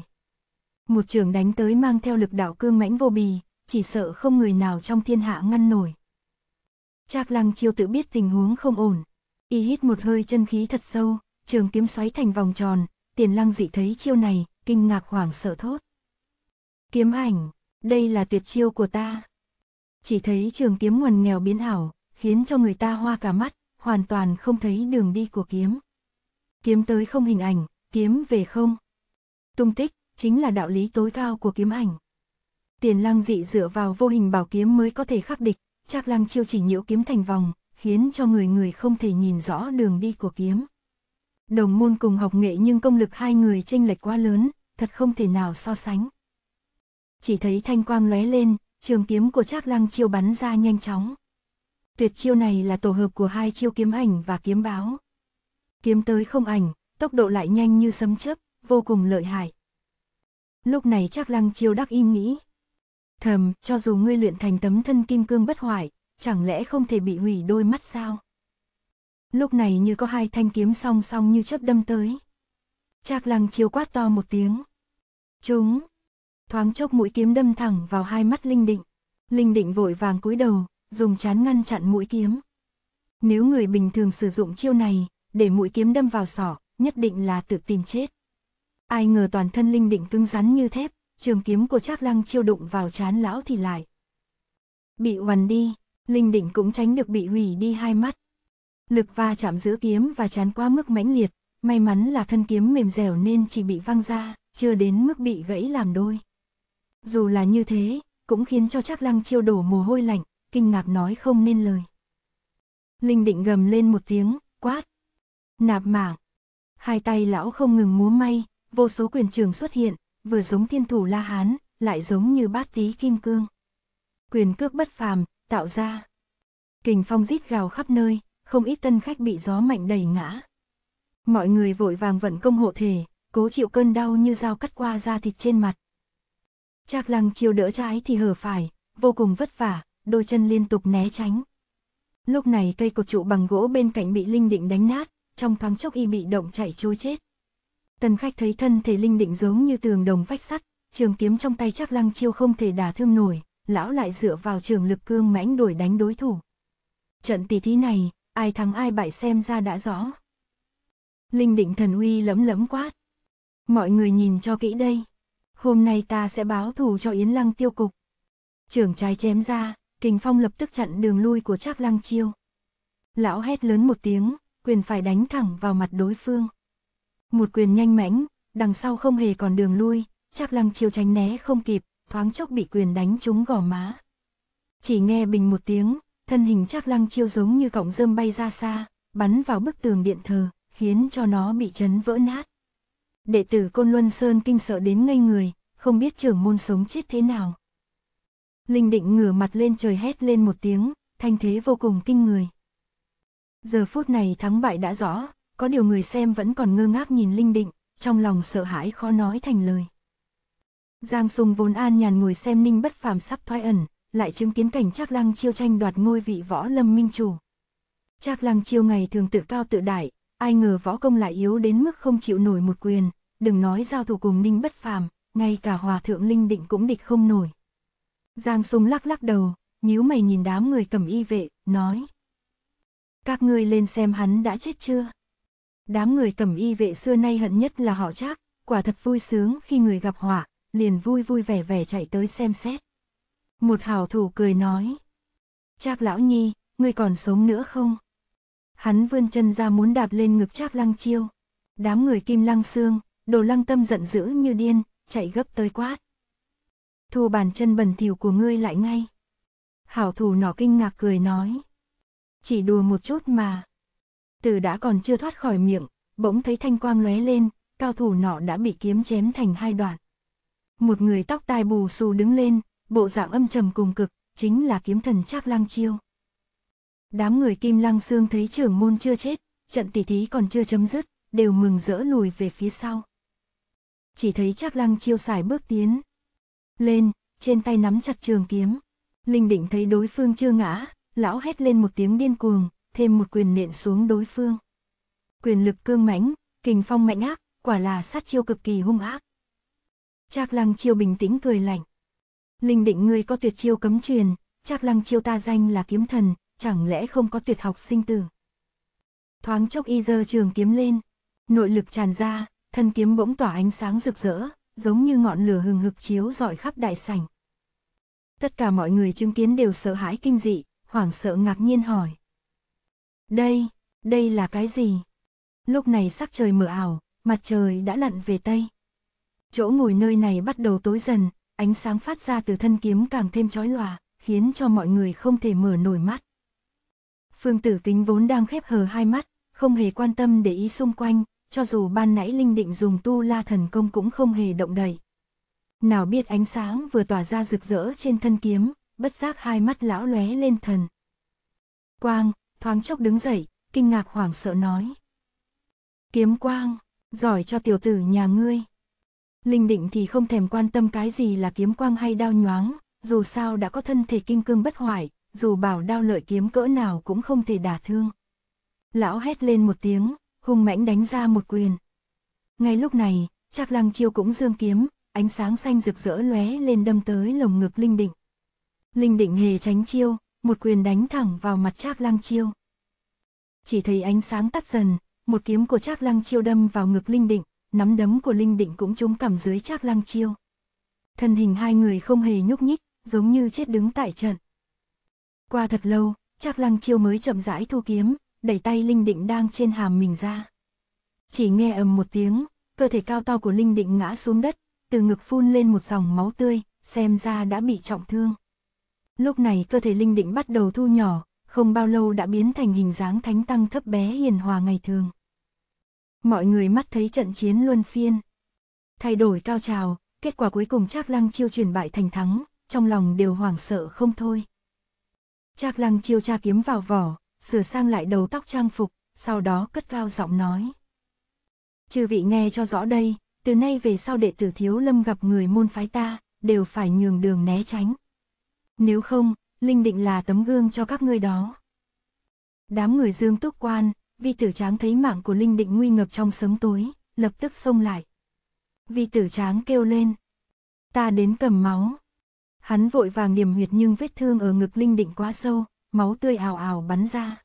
Speaker 1: Một trường đánh tới mang theo lực đạo cương mãnh vô bì, chỉ sợ không người nào trong thiên hạ ngăn nổi. Trác lăng chiêu tự biết tình huống không ổn. Y hít một hơi chân khí thật sâu, trường kiếm xoáy thành vòng tròn, tiền lăng dị thấy chiêu này, kinh ngạc hoảng sợ thốt. Kiếm ảnh, đây là tuyệt chiêu của ta. Chỉ thấy trường kiếm nguồn nghèo biến ảo, khiến cho người ta hoa cả mắt, hoàn toàn không thấy đường đi của kiếm. Kiếm tới không hình ảnh, kiếm về không. Tung tích, chính là đạo lý tối cao của kiếm ảnh. Tiền lăng dị dựa vào vô hình bảo kiếm mới có thể khắc địch, chắc lăng chiêu chỉ nhiễu kiếm thành vòng, khiến cho người người không thể nhìn rõ đường đi của kiếm. Đồng môn cùng học nghệ nhưng công lực hai người chênh lệch quá lớn, thật không thể nào so sánh. Chỉ thấy thanh quang lóe lên, trường kiếm của Trác Lăng chiêu bắn ra nhanh chóng. Tuyệt chiêu này là tổ hợp của hai chiêu kiếm ảnh và kiếm báo. Kiếm tới không ảnh, tốc độ lại nhanh như sấm chớp, vô cùng lợi hại. Lúc này chắc Lăng chiêu đắc im nghĩ. Thầm, cho dù ngươi luyện thành tấm thân kim cương bất hoại, chẳng lẽ không thể bị hủy đôi mắt sao? Lúc này như có hai thanh kiếm song song như chớp đâm tới. Trác Lăng chiêu quát to một tiếng. Chúng, thoáng chốc mũi kiếm đâm thẳng vào hai mắt Linh Định. Linh Định vội vàng cúi đầu, dùng chán ngăn chặn mũi kiếm. Nếu người bình thường sử dụng chiêu này, để mũi kiếm đâm vào sọ, nhất định là tự tìm chết. Ai ngờ toàn thân Linh Định cứng rắn như thép, trường kiếm của Trác Lăng chiêu đụng vào chán lão thì lại. Bị hoàn đi, Linh Định cũng tránh được bị hủy đi hai mắt. Lực va chạm giữa kiếm và chán quá mức mãnh liệt, may mắn là thân kiếm mềm dẻo nên chỉ bị văng ra, chưa đến mức bị gãy làm đôi. Dù là như thế, cũng khiến cho Trác Lăng chiêu đổ mồ hôi lạnh, kinh ngạc nói không nên lời. Linh định gầm lên một tiếng, quát. Nạp mạng. Hai tay lão không ngừng múa may, vô số quyền trường xuất hiện, vừa giống thiên thủ La Hán, lại giống như bát tí kim cương. Quyền cước bất phàm, tạo ra. Kình phong rít gào khắp nơi, không ít tân khách bị gió mạnh đẩy ngã. Mọi người vội vàng vận công hộ thể, cố chịu cơn đau như dao cắt qua da thịt trên mặt. Trác lăng chiều đỡ trái thì hở phải, vô cùng vất vả, đôi chân liên tục né tránh. Lúc này cây cột trụ bằng gỗ bên cạnh bị Linh Định đánh nát, trong thoáng chốc y bị động chạy trôi chết. Tần khách thấy thân thể Linh Định giống như tường đồng vách sắt, trường kiếm trong tay chắc lăng chiêu không thể đả thương nổi, lão lại dựa vào trường lực cương mãnh đuổi đánh đối thủ. Trận tỷ thí này, ai thắng ai bại xem ra đã rõ. Linh Định thần uy lấm lấm quát. Mọi người nhìn cho kỹ đây. Hôm nay ta sẽ báo thù cho Yến Lăng tiêu cục. Trưởng trái chém ra, kình phong lập tức chặn đường lui của Trác Lăng Chiêu. Lão hét lớn một tiếng, quyền phải đánh thẳng vào mặt đối phương. Một quyền nhanh mãnh, đằng sau không hề còn đường lui, Trác Lăng Chiêu tránh né không kịp, thoáng chốc bị quyền đánh trúng gò má. Chỉ nghe bình một tiếng, thân hình Trác Lăng Chiêu giống như cọng rơm bay ra xa, bắn vào bức tường điện thờ, khiến cho nó bị chấn vỡ nát. Đệ tử Côn Luân Sơn kinh sợ đến ngây người, không biết trưởng môn sống chết thế nào. Linh định ngửa mặt lên trời hét lên một tiếng, thanh thế vô cùng kinh người. Giờ phút này thắng bại đã rõ, có điều người xem vẫn còn ngơ ngác nhìn Linh định, trong lòng sợ hãi khó nói thành lời. Giang Sùng vốn an nhàn ngồi xem Ninh bất phàm sắp thoái ẩn, lại chứng kiến cảnh Trác Lăng Chiêu tranh đoạt ngôi vị võ lâm minh chủ. Trác Lăng Chiêu ngày thường tự cao tự đại, ai ngờ võ công lại yếu đến mức không chịu nổi một quyền, đừng nói giao thủ cùng Ninh bất phàm, ngay cả hòa thượng Linh Định cũng địch không nổi. Giang Sùng lắc lắc đầu, nhíu mày nhìn đám người cầm y vệ, nói. Các ngươi lên xem hắn đã chết chưa? Đám người cẩm y vệ xưa nay hận nhất là họ Trác, quả thật vui sướng khi người gặp họa, liền vui vui vẻ vẻ chạy tới xem xét. Một hảo thủ cười nói. Trác lão nhi, ngươi còn sống nữa không? Hắn vươn chân ra muốn đạp lên ngực Trác lăng chiêu. Đám người kim lăng xương, đồ lăng tâm giận dữ như điên, chạy gấp tới quát. Thu bàn chân bẩn thỉu của ngươi lại ngay. Hảo thủ nọ kinh ngạc cười nói. Chỉ đùa một chút mà. Từ đã còn chưa thoát khỏi miệng, bỗng thấy thanh quang lóe lên, cao thủ nọ đã bị kiếm chém thành hai đoạn. Một người tóc tai bù xù đứng lên, bộ dạng âm trầm cùng cực, chính là kiếm thần Trác Lăng Chiêu. Đám người Kim Lăng Sương thấy trưởng môn chưa chết, trận tỷ thí còn chưa chấm dứt, đều mừng rỡ lùi về phía sau. Chỉ thấy Trác Lăng Chiêu xài bước tiến lên, trên tay nắm chặt trường kiếm. Linh Định thấy đối phương chưa ngã, lão hét lên một tiếng điên cuồng, thêm một quyền nện xuống đối phương. Quyền lực cương mãnh, kình phong mạnh ác, quả là sát chiêu cực kỳ hung ác. Trác Lăng Chiêu bình tĩnh cười lạnh. Linh định ngươi có tuyệt chiêu cấm truyền, Trác Lăng Chiêu ta danh là kiếm thần, chẳng lẽ không có tuyệt học sinh tử. Thoáng chốc y giơ trường kiếm lên, nội lực tràn ra, thân kiếm bỗng tỏa ánh sáng rực rỡ, giống như ngọn lửa hừng hực chiếu rọi khắp đại sảnh. Tất cả mọi người chứng kiến đều sợ hãi kinh dị, hoảng sợ ngạc nhiên hỏi. Đây, đây là cái gì? Lúc này sắc trời mờ ảo, mặt trời đã lặn về Tây. Chỗ ngồi nơi này bắt đầu tối dần, ánh sáng phát ra từ thân kiếm càng thêm chói lòa, khiến cho mọi người không thể mở nổi mắt. Phương tử kính vốn đang khép hờ hai mắt, không hề quan tâm để ý xung quanh, cho dù ban nãy Linh định dùng tu la thần công cũng không hề động đậy. Nào biết ánh sáng vừa tỏa ra rực rỡ trên thân kiếm, bất giác hai mắt lão lóe lên thần. Quang, thoáng chốc đứng dậy, kinh ngạc hoảng sợ nói. Kiếm quang, giỏi cho tiểu tử nhà ngươi. Linh định thì không thèm quan tâm cái gì là kiếm quang hay đao nhoáng, dù sao đã có thân thể kim cương bất hoại, dù bảo đao lợi kiếm cỡ nào cũng không thể đả thương. Lão hét lên một tiếng, hung mãnh đánh ra một quyền. Ngay lúc này, Trác Lăng Chiêu cũng dương kiếm, ánh sáng xanh rực rỡ lóe lên đâm tới lồng ngực Linh Định. Linh Định hề tránh chiêu, một quyền đánh thẳng vào mặt Trác Lăng Chiêu. Chỉ thấy ánh sáng tắt dần, một kiếm của Trác Lăng Chiêu đâm vào ngực Linh Định, nắm đấm của Linh Định cũng trúng cằm dưới Trác Lăng Chiêu. Thân hình hai người không hề nhúc nhích, giống như chết đứng tại trận. Qua thật lâu, Trác Lăng Chiêu mới chậm rãi thu kiếm, đẩy tay Linh Định đang trên hàm mình ra. Chỉ nghe ầm một tiếng, cơ thể cao to của Linh Định ngã xuống đất, từ ngực phun lên một dòng máu tươi, xem ra đã bị trọng thương. Lúc này cơ thể Linh Định bắt đầu thu nhỏ, không bao lâu đã biến thành hình dáng thánh tăng thấp bé hiền hòa ngày thường. Mọi người mắt thấy trận chiến luân phiên. Thay đổi cao trào, kết quả cuối cùng Trác Lăng Chiêu chuyển bại thành thắng, trong lòng đều hoảng sợ không thôi. Trác Lăng Chiêu tra kiếm vào vỏ, sửa sang lại đầu tóc trang phục, sau đó cất cao giọng nói. Chư vị nghe cho rõ đây, từ nay về sau đệ tử thiếu lâm gặp người môn phái ta, đều phải nhường đường né tránh. Nếu không, Linh định là tấm gương cho các ngươi đó. Đám người dương túc quan, vi tử tráng thấy mạng của Linh định nguy ngập trong sớm tối, lập tức xông lại. Vi tử tráng kêu lên. Ta đến cầm máu. Hắn vội vàng điểm huyệt nhưng vết thương ở ngực Linh định quá sâu, máu tươi ào ào bắn ra.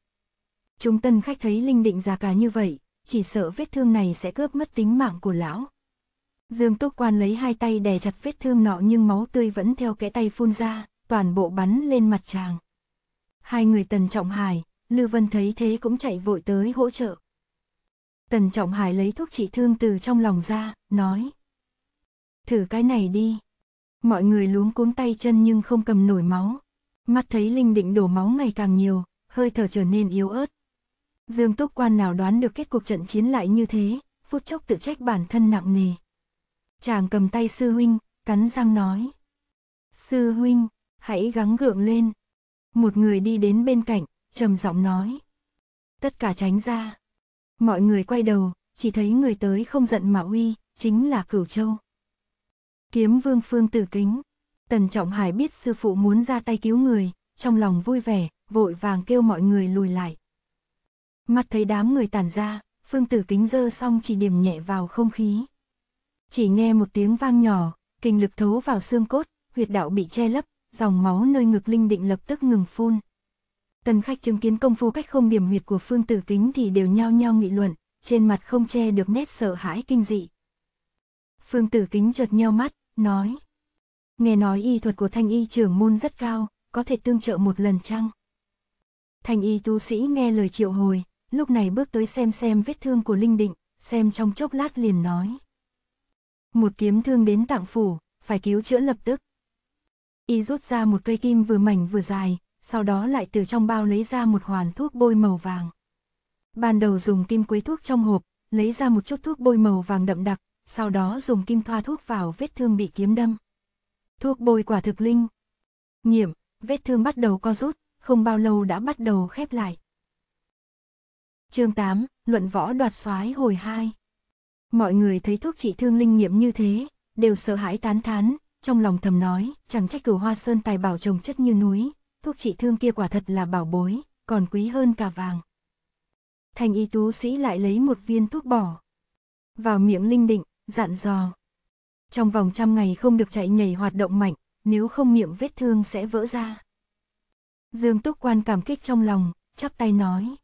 Speaker 1: Chúng tân khách thấy Linh định già cả như vậy, chỉ sợ vết thương này sẽ cướp mất tính mạng của lão. Dương Túc Quan lấy hai tay đè chặt vết thương nọ nhưng máu tươi vẫn theo kẽ tay phun ra, toàn bộ bắn lên mặt chàng. Hai người Tần Trọng Hải, Lưu Vân thấy thế cũng chạy vội tới hỗ trợ. Tần Trọng Hải lấy thuốc trị thương từ trong lòng ra, nói. Thử cái này đi. Mọi người luống cuống tay chân nhưng không cầm nổi máu. Mắt thấy Linh Định đổ máu ngày càng nhiều, hơi thở trở nên yếu ớt. Dương Túc Quan nào đoán được kết cuộc trận chiến lại như thế, phút chốc tự trách bản thân nặng nề. Chàng cầm tay sư huynh, cắn răng nói. Sư huynh, hãy gắng gượng lên. Một người đi đến bên cạnh, trầm giọng nói. Tất cả tránh ra. Mọi người quay đầu, chỉ thấy người tới không giận mà uy, chính là Cửu Châu. Kiếm vương phương tử kính. Tần Trọng Hải biết sư phụ muốn ra tay cứu người, trong lòng vui vẻ, vội vàng kêu mọi người lùi lại. Mắt thấy đám người tản ra, phương tử kính dơ xong chỉ điểm nhẹ vào không khí. Chỉ nghe một tiếng vang nhỏ, kinh lực thấu vào xương cốt, huyệt đạo bị che lấp, dòng máu nơi ngực linh định lập tức ngừng phun. Tần khách chứng kiến công phu cách không điểm huyệt của phương tử kính thì đều nhao nhao nghị luận, trên mặt không che được nét sợ hãi kinh dị. Phương tử kính chợt nheo mắt, nói. Nghe nói y thuật của thanh y trưởng môn rất cao, có thể tương trợ một lần chăng? Thanh y tu sĩ nghe lời triệu hồi, lúc này bước tới xem xem vết thương của Linh Định, xem trong chốc lát liền nói. Một kiếm thương đến tạng phủ, phải cứu chữa lập tức. Y rút ra một cây kim vừa mảnh vừa dài, sau đó lại từ trong bao lấy ra một hoàn thuốc bôi màu vàng. Ban đầu dùng kim quấy thuốc trong hộp, lấy ra một chút thuốc bôi màu vàng đậm đặc, sau đó dùng kim thoa thuốc vào vết thương bị kiếm đâm. Thuốc bôi quả thực linh. Nghiệm, vết thương bắt đầu co rút, không bao lâu đã bắt đầu khép lại. chương 8, Luận võ đoạt soái hồi 2 Mọi người thấy thuốc trị thương linh nghiệm như thế, đều sợ hãi tán thán, trong lòng thầm nói, chẳng trách cửu hoa sơn tài bảo trồng chất như núi, thuốc trị thương kia quả thật là bảo bối, còn quý hơn cả vàng. Thành y tú sĩ lại lấy một viên thuốc bỏ vào miệng linh định, dặn dò. Trong vòng trăm ngày không được chạy nhảy hoạt động mạnh, nếu không miệng vết thương sẽ vỡ ra. Dương Túc Quan cảm kích trong lòng, chắp tay nói.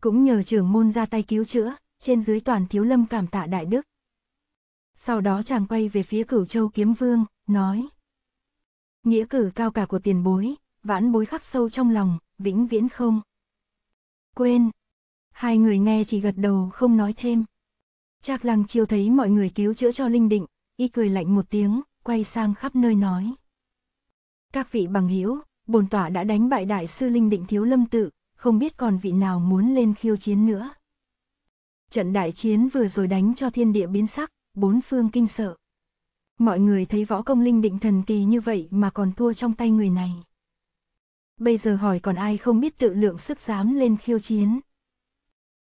Speaker 1: Cũng nhờ trưởng môn ra tay cứu chữa, trên dưới toàn thiếu lâm cảm tạ đại đức. Sau đó chàng quay về phía cửu châu kiếm vương, nói. Nghĩa cử cao cả của tiền bối, vãn bối khắc sâu trong lòng, vĩnh viễn không. Quên. Hai người nghe chỉ gật đầu không nói thêm. Trác lăng chiêu thấy mọi người cứu chữa cho Linh Định, y cười lạnh một tiếng, quay sang khắp nơi nói. Các vị bằng hữu bồn tỏa đã đánh bại đại sư Linh Định Thiếu Lâm Tự, không biết còn vị nào muốn lên khiêu chiến nữa. Trận đại chiến vừa rồi đánh cho thiên địa biến sắc, bốn phương kinh sợ. Mọi người thấy võ công Linh Định thần kỳ như vậy mà còn thua trong tay người này. Bây giờ hỏi còn ai không biết tự lượng sức dám lên khiêu chiến.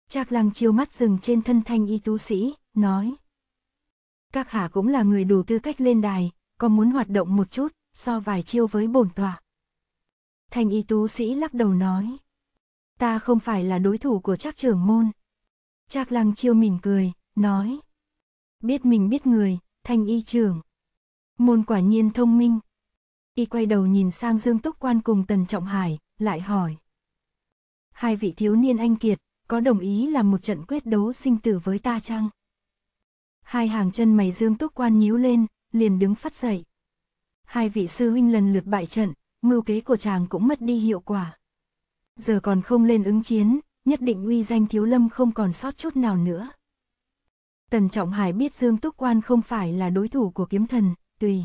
Speaker 1: Trác lăng chiêu mắt dừng trên thân thanh y tú sĩ, nói. Các hạ cũng là người đủ tư cách lên đài, có muốn hoạt động một chút, so vài chiêu với bổn tọa. Thanh y tú sĩ lắc đầu nói. Ta không phải là đối thủ của trác trưởng môn. Trác lăng chiêu mỉm cười, nói. Biết mình biết người, thanh y trưởng. Môn quả nhiên thông minh. Y quay đầu nhìn sang Dương Túc Quan cùng Tần Trọng Hải, lại hỏi. Hai vị thiếu niên anh kiệt, có đồng ý làm một trận quyết đấu sinh tử với ta chăng? Hai hàng chân mày Dương Túc Quan nhíu lên, liền đứng phát dậy. Hai vị sư huynh lần lượt bại trận, mưu kế của chàng cũng mất đi hiệu quả. Giờ còn không lên ứng chiến, nhất định uy danh thiếu lâm không còn sót chút nào nữa. Tần Trọng Hải biết Dương Túc Quan không phải là đối thủ của kiếm thần, tùy.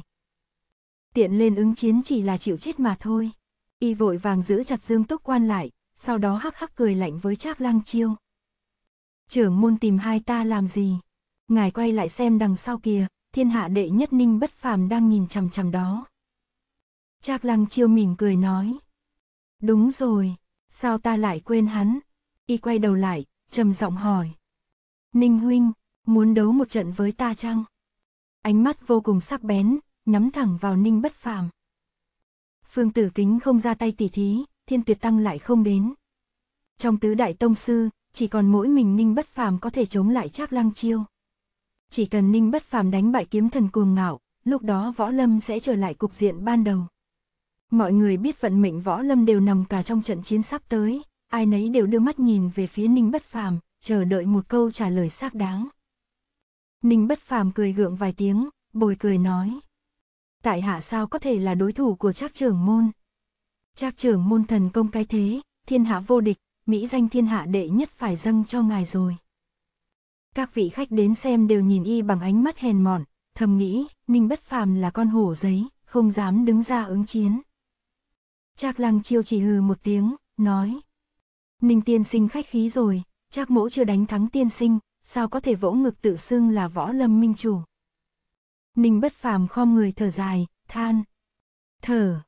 Speaker 1: Tiện lên ứng chiến chỉ là chịu chết mà thôi. Y vội vàng giữ chặt Dương Túc Quan lại, sau đó hắc hắc cười lạnh với Trác Lăng Chiêu. Trưởng môn tìm hai ta làm gì? Ngài quay lại xem đằng sau kìa, thiên hạ đệ nhất ninh bất phàm đang nhìn chằm chằm đó. Trác Lăng Chiêu mỉm cười nói. Đúng rồi, sao ta lại quên hắn? Y quay đầu lại, trầm giọng hỏi. Ninh huynh, muốn đấu một trận với ta chăng? Ánh mắt vô cùng sắc bén, nhắm thẳng vào Ninh bất phàm. Phương tử kính không ra tay tỉ thí, thiên tuyệt tăng lại không đến. Trong tứ đại tông sư, chỉ còn mỗi mình Ninh bất phàm có thể chống lại Trác Lăng Chiêu. Chỉ cần Ninh bất phàm đánh bại kiếm thần cuồng ngạo, lúc đó võ lâm sẽ trở lại cục diện ban đầu. Mọi người biết vận mệnh võ lâm đều nằm cả trong trận chiến sắp tới, ai nấy đều đưa mắt nhìn về phía Ninh bất phàm, chờ đợi một câu trả lời xác đáng. Ninh bất phàm cười gượng vài tiếng, bồi cười nói. Tại hạ sao có thể là đối thủ của Trác trưởng môn? Trác trưởng môn thần công cái thế, thiên hạ vô địch, mỹ danh thiên hạ đệ nhất phải dâng cho ngài rồi. Các vị khách đến xem đều nhìn y bằng ánh mắt hèn mọn, thầm nghĩ, Ninh Bất Phàm là con hổ giấy, không dám đứng ra ứng chiến. Trác Lăng Chiêu chỉ hừ một tiếng, nói: "Ninh tiên sinh khách khí rồi, Trác Mỗ chưa đánh thắng tiên sinh, sao có thể vỗ ngực tự xưng là võ lâm minh chủ?" Ninh Bất Phàm khom người thở dài, than: "Thở,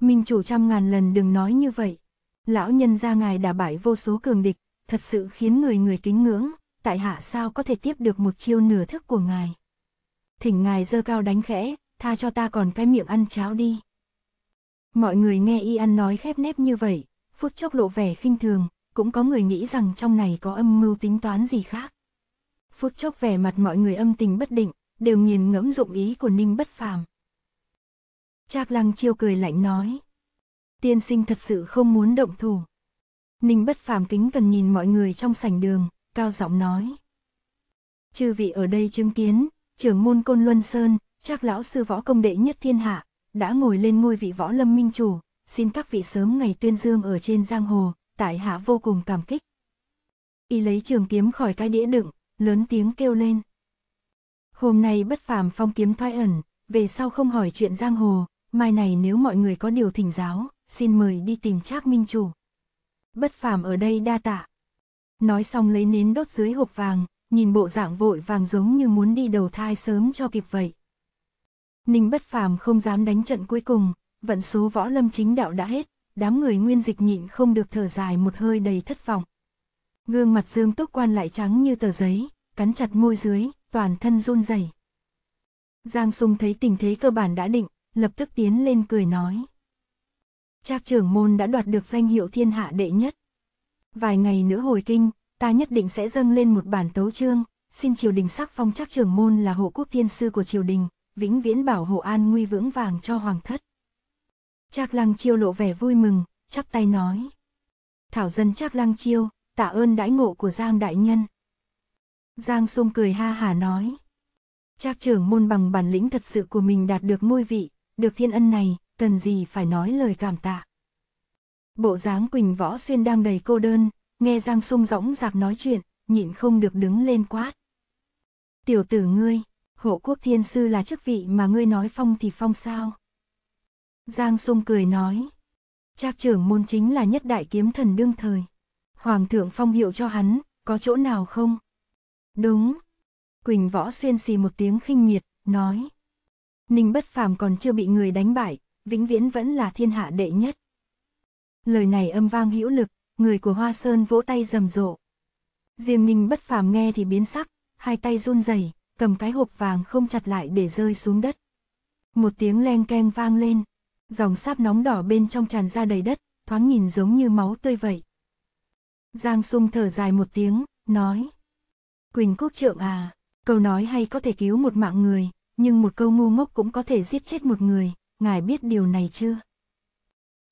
Speaker 1: minh chủ trăm ngàn lần đừng nói như vậy. Lão nhân gia ngài đã bại vô số cường địch, thật sự khiến người người kính ngưỡng, tại hạ sao có thể tiếp được một chiêu nửa thức của ngài. Thỉnh ngài dơ cao đánh khẽ, tha cho ta còn cái miệng ăn cháo đi. Mọi người nghe y ăn nói khép nép như vậy, phút chốc lộ vẻ khinh thường, cũng có người nghĩ rằng trong này có âm mưu tính toán gì khác. Phút chốc vẻ mặt mọi người âm tình bất định, đều nghiền ngẫm dụng ý của Ninh Bất Phàm. Trác Lăng Chiêu cười lạnh nói: "Tiên sinh thật sự không muốn động thủ." Ninh Bất Phàm kính cần nhìn mọi người trong sảnh đường, cao giọng nói: "Chư vị ở đây chứng kiến, trưởng môn Côn Luân Sơn, Trác lão sư võ công đệ nhất thiên hạ, đã ngồi lên ngôi vị võ lâm minh chủ, xin các vị sớm ngày tuyên dương ở trên giang hồ, tại hạ vô cùng cảm kích." Y lấy trường kiếm khỏi cái đĩa đựng, lớn tiếng kêu lên. Hôm nay bất phàm phong kiếm thoái ẩn, về sau không hỏi chuyện giang hồ, mai này nếu mọi người có điều thỉnh giáo, xin mời đi tìm Trác Minh Chủ. Bất phàm ở đây đa tạ. Nói xong lấy nến đốt dưới hộp vàng, nhìn bộ dạng vội vàng giống như muốn đi đầu thai sớm cho kịp vậy. Ninh bất phàm không dám đánh trận cuối cùng, vận số võ lâm chính đạo đã hết, đám người nguyên dịch nhịn không được thở dài một hơi đầy thất vọng. Gương mặt Dương Túc Quan lại trắng như tờ giấy, cắn chặt môi dưới, toàn thân run rẩy. Giang Sung thấy tình thế cơ bản đã định, lập tức tiến lên cười nói. Trác trưởng môn đã đoạt được danh hiệu thiên hạ đệ nhất. Vài ngày nữa hồi kinh, ta nhất định sẽ dâng lên một bản tấu chương, xin triều đình sắc phong Trác trưởng môn là hộ quốc thiên sư của triều đình, vĩnh viễn bảo hộ an nguy vững vàng cho hoàng thất. Trác Lăng Chiêu lộ vẻ vui mừng, chắp tay nói: "Thảo dân Trác Lăng Chiêu, tạ ơn đãi ngộ của Giang đại nhân." Giang Sung cười ha hà nói: Trác trưởng môn bằng bản lĩnh thật sự của mình đạt được ngôi vị, được thiên ân này, cần gì phải nói lời cảm tạ. Bộ dáng Quỳnh Võ Xuyên đang đầy cô đơn, nghe Giang Sung rõng rạc nói chuyện, nhịn không được đứng lên quát. Tiểu tử ngươi, hộ quốc thiên sư là chức vị mà ngươi nói phong thì phong sao? Giang Sung cười nói. Trác trưởng môn chính là nhất đại kiếm thần đương thời. Hoàng thượng phong hiệu cho hắn, có chỗ nào không? Đúng, Quỳnh Võ Xuyên xì một tiếng khinh miệt, nói. Ninh bất phàm còn chưa bị người đánh bại, vĩnh viễn vẫn là thiên hạ đệ nhất. Lời này âm vang hữu lực, người của Hoa Sơn vỗ tay rầm rộ. Riêng Ninh bất phàm nghe thì biến sắc, hai tay run rẩy, cầm cái hộp vàng không chặt lại để rơi xuống đất. Một tiếng len keng vang lên, dòng sáp nóng đỏ bên trong tràn ra đầy đất, thoáng nhìn giống như máu tươi vậy. Giang Sung thở dài một tiếng, nói. Quỳnh Quốc Trượng à, Câu nói hay có thể cứu một mạng người, nhưng một câu ngu ngốc cũng có thể giết chết một người, ngài biết điều này chưa?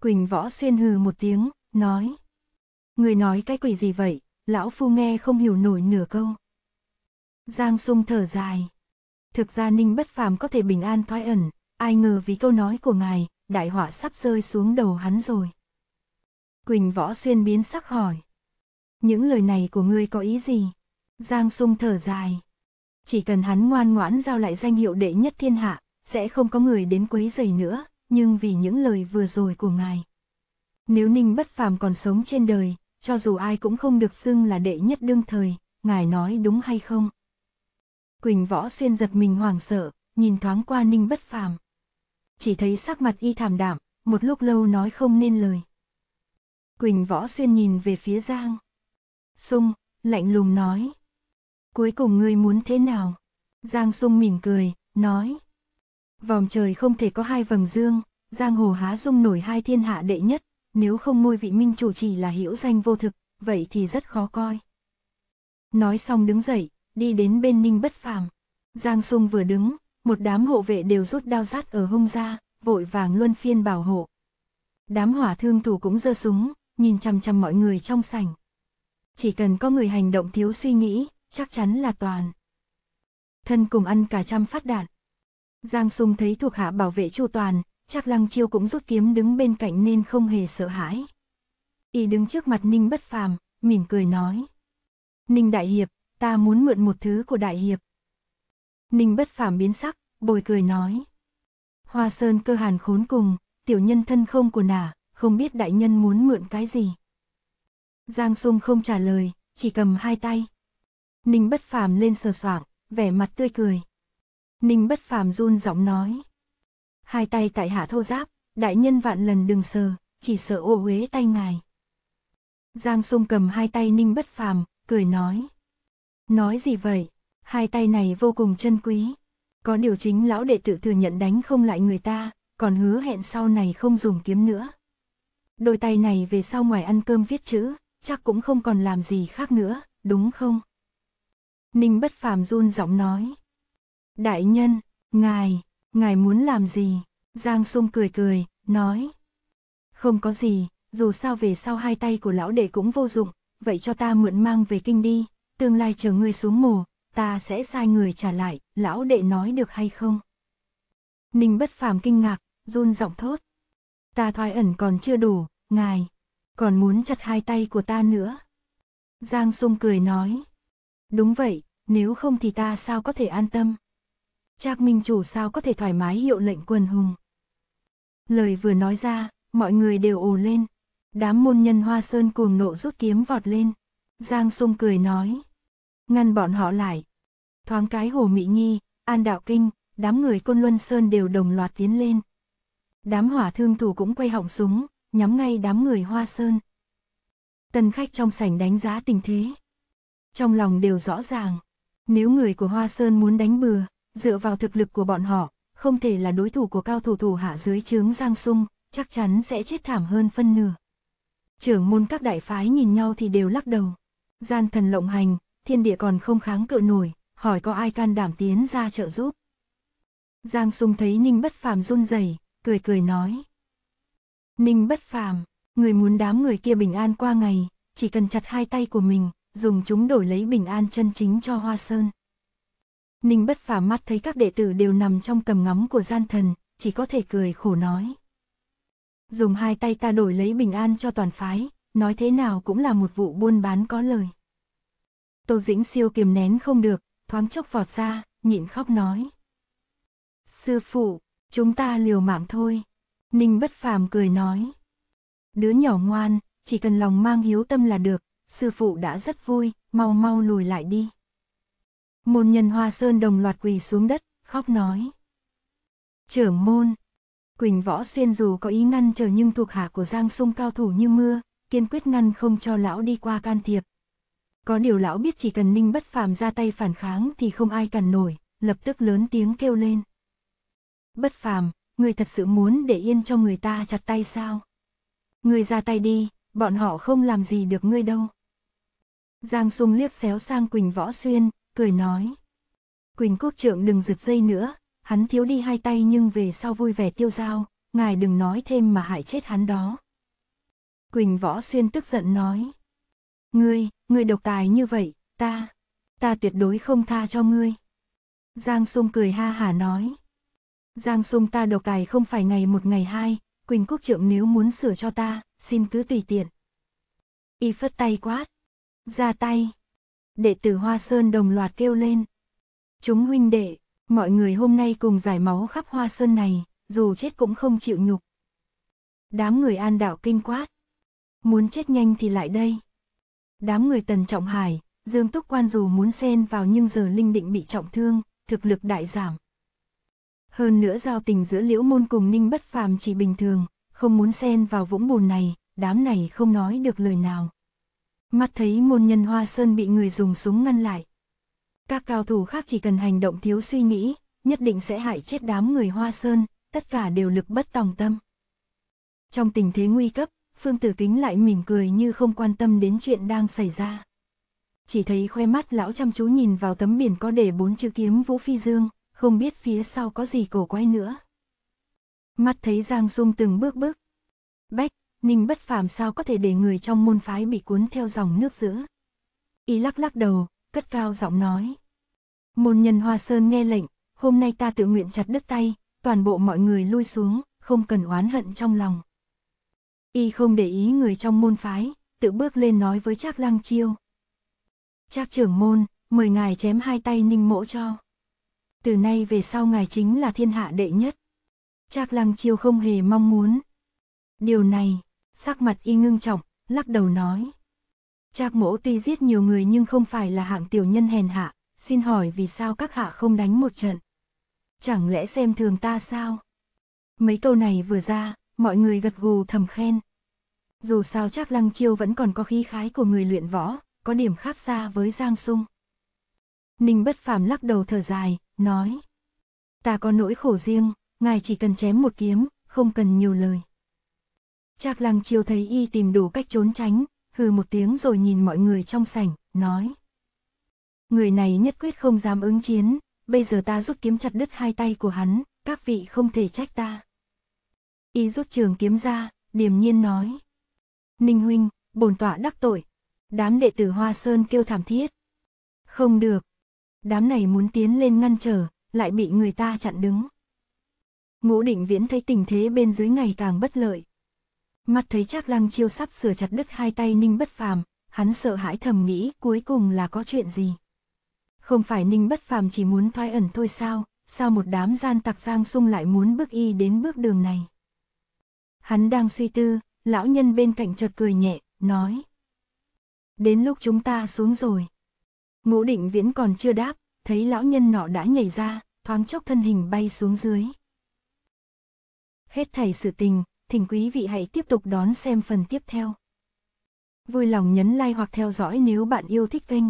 Speaker 1: Quỳnh Võ Xuyên hừ một tiếng, nói. Người nói cái quỷ gì vậy, lão phu nghe không hiểu nổi nửa câu. Giang sung thở dài. Thực ra Ninh Bất Phàm có thể bình an thoái ẩn, ai ngờ vì câu nói của ngài, đại họa sắp rơi xuống đầu hắn rồi. Quỳnh Võ Xuyên biến sắc hỏi. Những lời này của ngươi có ý gì? Giang sung thở dài. Chỉ cần hắn ngoan ngoãn giao lại danh hiệu đệ nhất thiên hạ, sẽ không có người đến quấy rầy nữa, nhưng vì những lời vừa rồi của ngài. Nếu Ninh bất phàm còn sống trên đời, cho dù ai cũng không được xưng là đệ nhất đương thời, ngài nói đúng hay không? Quỳnh Võ Xuyên giật mình hoảng sợ, nhìn thoáng qua Ninh bất phàm. Chỉ thấy sắc mặt y thảm đạm, một lúc lâu nói không nên lời. Quỳnh Võ Xuyên nhìn về phía Giang. Sung, lạnh lùng nói. Cuối cùng ngươi muốn thế nào? Giang Sung mỉm cười, nói. Vòng trời không thể có hai vầng dương, Giang Hồ há dung nổi hai thiên hạ đệ nhất, nếu không ngôi vị minh chủ chỉ là hiểu danh vô thực, vậy thì rất khó coi. Nói xong đứng dậy, đi đến bên Ninh Bất Phàm. Giang Sung vừa đứng, một đám hộ vệ đều rút đao rát ở hông ra, vội vàng luân phiên bảo hộ. Đám hỏa thương thủ cũng giơ súng, nhìn chằm chằm mọi người trong sảnh. Chỉ cần có người hành động thiếu suy nghĩ, chắc chắn là toàn. Thân cùng ăn cả trăm phát đạn. Giang Sung thấy thuộc hạ bảo vệ chu toàn, chắc lăng chiêu cũng rút kiếm đứng bên cạnh nên không hề sợ hãi. Y đứng trước mặt Ninh bất phàm, mỉm cười nói. Ninh Đại Hiệp, ta muốn mượn một thứ của Đại Hiệp. Ninh bất phàm biến sắc, bồi cười nói. Hoa sơn cơ hàn khốn cùng, tiểu nhân thân không của nả, không biết đại nhân muốn mượn cái gì. Giang Sung không trả lời, chỉ cầm hai tay. Ninh bất phàm lên sờ soạng, vẻ mặt tươi cười. Ninh bất phàm run giọng nói. Hai tay tại hạ thô giáp, đại nhân vạn lần đừng sờ, chỉ sợ ô uế tay ngài. Giang Sung cầm hai tay Ninh bất phàm, cười nói. Nói gì vậy, hai tay này vô cùng chân quý. Có điều chính lão đệ tự thừa nhận đánh không lại người ta, còn hứa hẹn sau này không dùng kiếm nữa. Đôi tay này về sau ngoài ăn cơm viết chữ, chắc cũng không còn làm gì khác nữa, đúng không? Ninh bất phàm run giọng nói. Đại nhân, ngài, ngài muốn làm gì? Giang sung cười cười, nói. Không có gì, dù sao về sau hai tay của lão đệ cũng vô dụng, vậy cho ta mượn mang về kinh đi, tương lai chờ ngươi xuống mồ, ta sẽ sai người trả lại, lão đệ nói được hay không? Ninh bất phàm kinh ngạc, run giọng thốt. Ta thoái ẩn còn chưa đủ, ngài, còn muốn chặt hai tay của ta nữa. Giang sung cười nói. Đúng vậy, nếu không thì ta sao có thể an tâm. Trác Minh Chủ sao có thể thoải mái hiệu lệnh quần hùng. Lời vừa nói ra, mọi người đều ồ lên. Đám môn nhân hoa sơn cuồng nộ rút kiếm vọt lên. Giang sung cười nói. Ngăn bọn họ lại. Thoáng cái Hồ Mỹ Nhi, An Đạo Kinh, đám người Côn Luân Sơn đều đồng loạt tiến lên. Đám hỏa thương thủ cũng quay họng súng, nhắm ngay đám người Hoa Sơn. Tân khách trong sảnh đánh giá tình thế. Trong lòng đều rõ ràng, nếu người của Hoa Sơn muốn đánh bừa, dựa vào thực lực của bọn họ, không thể là đối thủ của cao thủ thủ hạ dưới trướng Giang Sung, chắc chắn sẽ chết thảm hơn phân nửa. Trưởng môn các đại phái nhìn nhau thì đều lắc đầu. Gian thần lộng hành, thiên địa còn không kháng cự nổi, hỏi có ai can đảm tiến ra trợ giúp. Giang Sung thấy Ninh Bất Phàm run rẩy, cười cười nói. Ninh Bất Phàm, người muốn đám người kia bình an qua ngày, chỉ cần chặt hai tay của mình, dùng chúng đổi lấy bình an chân chính cho Hoa Sơn. Ninh Bất Phàm mắt thấy các đệ tử đều nằm trong tầm ngắm của gian thần, chỉ có thể cười khổ nói. Dùng hai tay ta đổi lấy bình an cho toàn phái, nói thế nào cũng là một vụ buôn bán có lời. Tô Dĩnh siêu kiềm nén không được, thoáng chốc vọt ra, nhịn khóc nói. Sư phụ, chúng ta liều mạng thôi. Ninh bất phàm cười nói. Đứa nhỏ ngoan, chỉ cần lòng mang hiếu tâm là được, sư phụ đã rất vui, mau mau lùi lại đi. Môn nhân hoa sơn đồng loạt quỳ xuống đất, khóc nói. Trưởng môn, Quỳnh Võ Xuyên dù có ý ngăn trở nhưng thuộc hạ của Giang Sung cao thủ như mưa, kiên quyết ngăn không cho lão đi qua can thiệp. Có điều lão biết chỉ cần Ninh Bất Phàm ra tay phản kháng thì không ai cản nổi, lập tức lớn tiếng kêu lên. Bất Phàm, người thật sự muốn để yên cho người ta chặt tay sao? Người ra tay đi, bọn họ không làm gì được ngươi đâu. Giang Sung liếc xéo sang Quỳnh Võ Xuyên, cười nói. Quỳnh Quốc Trượng đừng giật dây nữa, hắn thiếu đi hai tay nhưng về sau vui vẻ tiêu dao, ngài đừng nói thêm mà hại chết hắn đó. Quỳnh Võ Xuyên tức giận nói. Ngươi, ngươi độc tài như vậy, ta, ta tuyệt đối không tha cho ngươi. Giang Sung cười ha hả nói. Giang Sung ta độc tài không phải ngày một ngày hai, Quỳnh Quốc Trượng nếu muốn sửa cho ta, xin cứ tùy tiện. Y phất tay quát. Ra tay. Đệ tử Hoa Sơn đồng loạt kêu lên. Chúng huynh đệ, mọi người hôm nay cùng giải máu khắp Hoa Sơn này, dù chết cũng không chịu nhục. Đám người an đạo kinh quát. Muốn chết nhanh thì lại đây. Đám người Tần Trọng Hải, Dương Túc Quan dù muốn xen vào nhưng giờ Linh Định bị trọng thương, thực lực đại giảm. Hơn nữa giao tình giữa Liễu Môn cùng Ninh Bất Phàm chỉ bình thường, không muốn xen vào vũng bùn này, đám này không nói được lời nào. Mắt thấy môn nhân Hoa Sơn bị người dùng súng ngăn lại. Các cao thủ khác chỉ cần hành động thiếu suy nghĩ, nhất định sẽ hại chết đám người Hoa Sơn, tất cả đều lực bất tòng tâm. Trong tình thế nguy cấp, Phương Tử Kính lại mỉm cười như không quan tâm đến chuyện đang xảy ra. Chỉ thấy khoe mắt lão chăm chú nhìn vào tấm biển có để bốn chữ kiếm Vũ Phi Dương, không biết phía sau có gì cổ quay nữa. Mắt thấy Giang dung từng bước bước. Bách, Ninh bất phàm sao có thể để người trong môn phái bị cuốn theo dòng nước giữa. Y lắc lắc đầu, cất cao giọng nói. Môn nhân Hoa Sơn nghe lệnh, hôm nay ta tự nguyện chặt đứt tay, toàn bộ mọi người lui xuống, không cần oán hận trong lòng. Y không để ý người trong môn phái, tự bước lên nói với Trác Lăng Chiêu. Trác trưởng môn, mời ngài chém hai tay ninh mỗ cho. Từ nay về sau ngài chính là thiên hạ đệ nhất. Trác Lăng Chiêu không hề mong muốn. Điều này, sắc mặt y ngưng trọng, lắc đầu nói. Trác mỗ tuy giết nhiều người nhưng không phải là hạng tiểu nhân hèn hạ, xin hỏi vì sao các hạ không đánh một trận? Chẳng lẽ xem thường ta sao? Mấy câu này vừa ra, mọi người gật gù thầm khen. Dù sao trác Lăng Chiêu vẫn còn có khí khái của người luyện võ, có điểm khác xa với Giang Sung. Ninh bất phàm lắc đầu thở dài, nói. Ta có nỗi khổ riêng, ngài chỉ cần chém một kiếm, không cần nhiều lời. Trác Lăng Chiêu thấy y tìm đủ cách trốn tránh, hừ một tiếng rồi nhìn mọi người trong sảnh, nói. Người này nhất quyết không dám ứng chiến, bây giờ ta rút kiếm chặt đứt hai tay của hắn, các vị không thể trách ta. Y rút trường kiếm ra, điềm nhiên nói. Ninh huynh, bổn tọa đắc tội. Đám đệ tử Hoa Sơn kêu thảm thiết. Không được. Đám này muốn tiến lên ngăn trở, lại bị người ta chặn đứng. Ngũ định viễn thấy tình thế bên dưới ngày càng bất lợi. Mắt thấy chắc lăng chiêu sắp sửa chặt đứt hai tay ninh bất phàm, hắn sợ hãi thầm nghĩ cuối cùng là có chuyện gì. Không phải ninh bất phàm chỉ muốn thoái ẩn thôi sao, sao một đám gian tặc giang sung lại muốn bước y đến bước đường này. Hắn đang suy tư, lão nhân bên cạnh chợt cười nhẹ, nói. Đến lúc chúng ta xuống rồi. Ngũ định viễn còn chưa đáp, thấy lão nhân nọ đã nhảy ra, thoáng chốc thân hình bay xuống dưới. Hết thảy sự tình, thỉnh quý vị hãy tiếp tục đón xem phần tiếp theo. Vui lòng nhấn like hoặc theo dõi nếu bạn yêu thích kênh.